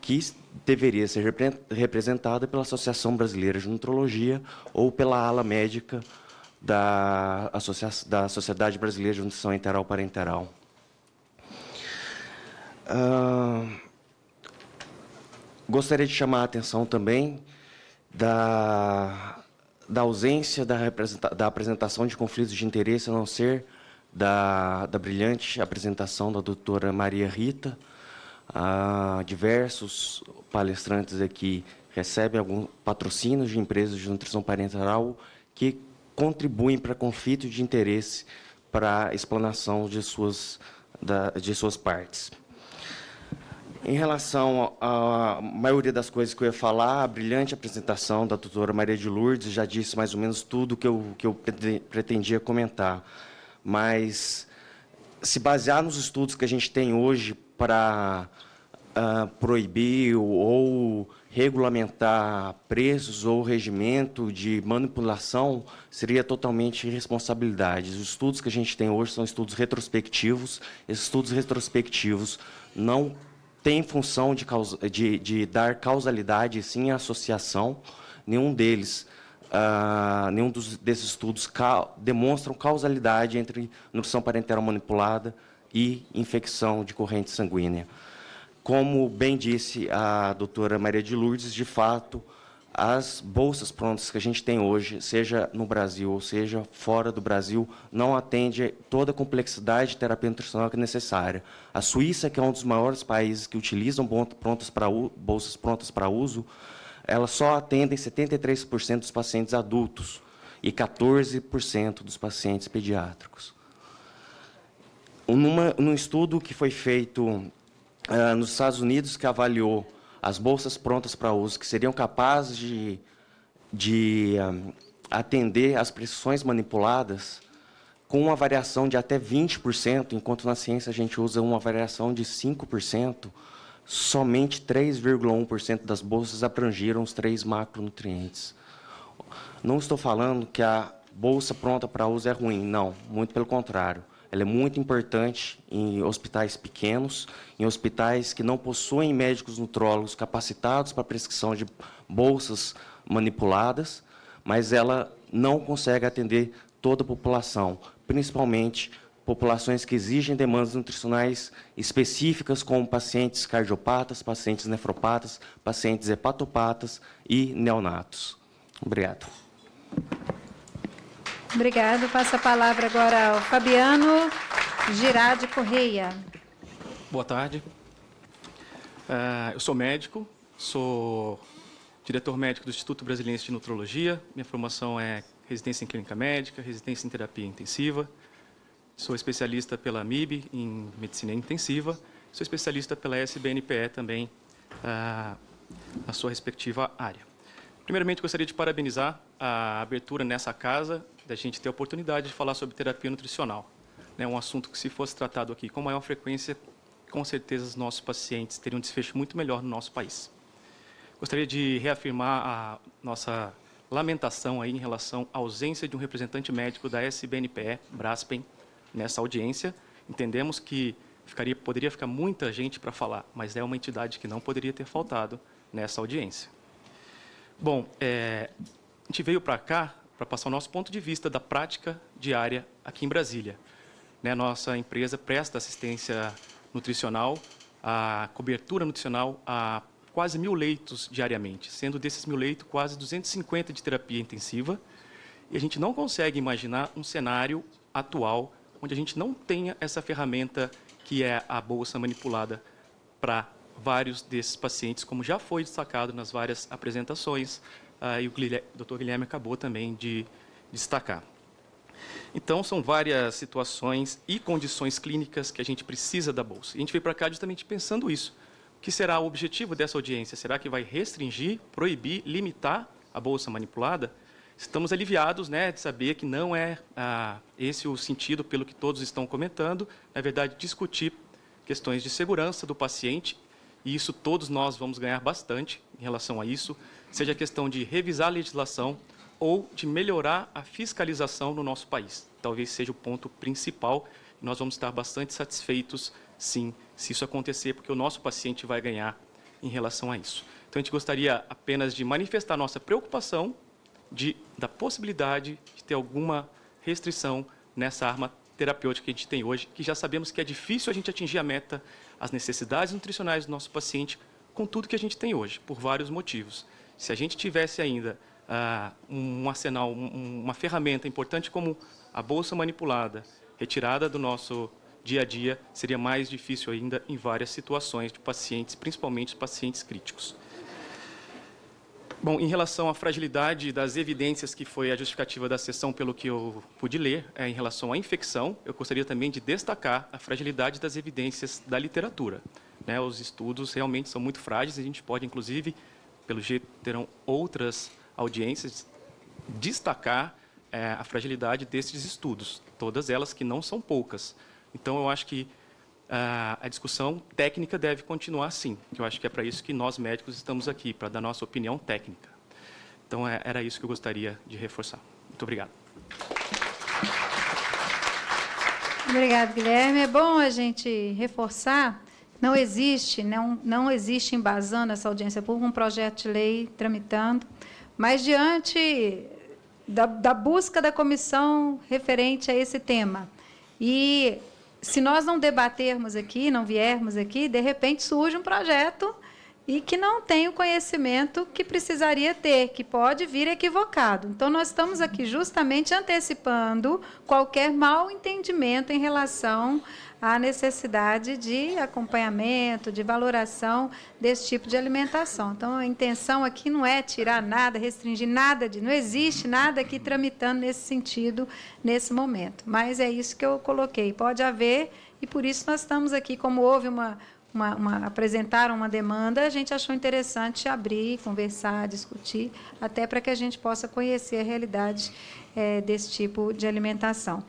que deveria ser representada pela Associação Brasileira de Nutrologia ou pela ala médica da, Associa da Sociedade Brasileira de Nutrição Enteral Parenteral. Uh, gostaria de chamar a atenção também da da ausência da, da, apresentação de conflitos de interesse, a não ser da, da brilhante apresentação da doutora Maria Rita. Ah, diversos palestrantes aqui recebem alguns patrocínios de empresas de nutrição parental que contribuem para conflito de interesse para a explanação de suas, da, de suas partes. Em relação à maioria das coisas que eu ia falar, a brilhante apresentação da doutora Maria de Lourdes já disse mais ou menos tudo que eu, que eu pretendia comentar. Mas, se basear nos estudos que a gente tem hoje para uh, proibir ou regulamentar preços ou regimento de manipulação seria totalmente irresponsabilidade. Os estudos que a gente tem hoje são estudos retrospectivos. Esses estudos retrospectivos não tem função de, causa, de, de dar causalidade, sim, à associação. Nenhum deles, uh, nenhum dos, desses estudos ca, demonstram causalidade entre nutrição parenteral manipulada e infecção de corrente sanguínea. Como bem disse a doutora Maria de Lourdes, de fato, as bolsas prontas que a gente tem hoje, seja no Brasil ou seja fora do Brasil, não atende toda a complexidade de terapia nutricional que é necessária. A Suíça, que é um dos maiores países que utilizam prontas bolsas prontas para uso, elas só atendem 73% dos pacientes adultos e 14% dos pacientes pediátricos. Numa, num estudo que foi feito uh, nos Estados Unidos, que avaliou as bolsas prontas para uso, que seriam capazes de, de um, atender às prescrições manipuladas com uma variação de até 20%, enquanto na ciência a gente usa uma variação de 5%, somente 3,1% das bolsas abrangiram os três macronutrientes. Não estou falando que a bolsa pronta para uso é ruim, não, muito pelo contrário. Ela é muito importante em hospitais pequenos, em hospitais que não possuem médicos nutrólogos capacitados para prescrição de bolsas manipuladas, mas ela não consegue atender toda a população, principalmente populações que exigem demandas nutricionais específicas, como pacientes cardiopatas, pacientes nefropatas, pacientes hepatopatas e neonatos. Obrigado. Obrigado. Passo a palavra agora ao Fabiano Girardi Correia. Boa tarde. Uh, eu sou médico, sou diretor médico do Instituto Brasileiro de Nutrologia. Minha formação é residência em clínica médica, residência em terapia intensiva. Sou especialista pela MIB em medicina intensiva. Sou especialista pela SBNPE também, uh, na sua respectiva área. Primeiramente, gostaria de parabenizar a abertura nessa casa da gente ter a oportunidade de falar sobre terapia nutricional. É um assunto que, se fosse tratado aqui com maior frequência, com certeza os nossos pacientes teriam um desfecho muito melhor no nosso país. Gostaria de reafirmar a nossa lamentação aí em relação à ausência de um representante médico da SBNPE, Braspen, nessa audiência. Entendemos que ficaria, poderia ficar muita gente para falar, mas é uma entidade que não poderia ter faltado nessa audiência. Bom, é, a gente veio para cá para passar o nosso ponto de vista da prática diária aqui em Brasília. Né, nossa empresa presta assistência nutricional, a cobertura nutricional a quase mil leitos diariamente, sendo desses mil leitos quase 250 de terapia intensiva. E a gente não consegue imaginar um cenário atual onde a gente não tenha essa ferramenta que é a bolsa manipulada para vários desses pacientes, como já foi destacado nas várias apresentações, ah, e o Dr. Guilherme acabou também de destacar. Então, são várias situações e condições clínicas que a gente precisa da bolsa. A gente veio para cá justamente pensando isso. O que será o objetivo dessa audiência? Será que vai restringir, proibir, limitar a bolsa manipulada? Estamos aliviados né, de saber que não é ah, esse o sentido pelo que todos estão comentando. Na verdade, discutir questões de segurança do paciente, e isso todos nós vamos ganhar bastante em relação a isso seja a questão de revisar a legislação ou de melhorar a fiscalização no nosso país. Talvez seja o ponto principal nós vamos estar bastante satisfeitos, sim, se isso acontecer, porque o nosso paciente vai ganhar em relação a isso. Então, a gente gostaria apenas de manifestar nossa preocupação de, da possibilidade de ter alguma restrição nessa arma terapêutica que a gente tem hoje, que já sabemos que é difícil a gente atingir a meta, as necessidades nutricionais do nosso paciente, com tudo que a gente tem hoje, por vários motivos. Se a gente tivesse ainda uh, um arsenal, um, uma ferramenta importante como a bolsa manipulada, retirada do nosso dia a dia, seria mais difícil ainda em várias situações de pacientes, principalmente pacientes críticos. Bom, em relação à fragilidade das evidências que foi a justificativa da sessão, pelo que eu pude ler, é, em relação à infecção, eu gostaria também de destacar a fragilidade das evidências da literatura. Né, os estudos realmente são muito frágeis, a gente pode, inclusive, pelo jeito terão outras audiências, destacar é, a fragilidade desses estudos, todas elas que não são poucas. Então, eu acho que a, discussão técnica deve continuar sim, que eu acho que é para isso que nós médicos estamos aqui, para dar nossa opinião técnica. Então, é, era isso que eu gostaria de reforçar. Muito obrigado. Obrigado, Guilherme. É bom a gente reforçar não existe, não, não existe embasando essa audiência pública um projeto de lei tramitando, mas diante da, da busca da comissão referente a esse tema. E se nós não debatermos aqui, não viermos aqui, de repente surge um projeto e que não tem o conhecimento que precisaria ter, que pode vir equivocado. Então, nós estamos aqui justamente antecipando qualquer mal entendimento em relação a necessidade de acompanhamento, de valoração desse tipo de alimentação. Então, a intenção aqui não é tirar nada, restringir nada, de, não existe nada aqui tramitando nesse sentido nesse momento. Mas é isso que eu coloquei. Pode haver, e por isso nós estamos aqui, como houve uma, uma, uma, apresentaram uma demanda, a gente achou interessante abrir, conversar, discutir, até para que a gente possa conhecer a realidade é, desse tipo de alimentação.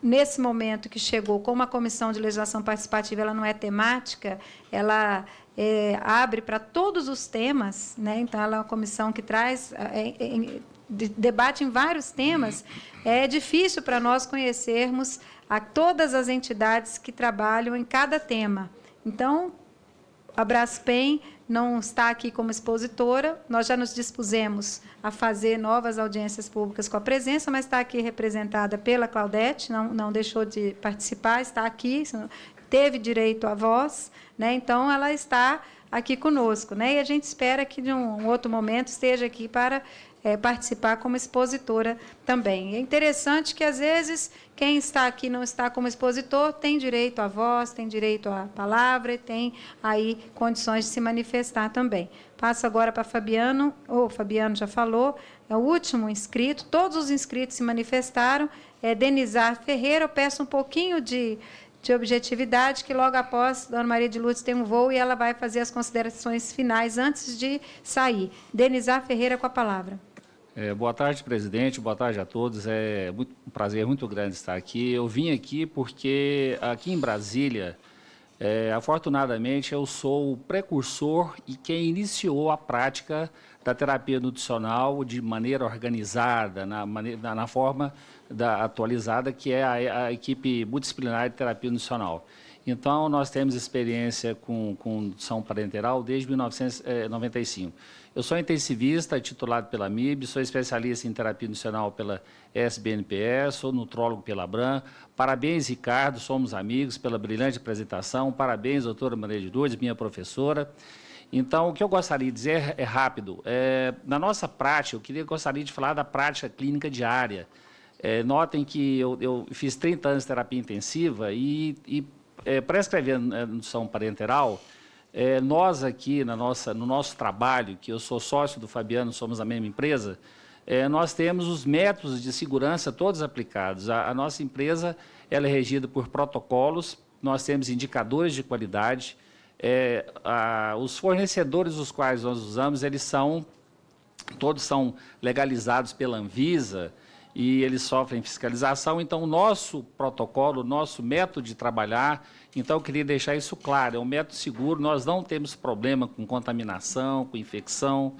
Nesse momento que chegou, como a Comissão de Legislação Participativa ela não é temática, ela é, abre para todos os temas, né? então ela é uma comissão que traz, é, é, debate em vários temas, é difícil para nós conhecermos a todas as entidades que trabalham em cada tema. Então, a Braskem não está aqui como expositora, nós já nos dispusemos a fazer novas audiências públicas com a presença, mas está aqui representada pela Claudete, não, não deixou de participar, está aqui, teve direito à voz, né? então ela está aqui conosco. Né? E a gente espera que, de um outro momento, esteja aqui para é, participar como expositora também. É interessante que, às vezes, quem está aqui não está como expositor tem direito à voz, tem direito à palavra e tem aí condições de se manifestar também. Passo agora para Fabiano, ou oh, Fabiano já falou, é o último inscrito, todos os inscritos se manifestaram. É Denizar Ferreira, eu peço um pouquinho de, de objetividade, que logo após Dona Maria de Lourdes tem um voo e ela vai fazer as considerações finais antes de sair. Denizar Ferreira com a palavra. É, boa tarde, presidente. Boa tarde a todos. É muito, um prazer muito grande estar aqui. Eu vim aqui porque aqui em Brasília É, afortunadamente, eu sou o precursor e quem iniciou a prática da terapia nutricional de maneira organizada, na, maneira, na forma da, atualizada, que é a, a, equipe multidisciplinar de terapia nutricional. Então, nós temos experiência com, com nutrição parenteral desde 1995. Eu sou intensivista, titulado pela MIB, sou especialista em terapia nutricional pela SBNPE, sou nutrólogo pela Abram. Parabéns, Ricardo, somos amigos pela brilhante apresentação. Parabéns, doutora Maria de Lourdes, minha professora. Então, o que eu gostaria de dizer é rápido. É, na nossa prática, eu queria, gostaria de falar da prática clínica diária. É, notem que eu, eu, fiz 30 anos de terapia intensiva e, e é, prescrever a nutrição parenteral, é, nós aqui na nossa, no nosso trabalho, que eu sou sócio do Fabiano, somos a mesma empresa, é, nós temos os métodos de segurança todos aplicados. A, a nossa empresa ela é regida por protocolos, nós temos indicadores de qualidade, é, a, os fornecedores os quais nós usamos, eles são, todos são legalizados pela Anvisa e eles sofrem fiscalização. Então, o nosso protocolo, o nosso método de trabalhar, então eu queria deixar isso claro, é um método seguro, nós não temos problema com contaminação, com infecção,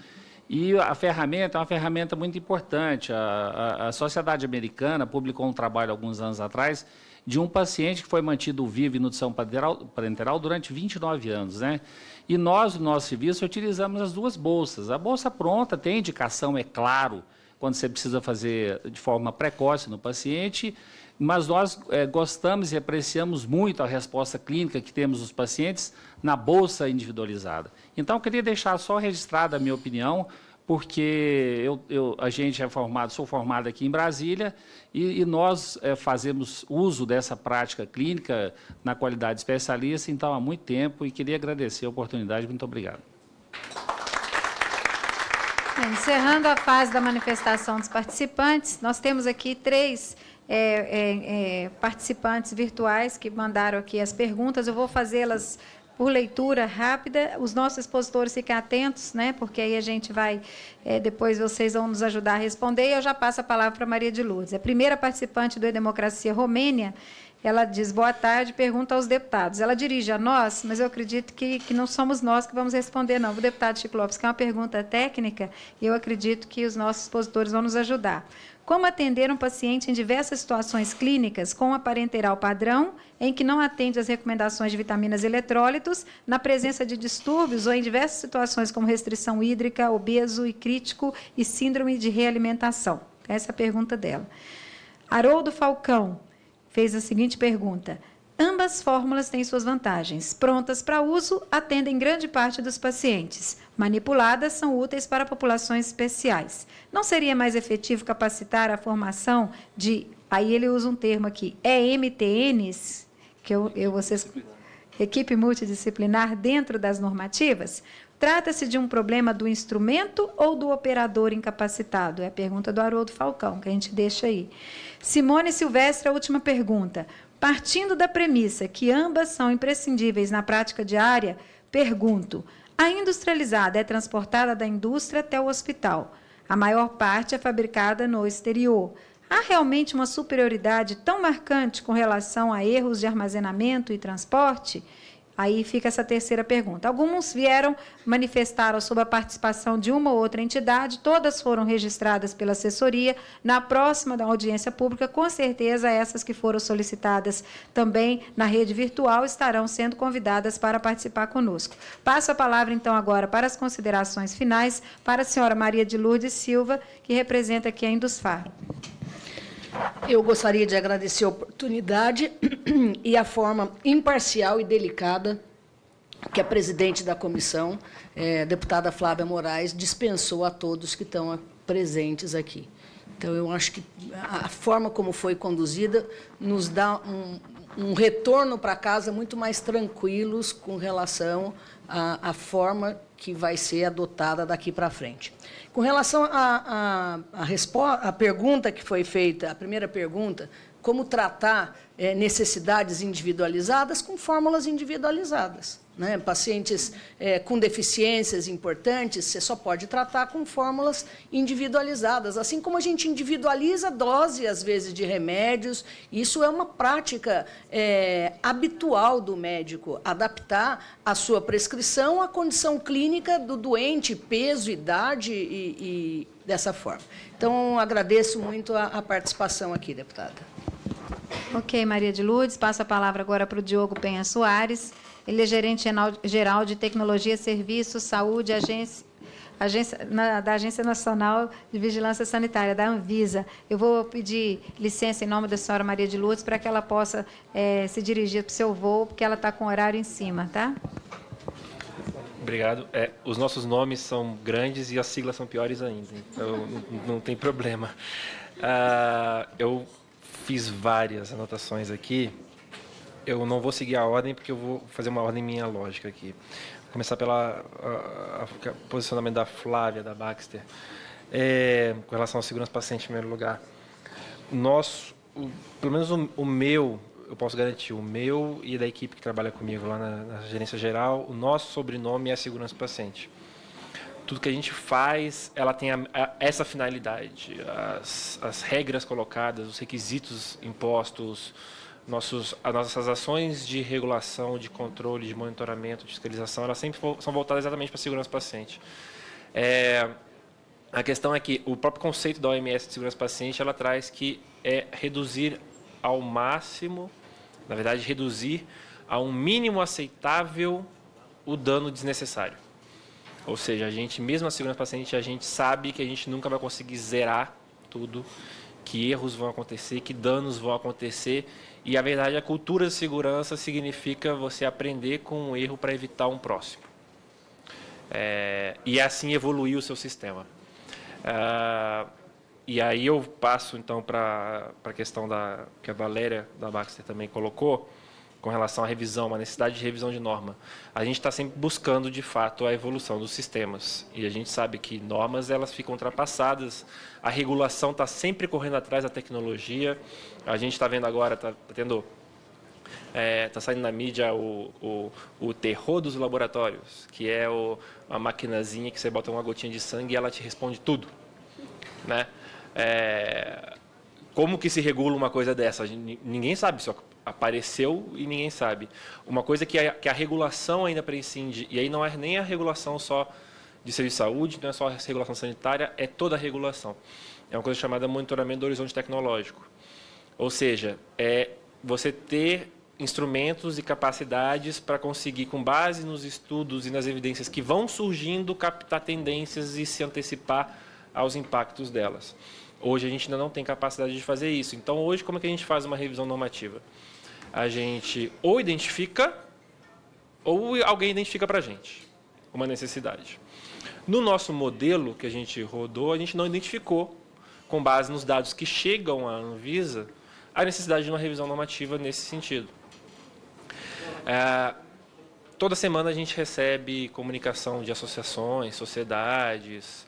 e a ferramenta é uma ferramenta muito importante. A, a, a, Sociedade Americana publicou um trabalho alguns anos atrás de um paciente que foi mantido vivo em nutrição parenteral, durante 29 anos. Né? E nós, no nosso serviço, utilizamos as duas bolsas. A bolsa pronta tem indicação, é claro, quando você precisa fazer de forma precoce no paciente, mas nós é, gostamos e apreciamos muito a resposta clínica que temos dos pacientes na bolsa individualizada. Então, eu queria deixar só registrada a minha opinião, porque eu, eu, a gente é formado, sou formado aqui em Brasília e, e nós é, fazemos uso dessa prática clínica na qualidade especialista, então há muito tempo, e queria agradecer a oportunidade. Muito obrigado. Encerrando a fase da manifestação dos participantes, nós temos aqui três é, é, é, participantes virtuais que mandaram aqui as perguntas. Eu vou fazê-las por leitura rápida. Os nossos expositores fiquem atentos, né? Porque aí a gente vai, é, depois vocês vão nos ajudar a responder. E eu já passo a palavra para Maria de Lourdes. A primeira participante do E-Democracia Romênia, ela diz boa tarde, pergunta aos deputados. Ela dirige a nós, mas eu acredito que, que não somos nós que vamos responder, não. O deputado Chico Lopes, que é uma pergunta técnica, e eu acredito que os nossos expositores vão nos ajudar. Como atender um paciente em diversas situações clínicas com a parenteral padrão, em que não atende às recomendações de vitaminas e eletrólitos, na presença de distúrbios ou em diversas situações como restrição hídrica, obeso e crítico e síndrome de realimentação? Essa é a pergunta dela. Haroldo Falcão fez a seguinte pergunta: Ambas fórmulas têm suas vantagens. Prontas para uso, atendem grande parte dos pacientes. Manipuladas, são úteis para populações especiais. Não seria mais efetivo capacitar a formação de. Aí ele usa um termo aqui, EMTNs, que eu, eu vocês. Equipe multidisciplinar dentro das normativas? Trata-se de um problema do instrumento ou do operador incapacitado? É a pergunta do Haroldo Falcão, que a gente deixa aí. Simone Silvestre, a última pergunta. Partindo da premissa que ambas são imprescindíveis na prática diária, pergunto: a industrializada é transportada da indústria até o hospital. A maior parte é fabricada no exterior. Há realmente uma superioridade tão marcante com relação a erros de armazenamento e transporte? Aí fica essa terceira pergunta. Alguns vieram, manifestaram sobre a participação de uma ou outra entidade, todas foram registradas pela assessoria. Na próxima da audiência pública, com certeza, essas que foram solicitadas também na rede virtual estarão sendo convidadas para participar conosco. Passo a palavra, então, agora para as considerações finais para a senhora Maria de Lourdes Silva, que representa aqui a Indusfar. Eu gostaria de agradecer a oportunidade e a forma imparcial e delicada que a presidente da comissão, é, deputada Flávia Moraes, dispensou a todos que estão presentes aqui. Então, eu acho que a forma como foi conduzida nos dá um, um retorno para casa muito mais tranquilos com relação à forma que vai ser adotada daqui para frente. Com relação à a, a, pergunta que foi feita, a primeira pergunta, como tratar é, necessidades individualizadas com fórmulas individualizadas. Né, pacientes é, com deficiências importantes, você só pode tratar com fórmulas individualizadas. Assim como a gente individualiza dose, às vezes, de remédios, isso é uma prática é, habitual do médico, adaptar a sua prescrição à condição clínica do doente, peso, idade e, e dessa forma. Então, agradeço muito a, a participação aqui, deputada. Ok, Maria de Lourdes. Passo a palavra agora para o Diogo Penha Soares. Ele é gerente geral de tecnologia, serviços, saúde, agência, agência, na, da Agência Nacional de Vigilância Sanitária, da Anvisa. Eu vou pedir licença em nome da senhora Maria de Lourdes para que ela possa é, se dirigir para o seu voo, porque ela está com horário em cima, tá? Obrigado. É, os nossos nomes são grandes e as siglas são piores ainda, então não, tem problema. Uh, eu fiz várias anotações aqui eu não vou seguir a ordem porque eu vou fazer uma ordem minha lógica aqui. Vou começar pela a, a, posicionamento da Flávia, da Baxter, é, com relação à segurança paciente em primeiro lugar. Nós, o, pelo menos o, o, meu, eu posso garantir, o meu e da equipe que trabalha comigo lá na, na gerência geral, o nosso sobrenome é segurança paciente tudo que a gente faz, ela tem a, a, essa finalidade. As, as regras colocadas, os requisitos impostos, nossos, as nossas ações de regulação, de controle, de monitoramento, de fiscalização, elas sempre são voltadas exatamente para a segurança do paciente. É, a questão é que o próprio conceito da OMS de segurança do paciente, ela traz que é reduzir ao máximo, na verdade, reduzir a um mínimo aceitável o dano desnecessário. Ou seja, a gente, mesmo a segurança do paciente, a gente sabe que a gente nunca vai conseguir zerar tudo, que erros vão acontecer, que danos vão acontecer e a verdade, a cultura de segurança significa você aprender com um erro para evitar um próximo. É, e assim evoluir o seu sistema. Ah, e aí eu passo então para a questão da que a Valéria da Baxter também colocou, com relação à revisão, uma necessidade de revisão de norma. A gente está sempre buscando, de fato, a evolução dos sistemas. E a gente sabe que normas elas ficam ultrapassadas, a regulação está sempre correndo atrás da tecnologia. A gente está vendo agora, está tá tendo está é, tá saindo na mídia o, o, o, terror dos laboratórios, que é o, uma maquinazinha que você bota uma gotinha de sangue e ela te responde tudo. Né? É, como que se regula uma coisa dessa? Ninguém sabe, só apareceu e ninguém sabe. Uma coisa que a, que a regulação ainda prescinde, e aí não é nem a regulação só de serviço de saúde, não é só a regulação sanitária, é toda a regulação. É uma coisa chamada monitoramento do horizonte tecnológico. Ou seja, é você ter instrumentos e capacidades para conseguir, com base nos estudos e nas evidências que vão surgindo, captar tendências e se antecipar aos impactos delas. Hoje a gente ainda não tem capacidade de fazer isso. Então, hoje, como é que a gente faz uma revisão normativa? A gente ou identifica, ou alguém identifica para a gente uma necessidade. No nosso modelo que a gente rodou, a gente não identificou, com base nos dados que chegam à Anvisa, a necessidade de uma revisão normativa nesse sentido. É, toda semana a gente recebe comunicação de associações, sociedades,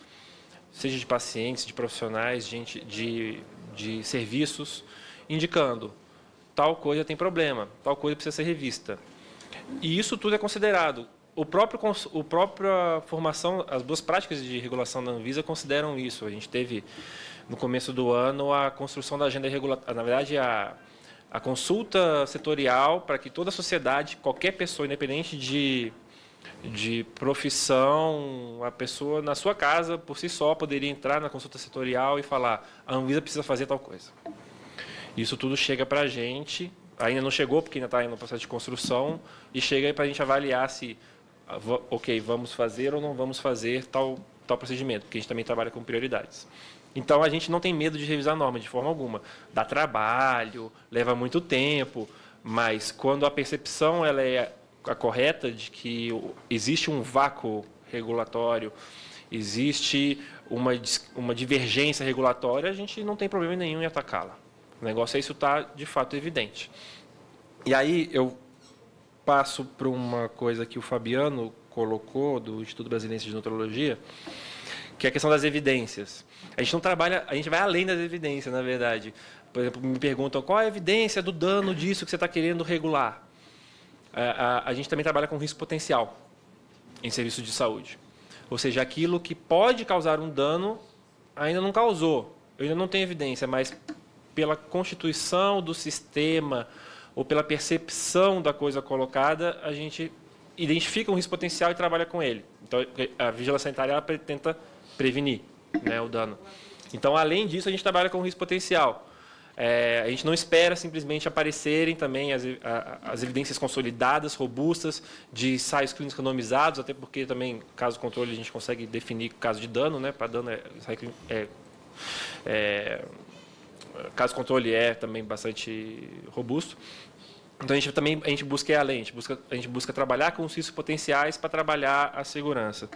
seja de pacientes, de profissionais, de, de, de serviços, indicando tal coisa tem problema, tal coisa precisa ser revista. E isso tudo é considerado. O próprio, o própria formação, as duas práticas de regulação da Anvisa consideram isso. A gente teve, no começo do ano, a construção da agenda regulatória, na verdade, a, a consulta setorial para que toda a sociedade, qualquer pessoa, independente de de profissão, a pessoa na sua casa, por si só, poderia entrar na consulta setorial e falar: a Anvisa precisa fazer tal coisa. Isso tudo chega para a gente, ainda não chegou, porque ainda está no processo de construção, e chega para a gente avaliar se, ah, ok, vamos fazer ou não vamos fazer tal, tal procedimento, porque a gente também trabalha com prioridades. Então a gente não tem medo de revisar a norma de forma alguma. Dá trabalho, leva muito tempo, mas quando a percepção ela é a correta de que existe um vácuo regulatório, existe uma, uma divergência regulatória, a gente não tem problema nenhum em atacá-la. O negócio é isso está de fato evidente. E aí eu passo para uma coisa que o Fabiano colocou do Instituto Brasileiro de Nutrologia, que é a questão das evidências. A gente não trabalha, a gente vai além das evidências, na verdade. Por exemplo, me perguntam qual é a evidência do dano disso que você está querendo regular. a, a, a gente também trabalha com risco potencial em serviços de saúde. Ou seja, aquilo que pode causar um dano ainda não causou. Eu ainda não tenho evidência, mas pela constituição do sistema ou pela percepção da coisa colocada, a gente identifica um risco potencial e trabalha com ele. Então, a vigilância sanitária tenta prevenir né, o dano. Então, além disso, a gente trabalha com risco potencial. É, a gente não espera simplesmente aparecerem também as, a, as, evidências consolidadas, robustas, de ensaios clínicos randomizados, até porque também, caso controle, a gente consegue definir caso de dano, né? Para dano, é, é, é, caso controle é também bastante robusto. Então a gente também a gente busca ir além, a gente busca, a gente busca trabalhar com os riscos potenciais para trabalhar a segurança.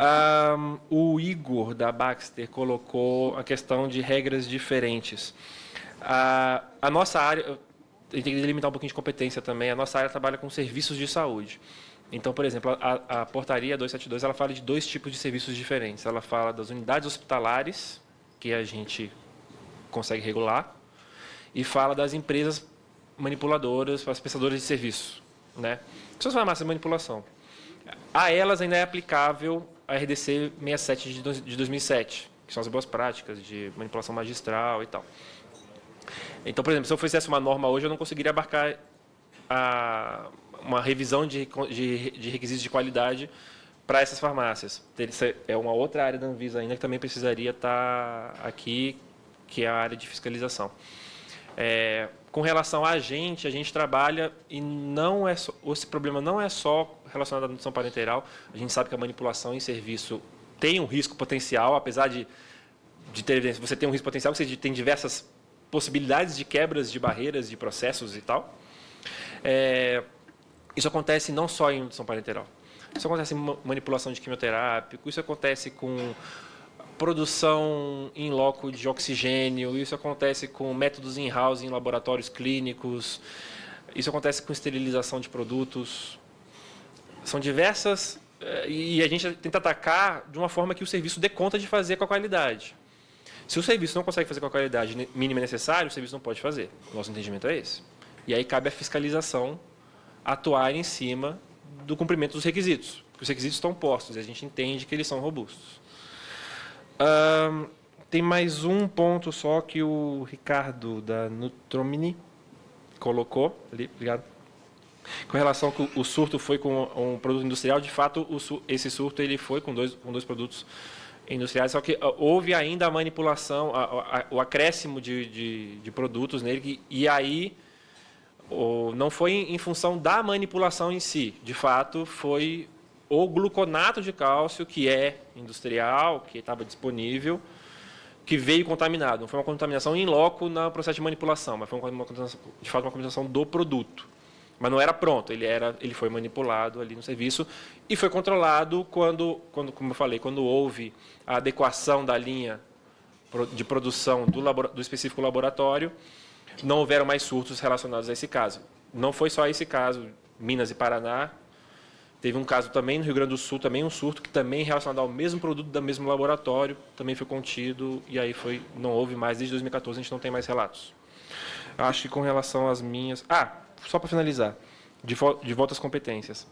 Um, o Igor da Baxter colocou a questão de regras diferentes. A, a nossa área, a gente tem que delimitar um pouquinho de competência também. A nossa área trabalha com serviços de saúde. Então, por exemplo, a, a portaria 272 ela fala de dois tipos de serviços diferentes. Ela fala das unidades hospitalares que a gente consegue regular e fala das empresas manipuladoras, as prestadoras de serviço, né? São as farmácias de manipulação. A elas ainda é aplicável a RDC 67 de 2007, que são as boas práticas de manipulação magistral e tal. Então, por exemplo, se eu fizesse uma norma hoje, eu não conseguiria abarcar a, uma revisão de, de, de requisitos de qualidade para essas farmácias. É uma outra área da Anvisa ainda que também precisaria estar aqui, que é a área de fiscalização. É, com relação a gente, a gente trabalha e não é só, esse problema não é só relacionado à nutrição parenteral. A gente sabe que a manipulação em serviço tem um risco potencial, apesar de, de ter evidência, você tem um risco potencial, você tem diversas possibilidades de quebras de barreiras, de processos e tal. É, isso acontece não só em nutrição parenteral. Isso acontece em manipulação de quimioterápico, isso acontece com produção em loco de oxigênio, isso acontece com métodos in-house em laboratórios clínicos, isso acontece com esterilização de produtos. São diversas eh, e a gente tenta atacar de uma forma que o serviço dê conta de fazer com a qualidade. Se o serviço não consegue fazer com a qualidade mínima necessária, o serviço não pode fazer. Nosso entendimento é esse. E aí cabe a fiscalização atuar em cima do cumprimento dos requisitos. Os requisitos estão postos e a gente entende que eles são robustos tem mais um ponto só que o Ricardo da Nutromini colocou ali, obrigado. Com relação que o surto foi com um produto industrial, de fato, o, esse surto ele foi com dois, com dois produtos industriais, só que ah, houve ainda a manipulação, a, a, o acréscimo de, de, de, produtos nele, e aí o, não foi em, em função da manipulação em si, de fato, foi o gluconato de cálcio, que é industrial, que estava disponível, que veio contaminado. Não foi uma contaminação em loco no processo de manipulação, mas foi uma de fato uma contaminação do produto. Mas não era pronto, ele, era, ele foi manipulado ali no serviço e foi controlado quando, quando como eu falei, quando houve a adequação da linha de produção do, do específico laboratório, não houveram mais surtos relacionados a esse caso. Não foi só esse caso, Minas e Paraná, Teve um caso também no Rio Grande do Sul, também um surto que também relacionado ao mesmo produto do mesmo laboratório, também foi contido e aí foi não houve mais desde 2014, a gente não tem mais relatos. Acho que com relação às minhas, ah, só para finalizar, de, de volta às competências.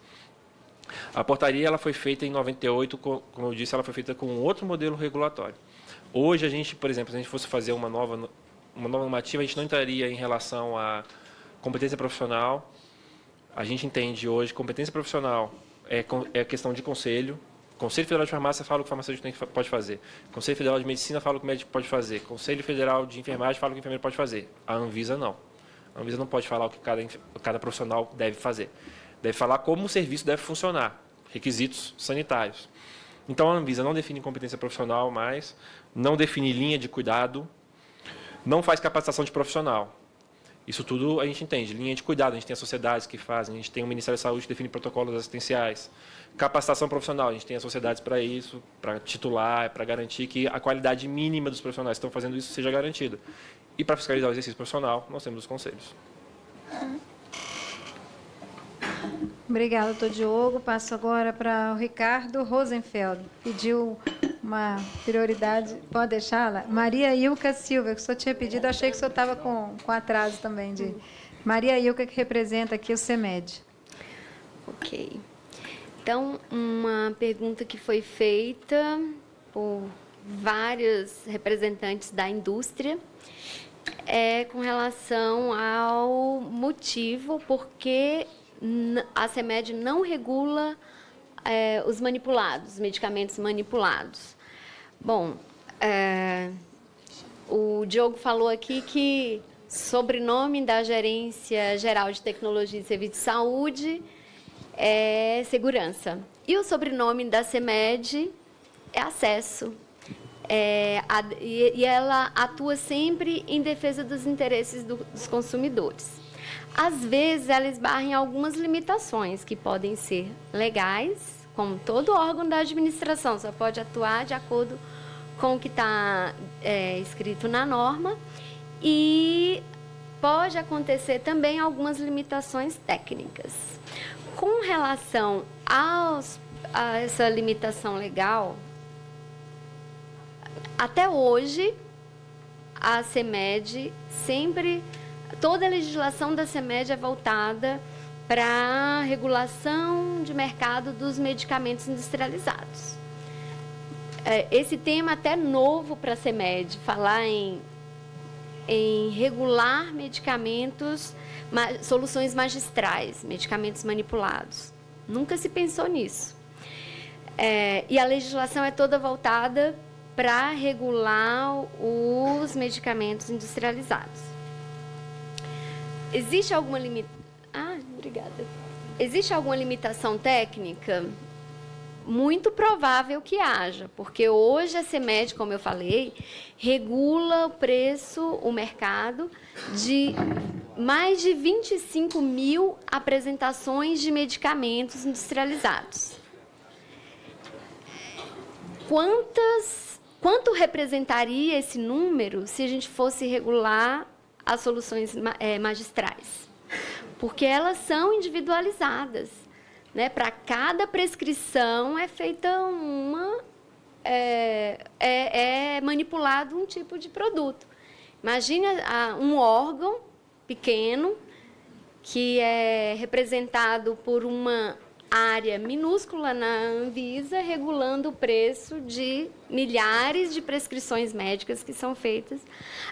A portaria ela foi feita em 98, como eu disse, ela foi feita com outro modelo regulatório. Hoje a gente, por exemplo, se a gente fosse fazer uma nova uma nova normativa, a gente não entraria em relação à competência profissional, a gente entende hoje competência profissional é, é questão de conselho. Conselho Federal de Farmácia fala o que o farmacêutico pode fazer. Conselho Federal de Medicina fala o que o médico pode fazer. Conselho Federal de Enfermagem fala o que o enfermeiro pode fazer. A Anvisa não. A Anvisa não pode falar o que cada, cada profissional deve fazer. Deve falar como o serviço deve funcionar. Requisitos sanitários. Então a Anvisa não define competência profissional mais, não define linha de cuidado, não faz capacitação de profissional. Isso tudo a gente entende. Linha de cuidado, a gente tem as sociedades que fazem, a gente tem o Ministério da Saúde que define protocolos assistenciais. Capacitação profissional, a gente tem as sociedades para isso, para titular, para garantir que a qualidade mínima dos profissionais que estão fazendo isso seja garantida. E para fiscalizar o exercício profissional, nós temos os conselhos. Obrigada, doutor Diogo. Passo agora para o Ricardo Rosenfeld. Pediu uma prioridade. Pode deixá-la? Maria Ilka Silva, que o senhor tinha pedido, achei que o senhor estava com, com atraso também de. Maria Ilka, que representa aqui o CEMED. Ok. Então, uma pergunta que foi feita por vários representantes da indústria é com relação ao motivo por que a CEMED não regula é, os manipulados, medicamentos manipulados. Bom, é, o Diogo falou aqui que sobrenome da Gerência Geral de Tecnologia e Serviço de Saúde é segurança. E o sobrenome da CEMED é acesso. É, a, e, e, ela atua sempre em defesa dos interesses do, dos consumidores. Às vezes, ela esbarra em algumas limitações que podem ser legais, como todo órgão da administração, só pode atuar de acordo com o que está é, escrito na norma, e pode acontecer também algumas limitações técnicas. Com relação aos, a essa limitação legal, até hoje, a CEMED sempre, toda a legislação da CEMED é voltada para a regulação de mercado dos medicamentos industrializados. É, esse tema até novo para a CEMED, falar em, em regular medicamentos, soluções magistrais, medicamentos manipulados. Nunca se pensou nisso. É, e a legislação é toda voltada para regular os medicamentos industrializados. Existe alguma limitação? Ah, obrigada. Existe alguma limitação técnica? Muito provável que haja, porque hoje a CEMED, como eu falei, regula o preço, o mercado de mais de 25 mil apresentações de medicamentos industrializados. Quantas Quanto representaria esse número se a gente fosse regular as soluções é, magistrais? Porque elas são individualizadas. Né? Para cada prescrição é feita uma. É, é, é manipulado um tipo de produto. Imagine um órgão pequeno que é representado por uma área minúscula na Anvisa regulando o preço de milhares de prescrições médicas que são feitas.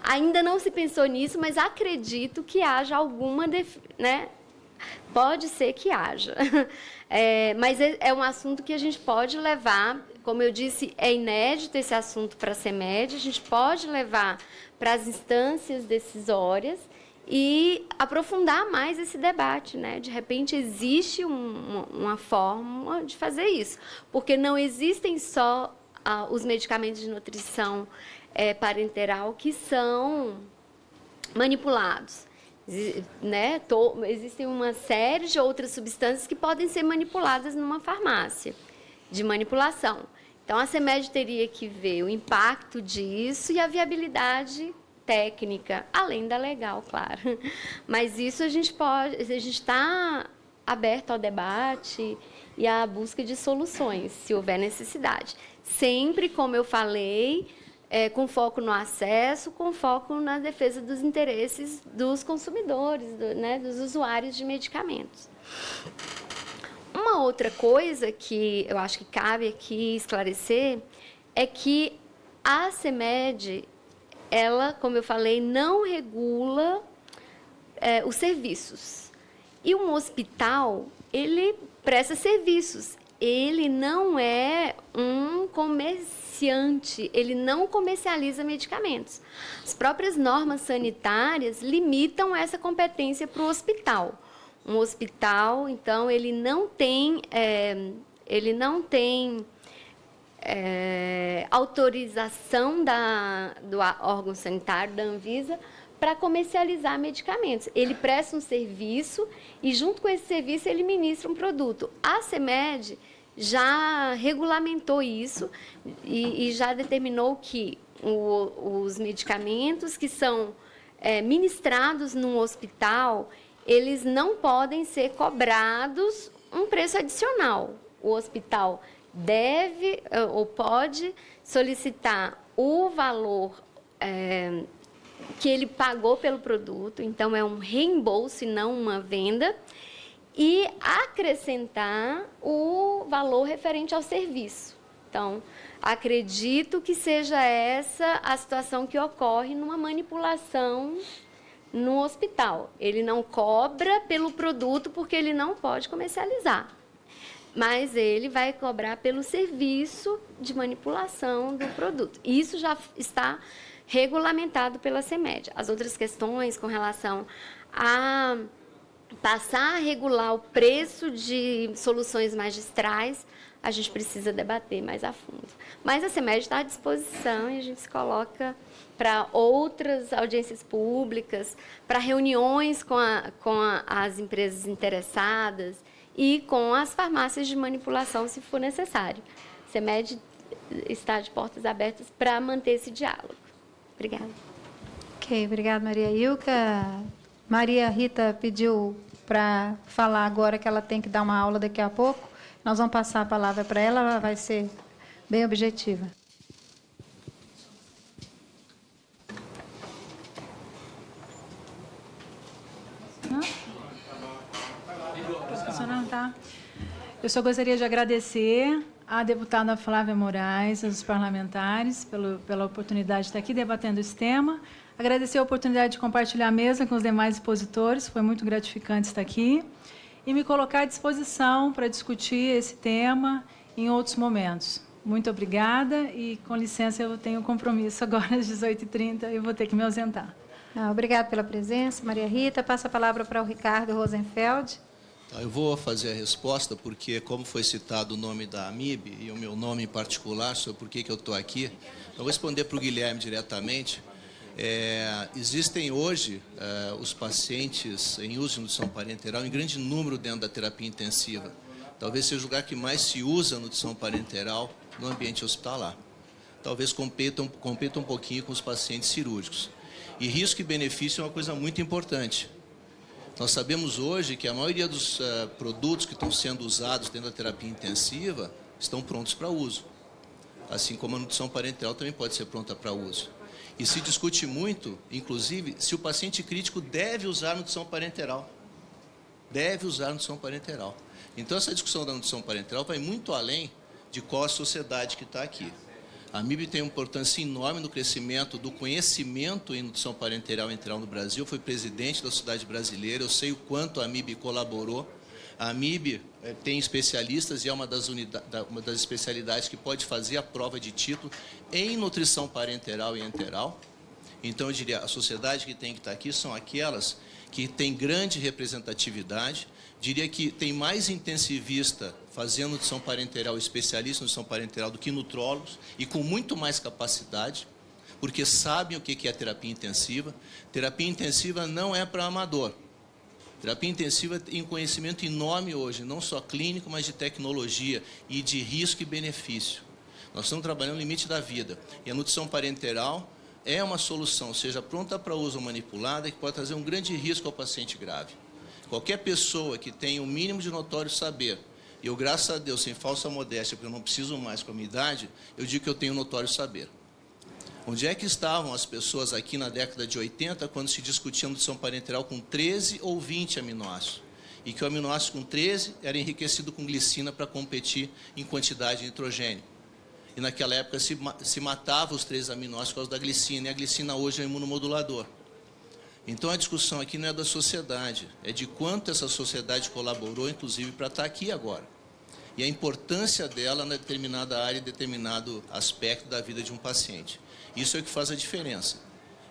Ainda não se pensou nisso, mas acredito que haja alguma, né? Pode ser que haja. É, mas é, é, um assunto que a gente pode levar, como eu disse, é inédito esse assunto para a CEMED, a gente pode levar para as instâncias decisórias e aprofundar mais esse debate, né? De repente existe um, uma forma de fazer isso, porque não existem só ah, os medicamentos de nutrição é, parenteral que são manipulados. Né? Tô, existem uma série de outras substâncias que podem ser manipuladas numa farmácia de manipulação. Então, a CEMED teria que ver o impacto disso e a viabilidade técnica, além da legal, claro. Mas isso a gente pode, a gente está aberto ao debate e à busca de soluções, se houver necessidade. Sempre, como eu falei, é, com foco no acesso, com foco na defesa dos interesses dos consumidores, do, né, dos usuários de medicamentos. Uma outra coisa que eu acho que cabe aqui esclarecer é que a CEMED ela, como eu falei, não regula é, os serviços. E um hospital, ele presta serviços. Ele não é um comerciante, ele não comercializa medicamentos. As próprias normas sanitárias limitam essa competência para o hospital. Um hospital, então, ele não tem, é, ele não tem é, autorização da, do órgão sanitário, da Anvisa, para comercializar medicamentos. Ele presta um serviço e, junto com esse serviço, ele ministra um produto. A CEMED já regulamentou isso e, e já determinou que o, os medicamentos que são é, ministrados num hospital, eles não podem ser cobrados um preço adicional. O hospital deve eh, ou pode solicitar o valor é, que ele pagou pelo produto, então é um reembolso e não uma venda, e acrescentar o valor referente ao serviço. Então, acredito que seja essa a situação que ocorre numa manipulação no hospital. Ele não cobra pelo produto porque ele não pode comercializar. Mas ele vai cobrar pelo serviço de manipulação do produto. Isso já está regulamentado pela CEMED. As outras questões com relação a passar a regular o preço de soluções magistrais, a gente precisa debater mais a fundo. Mas a CEMED está à disposição e a gente se coloca para outras audiências públicas, para reuniões com, a, com a, as empresas interessadas e com as farmácias de manipulação, se for necessário. A CEMED está de portas abertas para manter esse diálogo. Obrigada. Ok, obrigada, Maria Ilka. Maria Rita pediu para falar agora que ela tem que dar uma aula daqui a pouco. Nós vamos passar a palavra para ela, ela vai ser bem objetiva. Não? Tá. Eu só gostaria de agradecer à deputada Flávia Moraes, aos parlamentares, pelo, pela oportunidade de estar aqui debatendo esse tema. Agradecer a oportunidade de compartilhar a mesa com os demais expositores, foi muito gratificante estar aqui. E me colocar à disposição para discutir esse tema em outros momentos. Muito obrigada e, com licença, eu tenho compromisso agora às 18h30 e vou ter que me ausentar. Ah, obrigada pela presença, Maria Rita. Passa a palavra para o Ricardo Rosenfeld. Tá, eu vou fazer a resposta, porque, como foi citado o nome da AMIB e o meu nome em particular, sobre por que, eu estou aqui, eu vou responder para o Guilherme diretamente. É, existem hoje é, os pacientes em uso de nutrição parenteral em grande número dentro da terapia intensiva. Talvez seja o lugar que mais se usa nutrição parenteral no ambiente hospitalar. Talvez competam, competam um pouquinho com os pacientes cirúrgicos. E risco e benefício é uma coisa muito importante. Nós sabemos hoje que a maioria dos uh, produtos que estão sendo usados dentro da terapia intensiva estão prontos para uso. Assim como a nutrição parenteral também pode ser pronta para uso. E se discute muito, inclusive, se o paciente crítico deve usar nutrição parenteral. Deve usar nutrição parenteral. Então, essa discussão da nutrição parenteral vai muito além de qual a sociedade que está aqui. A MIB tem uma importância enorme no crescimento do conhecimento em nutrição parenteral e enteral no Brasil. Fui presidente da Sociedade Brasileira, eu sei o quanto a MIB colaborou. A MIB eh, tem especialistas e é uma das, uma das especialidades que pode fazer a prova de título em nutrição parenteral e enteral. Então, eu diria, a sociedade que tem que estar aqui são aquelas que têm grande representatividade, diria que tem mais intensivista fazendo nutrição parenteral, especialista em nutrição parenteral do que nutrólogos e com muito mais capacidade, porque sabem o que é terapia intensiva. Terapia intensiva não é para amador. Terapia intensiva tem um conhecimento enorme hoje, não só clínico, mas de tecnologia e de risco e benefício. Nós estamos trabalhando no limite da vida. E a nutrição parenteral é uma solução, seja pronta para uso ou manipulada, que pode trazer um grande risco ao paciente grave. Qualquer pessoa que tenha o um mínimo de notório saber eu, graças a Deus, sem falsa modéstia, porque eu não preciso mais com a minha idade, eu digo que eu tenho notório saber. Onde é que estavam as pessoas aqui na década de 80, quando se discutia nutrição parenteral com 13 ou 20 aminoácidos? E que o aminoácido com 13 era enriquecido com glicina para competir em quantidade de nitrogênio. E naquela época se, se matava os três aminoácidos por causa da glicina, e a glicina hoje é um imunomodulador. Então a discussão aqui não é da sociedade, é de quanto essa sociedade colaborou, inclusive, para estar aqui agora. E a importância dela na determinada área, determinado aspecto da vida de um paciente. Isso é o que faz a diferença.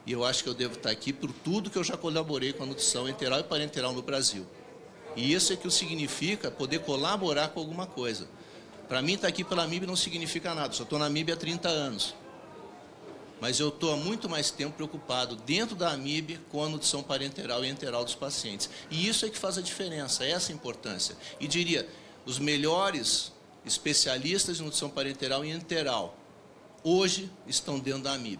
E eu acho que eu devo estar aqui por tudo que eu já colaborei com a nutrição enteral e parenteral no Brasil. E isso é que o significa poder colaborar com alguma coisa. Para mim, estar aqui pela MIB não significa nada. Só estou na MIB há 30 anos mas eu estou há muito mais tempo preocupado dentro da AMIB com a nutrição parenteral e enteral dos pacientes. E isso é que faz a diferença, essa é a importância. E diria, os melhores especialistas em nutrição parenteral e enteral hoje estão dentro da AMIB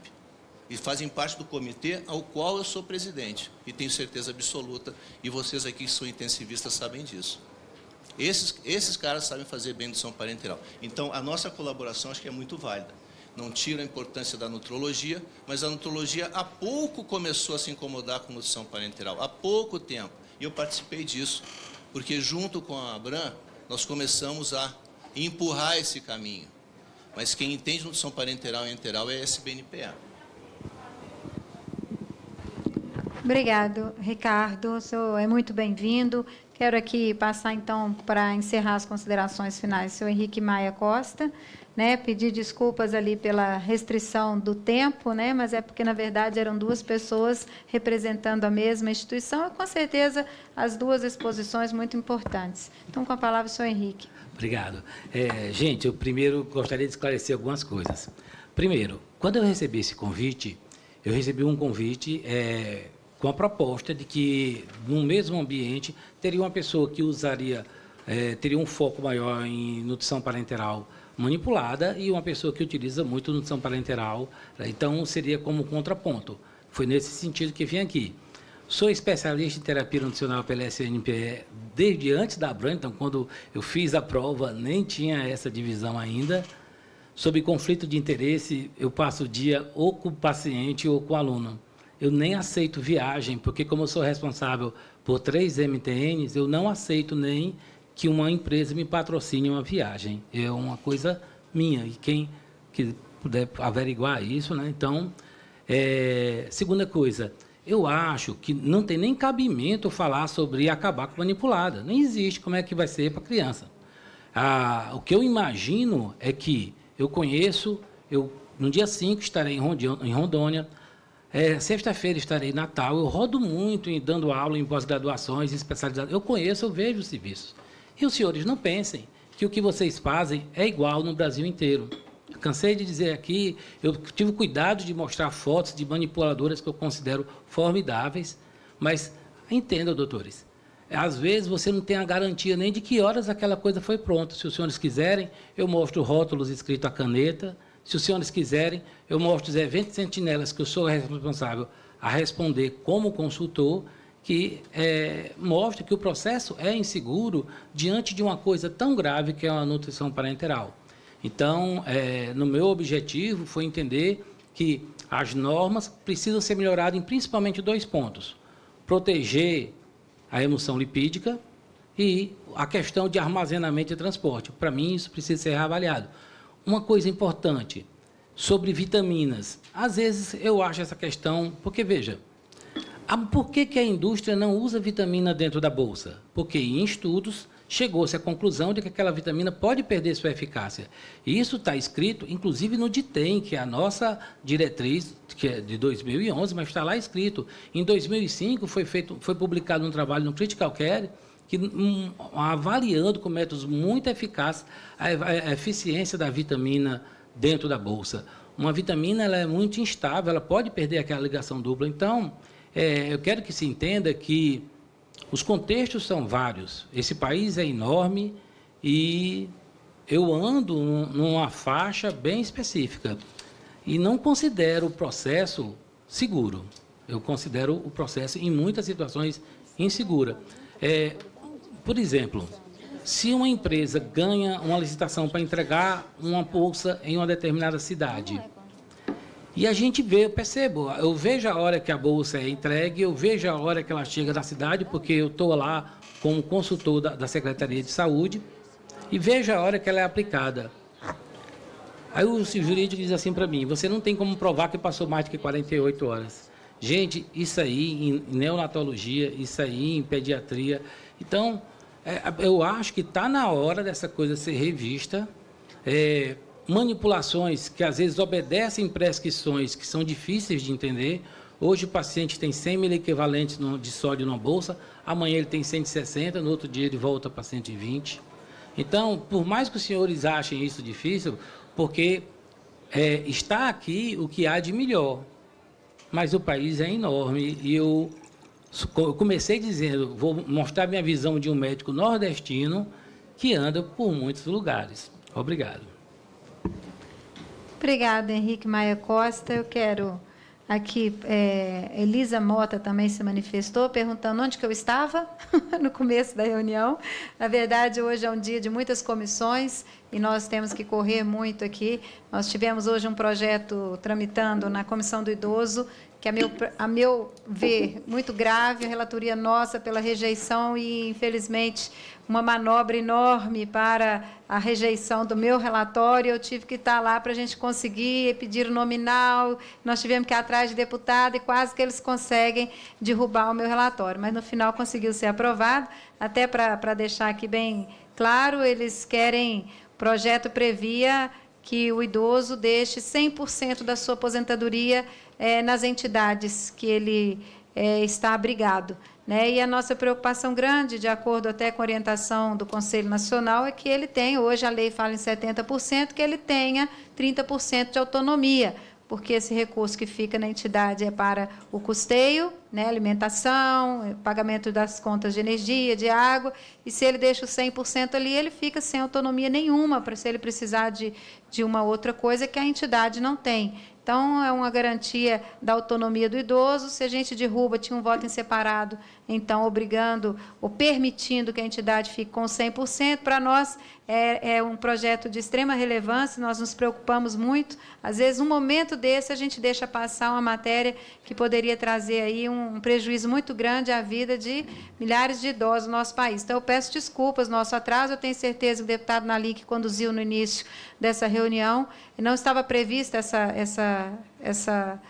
e fazem parte do comitê ao qual eu sou presidente e tenho certeza absoluta e vocês aqui que são intensivistas sabem disso. Esses, esses caras sabem fazer bem nutrição parenteral. Então, a nossa colaboração acho que é muito válida. Não tiro a importância da nutrologia, mas a nutrologia há pouco começou a se incomodar com nutrição parenteral, há pouco tempo. E eu participei disso, porque junto com a Abram, nós começamos a empurrar esse caminho. Mas quem entende nutrição parenteral e enteral é SBNPA. Obrigado, Ricardo. O senhor é muito bem-vindo. Quero aqui passar, então, para encerrar as considerações finais, o senhor Henrique Maia Costa. Né, pedir desculpas ali pela restrição do tempo, né, mas é porque, na verdade, eram duas pessoas representando a mesma instituição e, com certeza, as duas exposições muito importantes. Então, com a palavra, o senhor Henrique. Obrigado. É, gente, eu primeiro gostaria de esclarecer algumas coisas. Primeiro, quando eu recebi esse convite, eu recebi um convite é, com a proposta de que, no mesmo ambiente, teria uma pessoa que usaria, é, teria um foco maior em nutrição parenteral manipulada e uma pessoa que utiliza muito nutrição parenteral. Né? Então, seria como contraponto. Foi nesse sentido que vim aqui. Sou especialista em terapia nutricional pela SNPE desde antes da Abram, então, quando eu fiz a prova, nem tinha essa divisão ainda. Sobre conflito de interesse, eu passo o dia ou com o paciente ou com o aluno. Eu nem aceito viagem, porque, como eu sou responsável por três MTNs, eu não aceito nem que uma empresa me patrocine uma viagem. É uma coisa minha. E quem que puder averiguar isso, né? Então, é, segunda coisa, eu acho que não tem nem cabimento falar sobre acabar com manipulada. Nem existe como é que vai ser para criança. Ah, o que eu imagino é que eu conheço, eu no dia 5 estarei em Rondônia, é, sexta-feira estarei em Natal, eu rodo muito em dando aula em pós-graduações, especializadas. Eu conheço, eu vejo os serviços. E os senhores não pensem que o que vocês fazem é igual no Brasil inteiro. Eu cansei de dizer aqui, eu tive cuidado de mostrar fotos de manipuladoras que eu considero formidáveis, mas entenda, doutores, às vezes você não tem a garantia nem de que horas aquela coisa foi pronta. Se os senhores quiserem, eu mostro rótulos escritos a caneta. Se os senhores quiserem, eu mostro os eventos sentinelas que eu sou responsável a responder como consultor que é, mostra que o processo é inseguro diante de uma coisa tão grave que é a nutrição parenteral. Então, é, no meu objetivo foi entender que as normas precisam ser melhoradas em principalmente dois pontos: proteger a emulsão lipídica e a questão de armazenamento e transporte. Para mim, isso precisa ser reavaliado. Uma coisa importante sobre vitaminas. Às vezes eu acho essa questão, porque veja, por que, que a indústria não usa vitamina dentro da bolsa? Porque em estudos chegou-se à conclusão de que aquela vitamina pode perder sua eficácia. E isso está escrito, inclusive, no DITEM, que é a nossa diretriz, que é de 2011, mas está lá escrito. Em 2005 foi, feito, foi publicado um trabalho no Critical Care, que, um, avaliando com métodos muito eficazes a, a eficiência da vitamina dentro da bolsa. Uma vitamina ela é muito instável, ela pode perder aquela ligação dupla. Então, é, eu quero que se entenda que os contextos são vários. Esse país é enorme e eu ando numa faixa bem específica e não considero o processo seguro. Eu considero o processo, em muitas situações, insegura. É, por exemplo, se uma empresa ganha uma licitação para entregar uma bolsa em uma determinada cidade, e a gente vê, eu percebo, eu vejo a hora que a bolsa é entregue, eu vejo a hora que ela chega na cidade, porque eu estou lá como consultor da, da, Secretaria de Saúde, e vejo a hora que ela é aplicada. Aí o jurídico diz assim para mim, você não tem como provar que passou mais do que 48 horas. Gente, isso aí em neonatologia, isso aí em pediatria. Então, é, eu acho que está na hora dessa coisa ser revista. É, manipulações que às vezes obedecem prescrições que são difíceis de entender. Hoje o paciente tem 100 mil equivalentes de sódio na bolsa, amanhã ele tem 160, no outro dia ele volta para 120. Então, por mais que os senhores achem isso difícil, porque é, está aqui o que há de melhor, mas o país é enorme e eu, eu comecei dizendo, vou mostrar minha visão de um médico nordestino que anda por muitos lugares. Obrigado. Obrigada, Henrique Maia Costa. Eu quero aqui, é, Elisa Mota também se manifestou, perguntando onde que eu estava no começo da reunião. Na verdade, hoje é um dia de muitas comissões e nós temos que correr muito aqui. Nós tivemos hoje um projeto tramitando na Comissão do Idoso, que, a meu, a meu ver, muito grave, a relatoria nossa pela rejeição e, infelizmente, uma manobra enorme para a rejeição do meu relatório. Eu tive que estar lá para a gente conseguir pedir o nominal. Nós tivemos que ir atrás de deputado e quase que eles conseguem derrubar o meu relatório. Mas, no final, conseguiu ser aprovado. Até para, para deixar aqui bem claro, eles querem, o projeto previa que o idoso deixe 100% da sua aposentadoria é, nas entidades que ele é, está abrigado. Né? E a nossa preocupação grande, de acordo até com a orientação do Conselho Nacional, é que ele tenha, hoje a lei fala em 70%, que ele tenha 30% de autonomia, porque esse recurso que fica na entidade é para o custeio, né, alimentação, pagamento das contas de energia, de água, e se ele deixa o 100% ali, ele fica sem autonomia nenhuma, para se ele precisar de, de uma outra coisa que a entidade não tem. Então, é uma garantia da autonomia do idoso. Se a gente derruba, tinha um voto em separado, então, obrigando ou permitindo que a entidade fique com 100%, para nós é, é, um projeto de extrema relevância, nós nos preocupamos muito. Às vezes, um momento desse, a gente deixa passar uma matéria que poderia trazer aí um, um prejuízo muito grande à vida de milhares de idosos no nosso país. Então, eu peço desculpas, nosso atraso. Eu tenho certeza que o deputado Nali, que conduziu no início dessa reunião, não estava prevista essa, essa, essa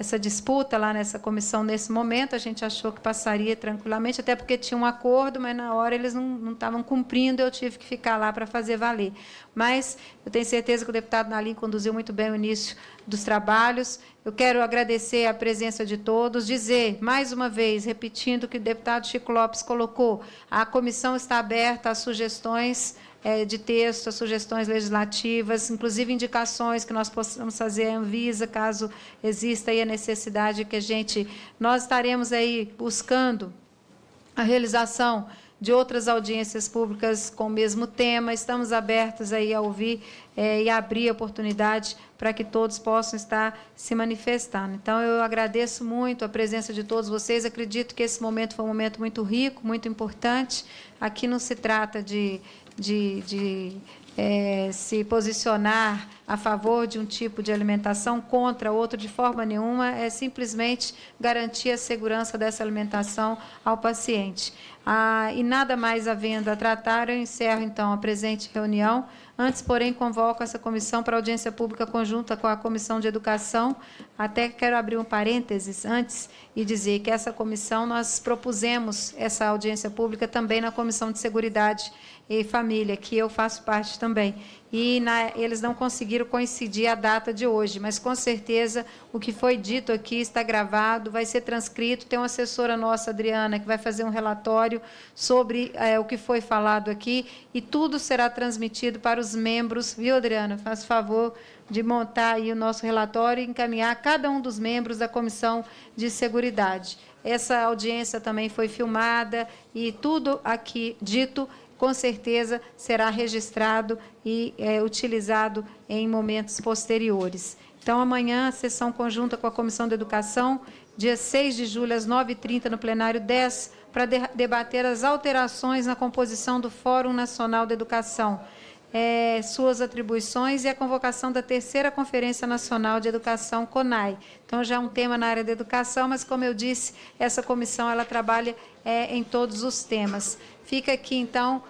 essa disputa lá nessa comissão nesse momento. A gente achou que passaria tranquilamente, até porque tinha um acordo, mas na hora eles não, estavam cumprindo, eu tive que ficar lá para fazer valer. Mas eu tenho certeza que o deputado Nalim conduziu muito bem o início dos trabalhos. Eu quero agradecer a presença de todos, dizer, mais uma vez, repetindo o que o deputado Chico Lopes colocou, a comissão está aberta a sugestões é, de texto, sugestões legislativas, inclusive indicações que nós possamos fazer à Anvisa, caso exista aí a necessidade que a gente... Nós estaremos aí buscando a realização de outras audiências públicas com o mesmo tema. Estamos abertos aí a ouvir é, e abrir oportunidade para que todos possam estar se manifestando. Então, eu agradeço muito a presença de todos vocês. Acredito que esse momento foi um momento muito rico, muito importante. Aqui não se trata de de, de é, se posicionar a favor de um tipo de alimentação, contra outro de forma nenhuma, é simplesmente garantir a segurança dessa alimentação ao paciente. Ah, e nada mais havendo a tratar, eu encerro então a presente reunião. Antes, porém, convoco essa comissão para audiência pública conjunta com a Comissão de Educação. Até quero abrir um parênteses antes e dizer que essa comissão, nós propusemos essa audiência pública também na Comissão de Seguridade e Família, que eu faço parte também. E na, eles não conseguiram coincidir a data de hoje, mas com certeza o que foi dito aqui está gravado, vai ser transcrito. Tem uma assessora nossa, Adriana, que vai fazer um relatório sobre é, o que foi falado aqui e tudo será transmitido para os membros. Viu, Adriana? Faz favor de montar aí o nosso relatório e encaminhar a cada um dos membros da Comissão de Seguridade. Essa audiência também foi filmada e tudo aqui dito com certeza será registrado e é, utilizado em momentos posteriores. Então, amanhã, sessão conjunta com a Comissão de Educação, dia 6 de julho, às 9h30, no plenário 10, para de debater as alterações na composição do Fórum Nacional de Educação, é, suas atribuições e a convocação da terceira Conferência Nacional de Educação, CONAI. Então, já é um tema na área da educação, mas, como eu disse, essa comissão ela trabalha é, em todos os temas. Fica aqui, então,